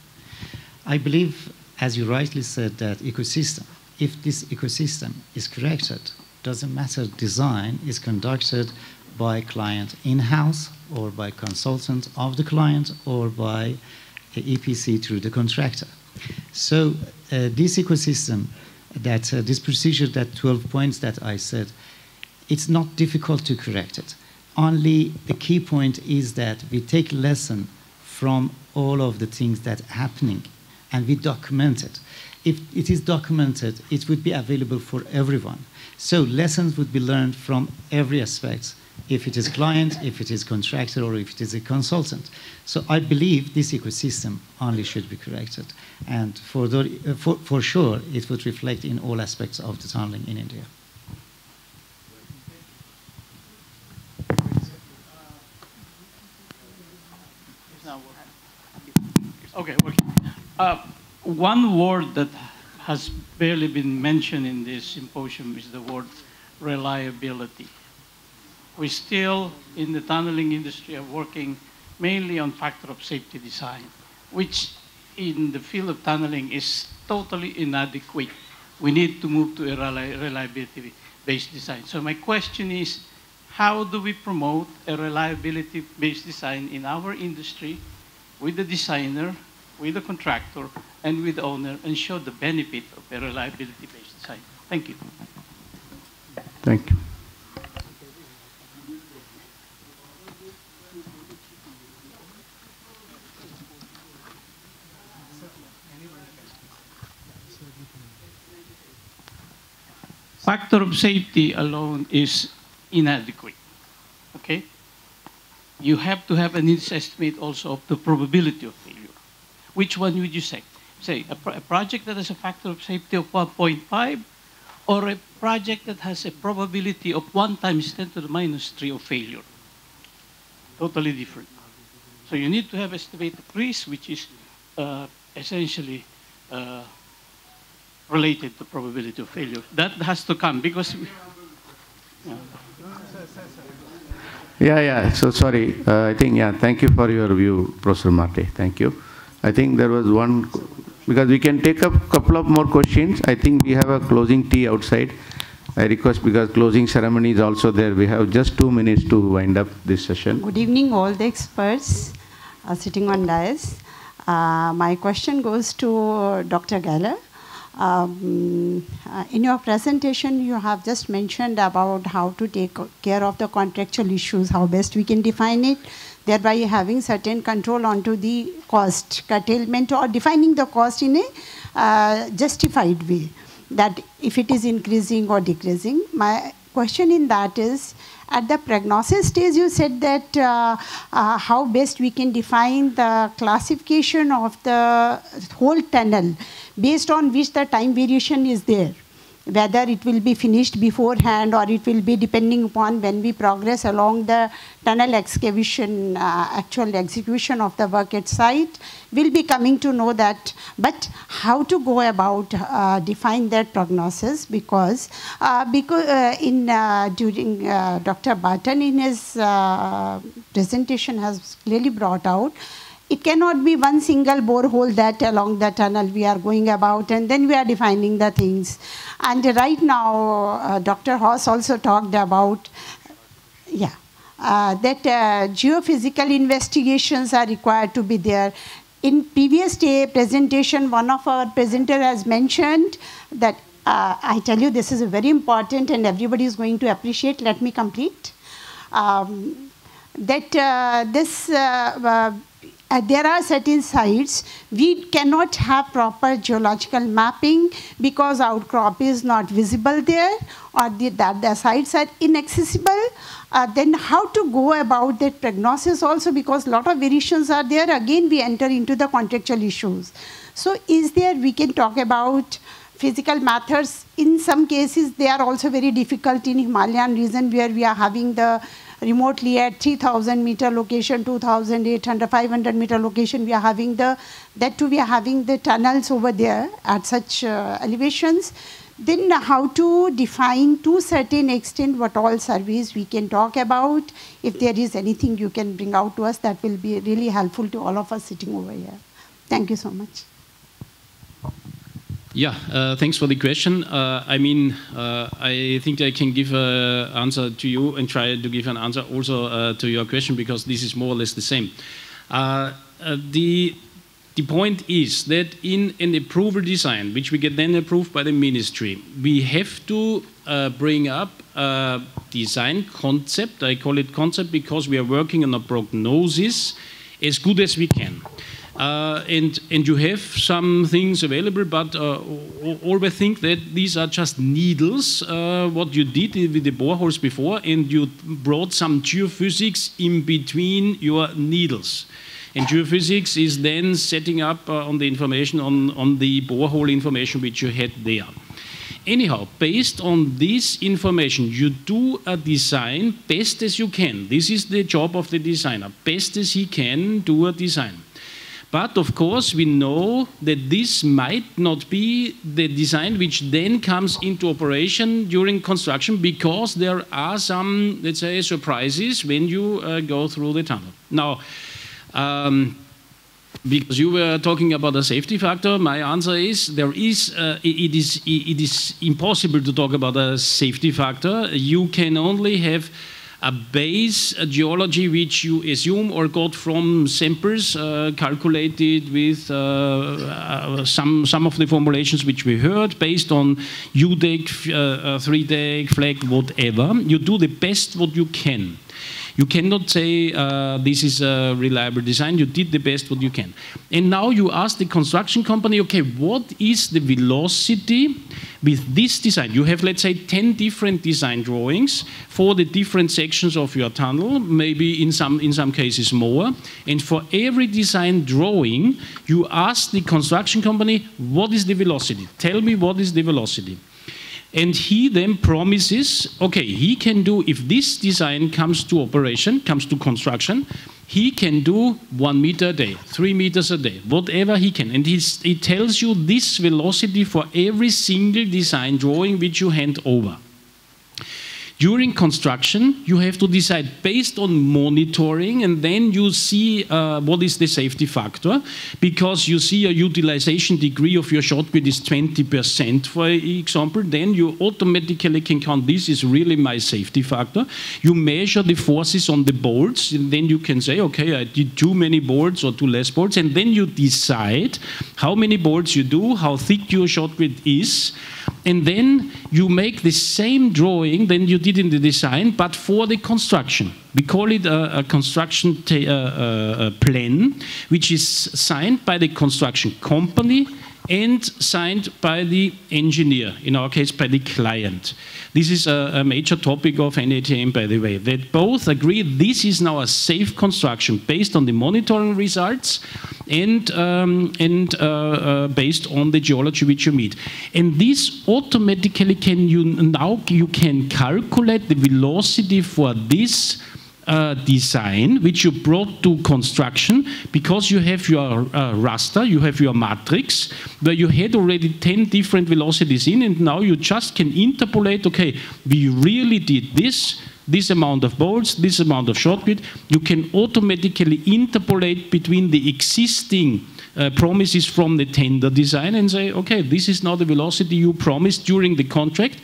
I believe, as you rightly said, that ecosystem, if this ecosystem is corrected, doesn't matter design is conducted by client in-house or by consultant of the client or by EPC through the contractor. So uh, this ecosystem, that uh, this procedure, that 12 points that I said, it's not difficult to correct it. Only the key point is that we take lesson from all of the things that are happening and we document it. If it is documented, it would be available for everyone. So lessons would be learned from every aspect, if it is client, if it is contractor, or if it is a consultant. So I believe this ecosystem only should be corrected. And for, the, uh, for, for sure, it would reflect in all aspects of the tunneling in India. Okay, okay. Uh, one word that has barely been mentioned in this symposium is the word reliability. We still, in the tunneling industry, are working mainly on factor of safety design, which in the field of tunneling is totally inadequate. We need to move to a reliability-based design. So my question is, how do we promote a reliability-based design in our industry with the designer, with the contractor, and with the owner, and show the benefit of a reliability-based design? Thank you. Thank you. Factor of safety alone is inadequate. Okay? You have to have an estimate also of the probability of failure. Which one would you say? Say, a, pro a project that has a factor of safety of 1.5 or a project that has a probability of 1 times 10 to the minus 3 of failure? Totally different. So you need to have estimated risk, which is uh, essentially uh, related to probability of failure. That has to come because. We, yeah. Yeah, yeah. So sorry. Uh, I think, yeah, thank you for your view, Professor Marte. Thank you. I think there was one, because we can take up a couple of more questions. I think we have a closing tea outside. I request, because closing ceremony is also there, we have just two minutes to wind up this session. Good evening, all the experts uh, sitting on dais. Uh, my question goes to Dr. Galler. Um, uh, in your presentation, you have just mentioned about how to take care of the contractual issues, how best we can define it, thereby having certain control onto the cost curtailment or defining the cost in a uh, justified way. that if it is increasing or decreasing. My question in that is, at the prognosis stage, you said that uh, uh, how best we can define the classification of the whole tunnel based on which the time variation is there. Whether it will be finished beforehand or it will be depending upon when we progress along the tunnel excavation, uh, actual execution of the work at site, we'll be coming to know that. But how to go about uh, define that prognosis because, uh, because uh, in uh, during Dr. Barton in his presentation has clearly brought out it cannot be one single borehole that along the tunnel we are going about and then we are defining the things. And right now, uh, Dr. Haas also talked about, yeah, uh, that uh, geophysical investigations are required to be there. In previous day presentation, one of our presenter has mentioned that uh, I tell you this is very important and everybody is going to appreciate. Let me complete. Um, that uh, this uh, uh, there are certain sites we cannot have proper geological mapping because outcrop is not visible there or the, that the sites are inaccessible. Uh, then how to go about that prognosis also because a lot of variations are there. Again, we enter into the contextual issues. So is there, we can talk about physical methods. In some cases, they are also very difficult in Himalayan region where we are having the remotely at 3000 meter location, 2800, 500 meter location, we are having the, that too we are having the tunnels over there at such uh, elevations. Then how to define to certain extent what all surveys we can talk about. If there is anything you can bring out to us, that will be really helpful to all of us sitting over here. Thank you so much. Yeah, uh, thanks for the question. Uh, I mean, uh, I think I can give an answer to you and try to give an answer also uh, to your question because this is more or less the same. Uh, uh, the, the point is that in an approval design, which we get then approved by the ministry, we have to bring up a design concept. I call it concept because we are working on a prognosis as good as we can. Uh, and, and you have some things available, but uh, always think that these are just needles, uh, what you did with the boreholes before, and you brought some geophysics in between your needles. And geophysics is then setting up uh, on the information on, on the borehole information which you had there. Anyhow, based on this information, you do a design best as you can. This is the job of the designer. Best as he can do a design. But of course, we know that this might not be the design which then comes into operation during construction because there are some, let's say, surprises when you uh, go through the tunnel. Now, um, because you were talking about a safety factor, my answer is there is uh, it is it is impossible to talk about a safety factor. You can only have a base a geology which you assume or got from samples uh, calculated with uh, uh, some, some of the formulations which we heard based on UDEC, uh, 3DEC, FLAC, whatever. You do the best what you can. You cannot say uh, this is a reliable design. You did the best what you can. And now you ask the construction company, okay, what is the velocity with this design? You have, let's say, 10 different design drawings for the different sections of your tunnel, maybe in some, in some cases more. And for every design drawing, you ask the construction company, what is the velocity? Tell me what is the velocity. And he then promises, okay, he can do, if this design comes to operation, comes to construction, he can do one meter a day, three meters a day, whatever he can. And he tells you this velocity for every single design drawing which you hand over. During construction, you have to decide based on monitoring, and then you see uh, what is the safety factor, because you see a utilization degree of your shotcrete is 20%, for example, then you automatically can count this is really my safety factor. You measure the forces on the bolts, and then you can say, okay, I did too many bolts or too less bolts, and then you decide how many bolts you do, how thick your shotcrete is, and then you make the same drawing than you did in the design, but for the construction. We call it a, a construction uh, uh, plan, which is signed by the construction company and signed by the engineer, in our case by the client. This is a, a, major topic of NATM, by the way, that both agree this is now a safe construction based on the monitoring results and, um, and uh, uh, based on the geology which you meet. And this automatically can you now you can calculate the velocity for this uh, design which you brought to construction because you have your uh, raster, you have your matrix where you had already 10 different velocities in and now you just can interpolate, okay, we really did this, this amount of bolts, this amount of shotcrete, you can automatically interpolate between the existing uh, promises from the tender design and say, okay, this is now the velocity you promised during the contract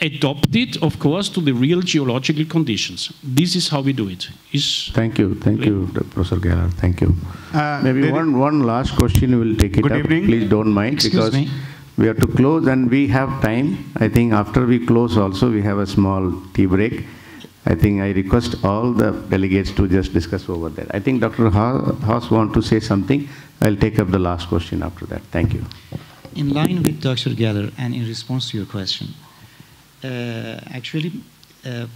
adopted, of course, to the real geological conditions. This is how we do it. Is thank you, thank you, Professor Galler. Thank you. Uh, Maybe one, one last question, we'll take it Good up. Evening. Please don't mind Excuse because me. we have to close and we have time. I think after we close also, we have a small tea break. I think I request all the delegates to just discuss over there. I think Dr. Haas want to say something. I'll take up the last question after that. Thank you. In line with Dr. Galler and in response to your question, actually, uh,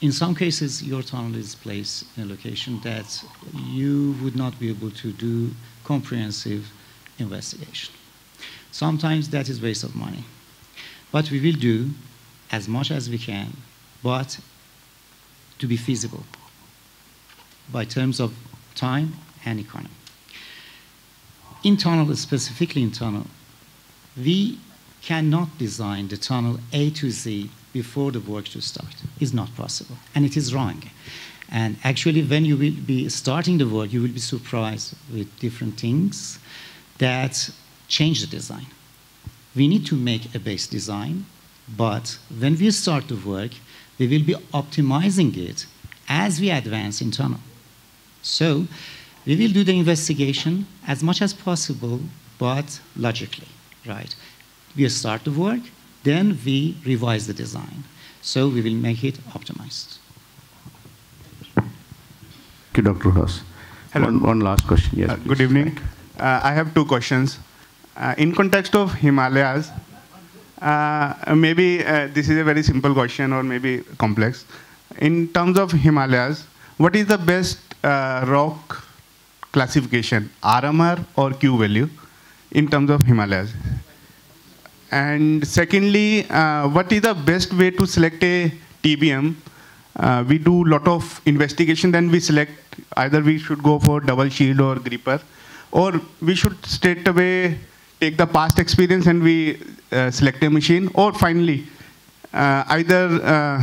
in some cases, your tunnel is placed in a location that you would not be able to do comprehensive investigation. Sometimes that is waste of money. But we will do as much as we can, but to be feasible by terms of time and economy. In tunnel, specifically in tunnel, we cannot design the tunnel A to Z before the work to start. It's not possible, and it is wrong. And actually, when you will be starting the work, you will be surprised with different things that change the design. We need to make a base design, but when we start the work, we will be optimizing it as we advance in tunnel. So we will do the investigation as much as possible, but logically, right? We start the work, then we revise the design. So we will make it optimized. Thank you, Dr. Haas. Hello. One, one last question. Yes, uh, good evening. Uh, I have two questions. Uh, in context of Himalayas, uh, maybe uh, this is a very simple question or maybe complex. In terms of Himalayas, what is the best uh, rock classification, RMR or Q value, in terms of Himalayas? And secondly, uh, what is the best way to select a TBM? Uh, we do a lot of investigation, then we select either we should go for double shield or gripper, or we should straight away take the past experience and we uh, select a machine, or finally, uh, either uh,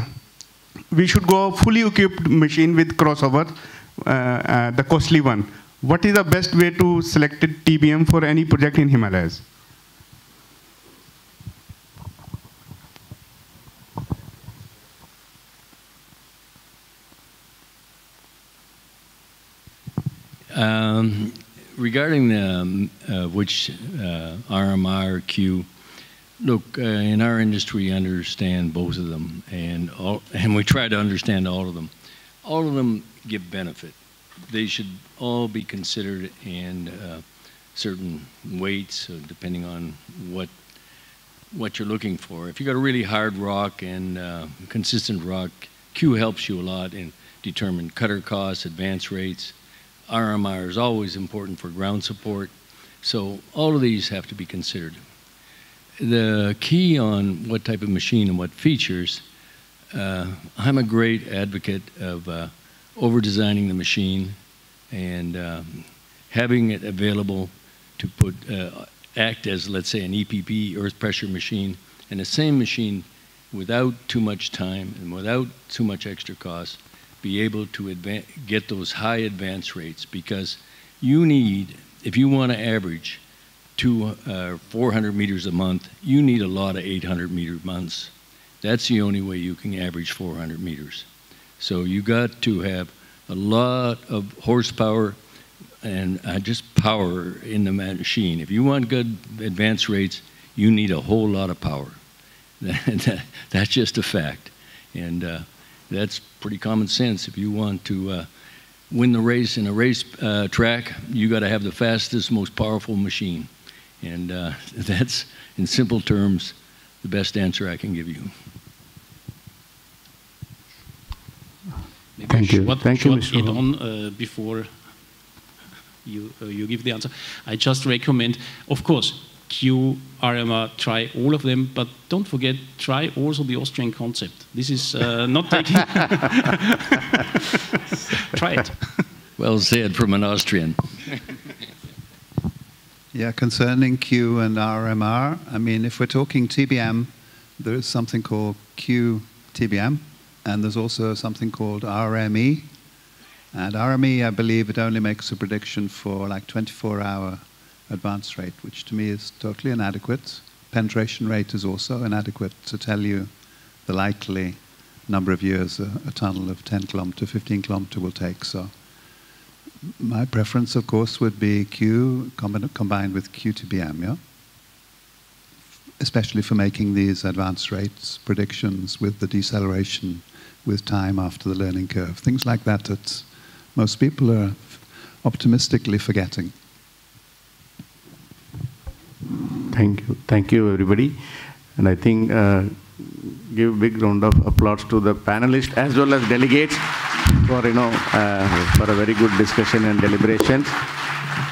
we should go fully equipped machine with crossover, uh, the costly one. What is the best way to select a TBM for any project in Himalayas? Um, regarding the, um, uh, which uh, RMR, Q, look, uh, in our industry, we understand both of them, and, all, and we try to understand all of them. All of them give benefit. They should all be considered in uh, certain weights, depending on what what you're looking for. If you got a really hard rock and uh, consistent rock, Q helps you a lot in determine cutter costs, advance rates, RMR is always important for ground support. So all of these have to be considered. The key on what type of machine and what features, uh, I'm a great advocate of uh, over-designing the machine and um, having it available to put uh, act as, let's say, an EPB, earth pressure machine, and the same machine without too much time and without too much extra cost be able to get those high advance rates because you need, if you want to average two, uh, 400 meters a month, you need a lot of 800 meter months. That's the only way you can average 400 meters. So you got to have a lot of horsepower and uh, just power in the machine. If you want good advance rates, you need a whole lot of power. That's just a fact. And uh, that's pretty common sense. If you want to uh, win the race in a race uh, track, you got to have the fastest, most powerful machine. And uh, that's, in simple terms, the best answer I can give you. Maybe Thank you. Short, Thank you, Mr. add on uh, before you, uh, you give the answer. I just recommend, of course, Q, RMR, try all of them, but don't forget, try also the Austrian concept. This is uh, not taking. try it. Well said from an Austrian. Yeah, concerning Q and RMR, I mean, if we're talking TBM, there is something called QTBM, and there's also something called RME. And RME, I believe, it only makes a prediction for like 24-hour advance rate, which to me is totally inadequate. Penetration rate is also inadequate to tell you the likely number of years a, a tunnel of 10 kilometer, 15 kilometer will take. So my preference, of course, would be Q combined with QTBM, yeah? Especially for making these advance rates predictions with the deceleration with time after the learning curve. Things like that that most people are optimistically forgetting. Thank you. Thank you, everybody. And I think uh, give a big round of applause to the panelists as well as delegates for, you know, uh, for a very good discussion and deliberations.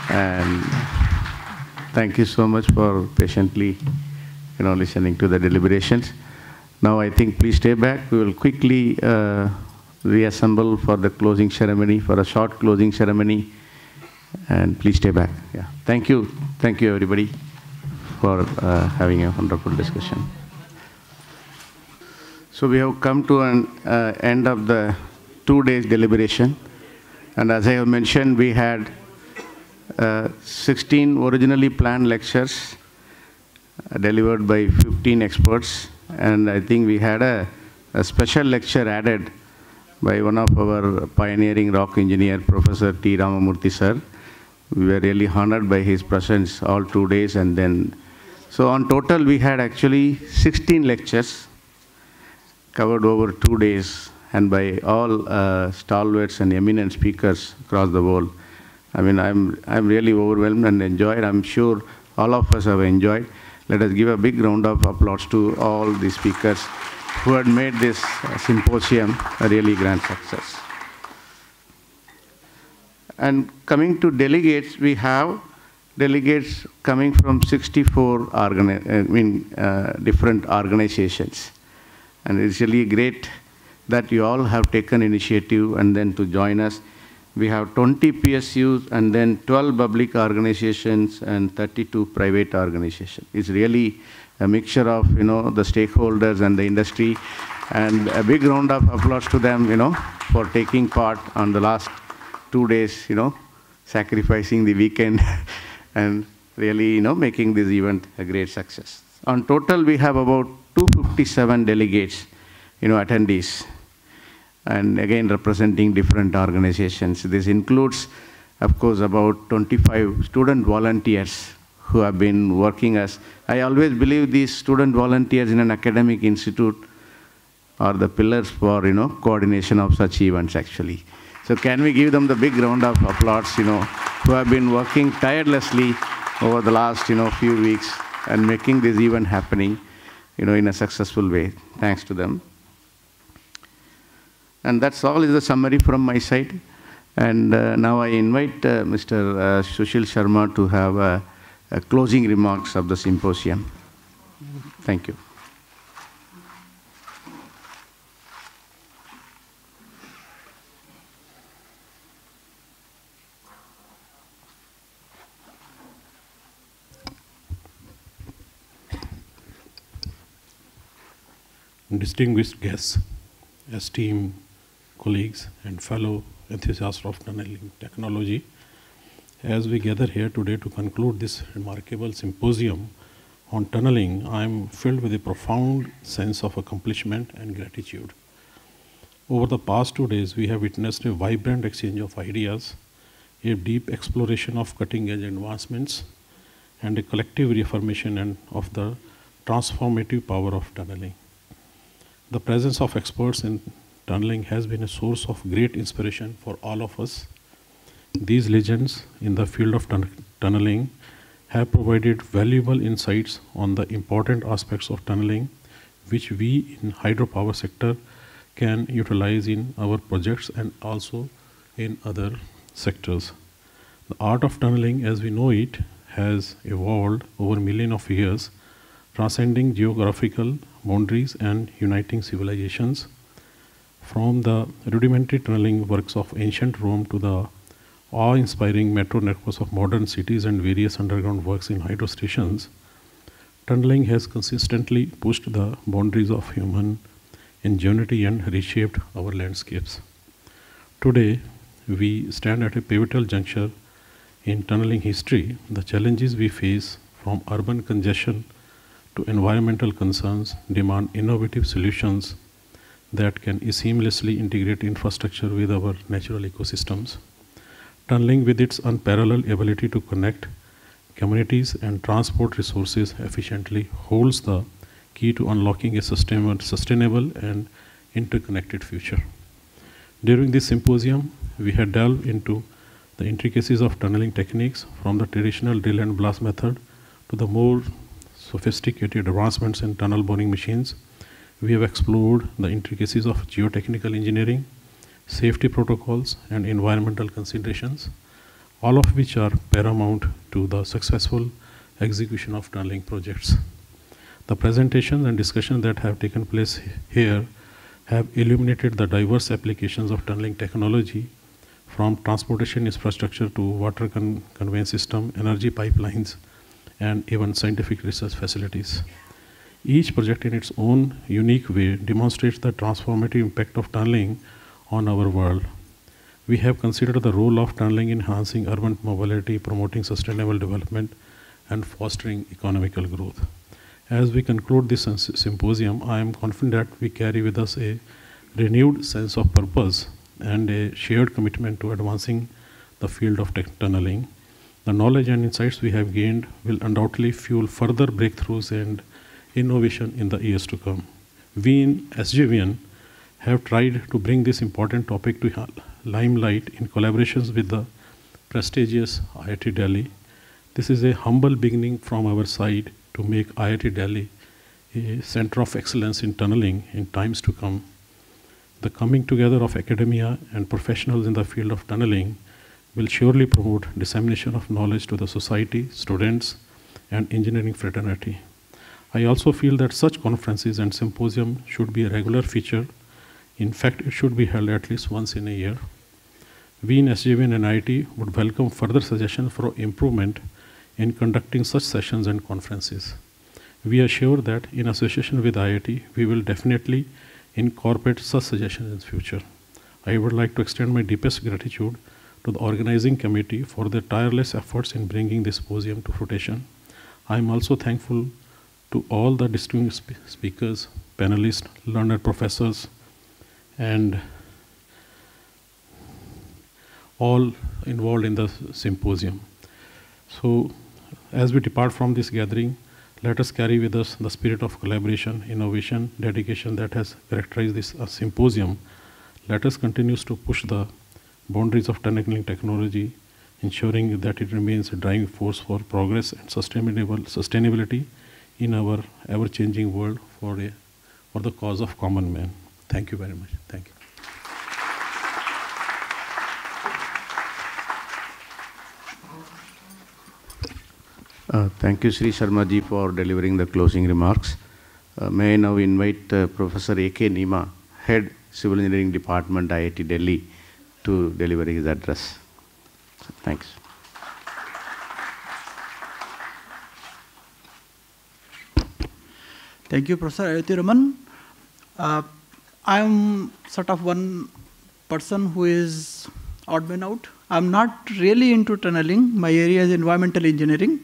And thank you so much for patiently, you know, listening to the deliberations. Now I think please stay back. We will quickly uh, reassemble for the closing ceremony, for a short closing ceremony. And please stay back. Yeah. Thank you. Thank you, everybody, for uh, having a wonderful discussion. So we have come to an uh, end of the two days deliberation. And as I have mentioned, we had uh, 16 originally planned lectures uh, delivered by 15 experts. And I think we had a, a special lecture added by one of our pioneering rock engineer, Professor T. Ramamurthy sir. We were really honored by his presence all two days and then, so on total we had actually 16 lectures covered over two days and by all uh, stalwarts and eminent speakers across the world. I mean, I'm, I'm really overwhelmed and enjoyed. I'm sure all of us have enjoyed. Let us give a big round of applause to all the speakers who had made this uh, symposium a really grand success. And coming to delegates, we have delegates coming from 64 organi- I mean, uh, different organizations. And it's really great that you all have taken initiative and then to join us. We have 20 PSUs and then 12 public organizations and 32 private organizations. It's really a mixture of, you know, the stakeholders and the industry. And a big round of applause to them, you know, for taking part on the last two days, you know, sacrificing the weekend and really, you know, making this event a great success. On total, we have about 257 delegates, you know, attendees, and again representing different organizations. This includes, of course, about 25 student volunteers who have been working as, I always believe these student volunteers in an academic institute are the pillars for, you know, coordination of such events actually. So can we give them the big round of applause, you know, who have been working tirelessly over the last, you know, few weeks and making this event happening, you know, in a successful way. Thanks to them. And that's all is the summary from my side. And uh, now I invite uh, Mr. Uh, Sushil Sharma to have uh, uh, closing remarks of the symposium. Thank you. Distinguished guests, esteemed colleagues, and fellow enthusiasts of tunneling technology, as we gather here today to conclude this remarkable symposium on tunneling, I am filled with a profound sense of accomplishment and gratitude. Over the past two days, we have witnessed a vibrant exchange of ideas, a deep exploration of cutting edge advancements, and a collective reaffirmation and of the transformative power of tunneling. The presence of experts in tunneling has been a source of great inspiration for all of us. These legends in the field of tun- tunneling have provided valuable insights on the important aspects of tunneling, which we in hydropower sector can utilize in our projects and also in other sectors. The art of tunneling as we know it has evolved over millions of years, transcending geographical boundaries and uniting civilizations. From the rudimentary tunneling works of ancient Rome to the awe-inspiring metro networks of modern cities and various underground works in hydro stations, tunneling has consistently pushed the boundaries of human ingenuity and reshaped our landscapes. Today, we stand at a pivotal juncture in tunneling history. The challenges we face from urban congestion to environmental concerns demand innovative solutions that can seamlessly integrate infrastructure with our natural ecosystems. Tunneling with its unparalleled ability to connect communities and transport resources efficiently holds the key to unlocking a sustainable, and interconnected future. During this symposium, we had delved into the intricacies of tunneling techniques from the traditional drill and blast method to the more sophisticated advancements in tunnel boring machines. We have explored the intricacies of geotechnical engineering, safety protocols, and environmental considerations, all of which are paramount to the successful execution of tunneling projects. The presentations and discussions that have taken place here have illuminated the diverse applications of tunneling technology from transportation infrastructure to water con conveyance system, energy pipelines, and even scientific research facilities. Each project in its own unique way demonstrates the transformative impact of tunneling on our world. We have considered the role of tunneling in enhancing urban mobility, promoting sustainable development, and fostering economical growth. As we conclude this symposium, I am confident that we carry with us a renewed sense of purpose and a shared commitment to advancing the field of tunneling. The knowledge and insights we have gained will undoubtedly fuel further breakthroughs and innovation in the years to come. We in SJVN have tried to bring this important topic to limelight in collaborations with the prestigious IIT Delhi. This is a humble beginning from our side to make IIT Delhi a center of excellence in tunneling in times to come. The coming together of academia and professionals in the field of tunneling will surely promote dissemination of knowledge to the society, students, and engineering fraternity. I also feel that such conferences and symposium should be a regular feature in fact, it should be held at least once in a year. We in SJVN and IIT would welcome further suggestions for improvement in conducting such sessions and conferences. We are sure that in association with IIT, we will definitely incorporate such suggestions in future. I would like to extend my deepest gratitude to the organizing committee for their tireless efforts in bringing this symposium to fruition. I am also thankful to all the distinguished speakers, panelists, learned professors, and all involved in the symposium. So as we depart from this gathering, let us carry with us the spirit of collaboration, innovation, dedication that has characterized this uh, symposium. Let us continue to push the boundaries of tunneling technology, ensuring that it remains a driving force for progress and sustainable sustainability in our ever-changing world for, a, for the cause of common man. Thank you very much. Thank you. Uh, thank you, Sri Sharma ji, for delivering the closing remarks. Uh, may I now invite uh, Professor A.K. Nema, Head Civil Engineering Department, IIT Delhi, to deliver his address. Thanks. Thank you, Professor Ayothiraman. Uh, I'm sort of one person who is odd man out. I'm not really into tunneling. My area is environmental engineering.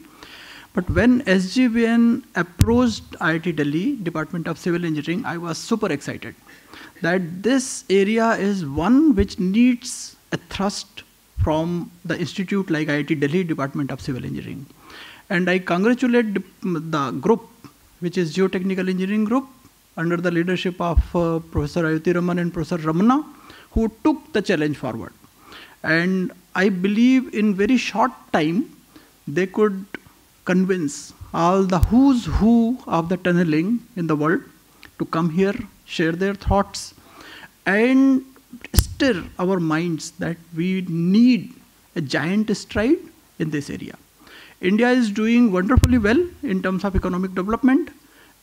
But when SJVN approached IIT Delhi, Department of Civil Engineering, I was super excited that this area is one which needs a thrust from the institute like IIT Delhi, Department of Civil Engineering. And I congratulate the group, which is Geotechnical Engineering Group, under the leadership of uh, Professor Ayothiraman and Professor Ramana, who took the challenge forward. And I believe in very short time, they could convince all the who's who of the tunneling in the world to come here, share their thoughts, and stir our minds that we need a giant stride in this area. India is doing wonderfully well in terms of economic development.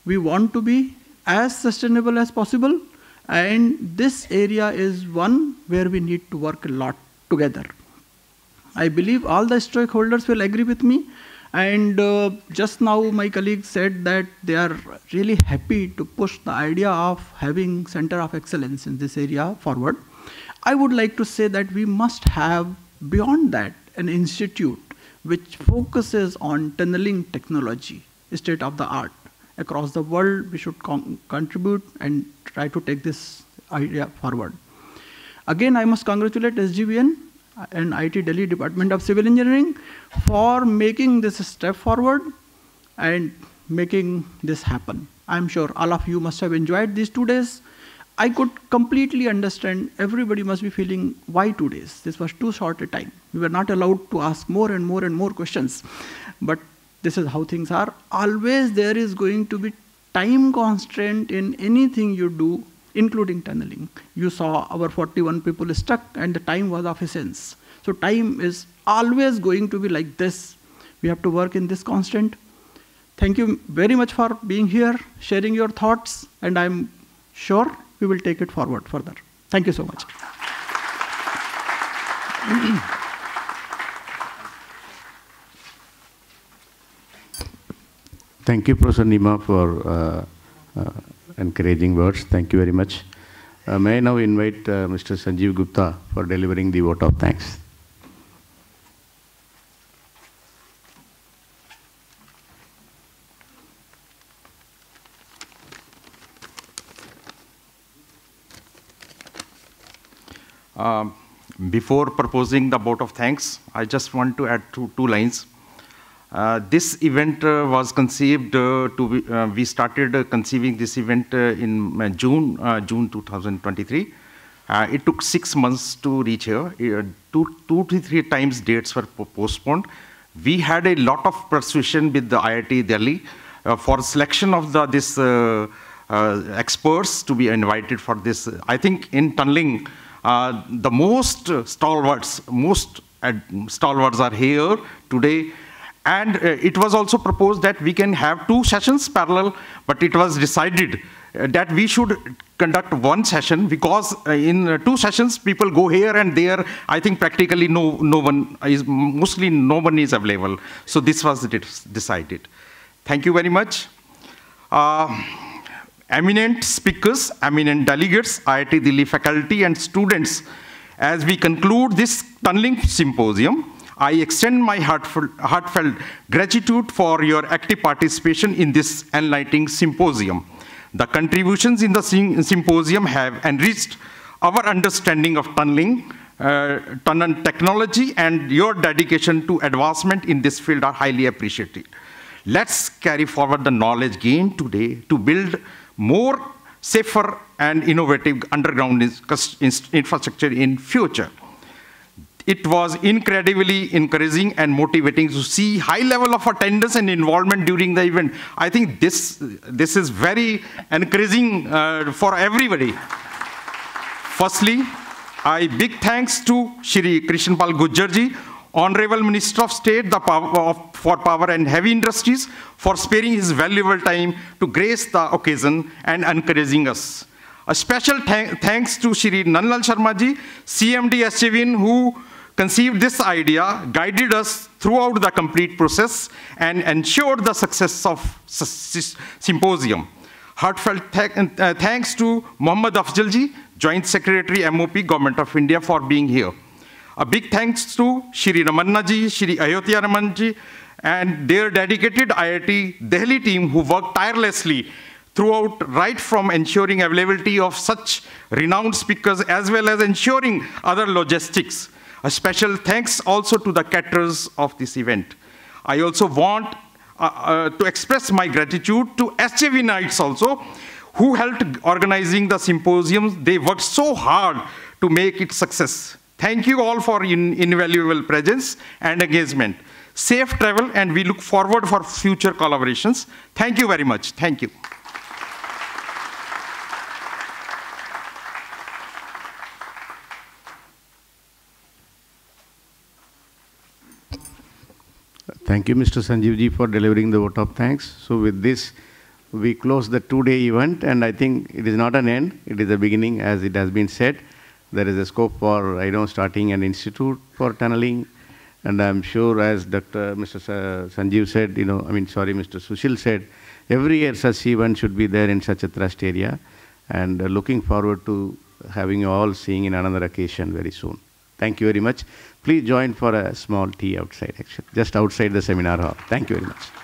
We want to be as sustainable as possible, and this area is one where we need to work a lot together. I believe all the stakeholders will agree with me. And uh, just now, my colleague said that they are really happy to push the idea of having center of excellence in this area forward. I would like to say that we must have, beyond that, an institute which focuses on tunneling technology, state of the art. Across the world, we should contribute and try to take this idea forward. Again, I must congratulate SJVN and IT Delhi Department of Civil Engineering for making this step forward and making this happen. I'm sure all of you must have enjoyed these two days. I could completely understand everybody must be feeling why two days? This was too short a time. We were not allowed to ask more and more and more questions. But this is how things are. Always there is going to be time constraint in anything you do including tunneling. You saw our 41 people stuck and the time was of essence. So time is always going to be like this. We have to work in this constant. Thank you very much for being here, sharing your thoughts, and I'm sure we will take it forward further. Thank you so much. Thank you, Professor Nema, for uh, uh, encouraging words. Thank you very much. Uh, may I now invite uh, Mr. Sanjeev Gupta for delivering the vote of thanks. Um, before proposing the vote of thanks, I just want to add two, two lines. Uh, this event uh, was conceived uh, to be, uh, we started uh, conceiving this event uh, in June, June 2023. it took six months to reach here. two, two to three times dates were postponed. We had a lot of persuasion with the IIT Delhi for selection of the, this experts to be invited for this. I think in tunneling, the most stalwarts, most stalwarts are here today and uh, it was also proposed that we can have two sessions parallel, but it was decided uh, that we should conduct one session because uh, in two sessions people go here and there. I think practically no, no one is, mostly no one is available. So this was decided. Thank you very much. Uh, eminent speakers, eminent delegates, IIT Delhi faculty and students, as we conclude this tunneling symposium, I extend my heartfelt, heartfelt gratitude for your active participation in this enlightening symposium. The contributions in the symposium have enriched our understanding of tunneling, uh, tunnel technology, and your dedication to advancement in this field are highly appreciated. Let's carry forward the knowledge gained today to build more safer and innovative underground infrastructure in future it was incredibly encouraging and motivating to see high level of attendance and involvement during the event. I think this, this is very encouraging uh, for everybody. Firstly, I big thanks to Shri Krishnapal Gujjarji, Honorable Minister of State power of, for Power and Heavy Industries, for sparing his valuable time to grace the occasion and encouraging us. A special th thanks to Shri Nandlal Sharma ji, CMD SJVN, who conceived this idea, guided us throughout the complete process, and ensured the success of symposium. Heartfelt uh, thanks to Muhammad Afzalji, Joint Secretary MOP, Government of India, for being here. A big thanks to Shri Ramannaji, Shri Ayothiramanji, and their dedicated IIT Delhi team who worked tirelessly throughout, right from ensuring availability of such renowned speakers as well as ensuring other logistics. A special thanks also to the caterers of this event. I also want uh, uh, to express my gratitude to SJVNites also, who helped organizing the symposiums. They worked so hard to make it success. Thank you all for in, invaluable presence and engagement. safe travel, and we look forward for future collaborations. Thank you very much. Thank you. Thank you, Mr. Sanjeevji, for delivering the vote of thanks. So with this, we close the two-day event, and I think it is not an end, it is a beginning, as it has been said. There is a scope for, I know, starting an institute for tunneling, and I'm sure, as Dr. Mr. Sanjeev said, you know, I mean, sorry, Mr. Sushil said, every year such event should be there in such a trust area, and uh, looking forward to having you all seeing in another occasion very soon. Thank you very much. Please join for a small tea outside, actually, just outside the seminar hall. Thank you very much.